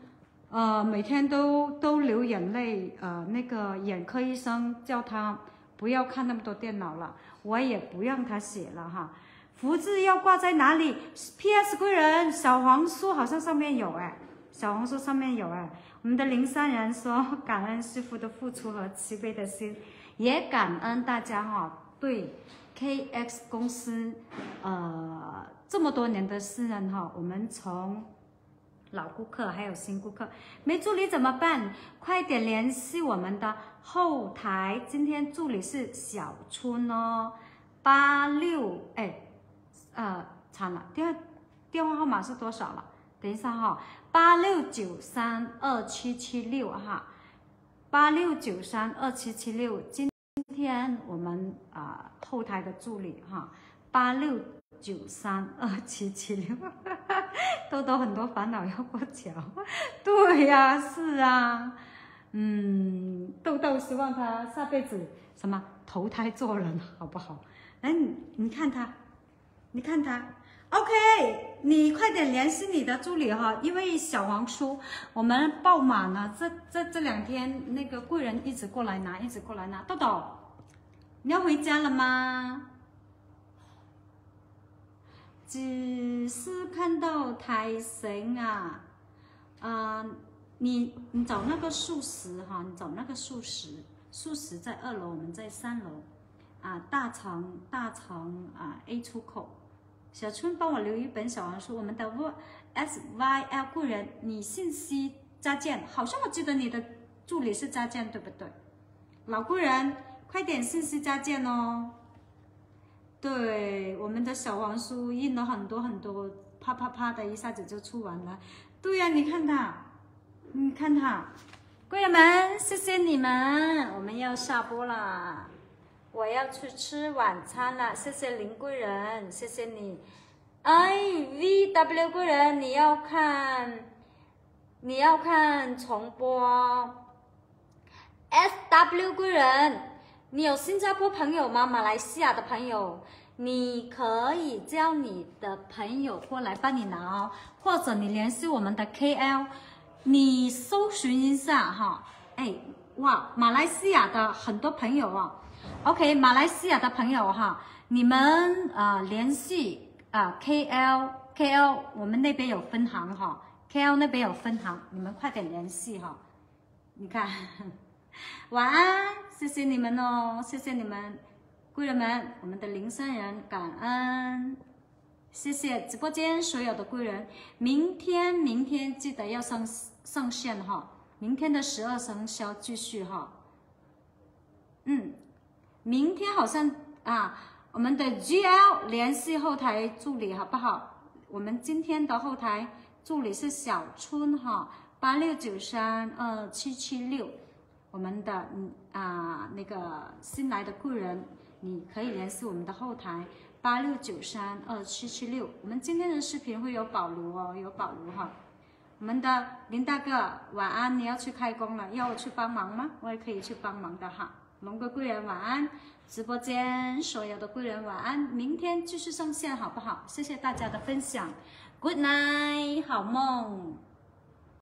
S2: 呃每天都都流眼泪，呃那个眼科医生叫他。不要看那么多电脑了，我也不让他写了哈。福字要挂在哪里？P.S. 贵人小黄书好像上面有哎，小黄书上面有哎。我们的灵山人说感恩师傅的付出和慈悲的心，也感恩大家哈对 K.X 公司呃这么多年的信任哈。我们从老顾客还有新顾客，没助理怎么办？快点联系我们的后台。今天助理是小春哦，八六哎，呃，惨了，电电话号码是多少了？等一下哈，八六九三二七七六哈，八六九三二七七六。今天我们啊后台的助理哈，八六。九三二七七六，豆豆很多烦恼要过桥，对呀，是啊，嗯，豆豆希望他下辈子什么投胎做人，好不好？来，你你看他，你看他，OK，你快点联系你的助理哈，因为小黄书我们爆满了，这这这两天那个贵人一直过来拿，一直过来拿，豆豆，你要回家了吗？只是看到台神啊，啊，你你找那个素食哈，你找那个素食，素食在二楼，我们在三楼，啊，大肠大肠啊 A 出口，小春帮我留一本小黄书，我们的 V S Y L 故人，你信息加建，好像我记得你的助理是加建对不对？老故人，快点信息加建哦。对，我们的小黄书印了很多很多，啪啪啪的一下子就出完了。对呀，你看它，你看它，贵人们，谢谢你们，我们要下播了，我要去吃晚餐了。谢谢林贵人，谢谢你。哎，V W 贵人，你要看，你要看重播。S W 贵人。你有新加坡朋友吗？马来西亚的朋友，你可以叫你的朋友过来帮你拿哦，或者你联系我们的 KL，你搜寻一下哈。哎，哇，马来西亚的很多朋友啊，OK，马来西亚的朋友哈，你们啊联系啊 KL，KL 我们那边有分行哈，KL 那边有分行，你们快点联系哈。你看，晚安。谢谢你们哦，谢谢你们，贵人们，我们的灵山人，感恩，谢谢直播间所有的贵人。明天，明天记得要上上线哈，明天的十二生肖继续哈。嗯，明天好像啊，我们的 GL 联系后台助理好不好？我们今天的后台助理是小春哈，八六九三二七七六，我们的嗯啊那个新来的贵人，你可以联系我们的后台八六九三二七七六。我们今天的视频会有保留哦，有保留哈。我们的林大哥晚安，你要去开工了，要我去帮忙吗？我也可以去帮忙的哈。龙哥贵人晚安，直播间所有的贵人晚安，明天继续上线好不好？谢谢大家的分享，Good night，好梦。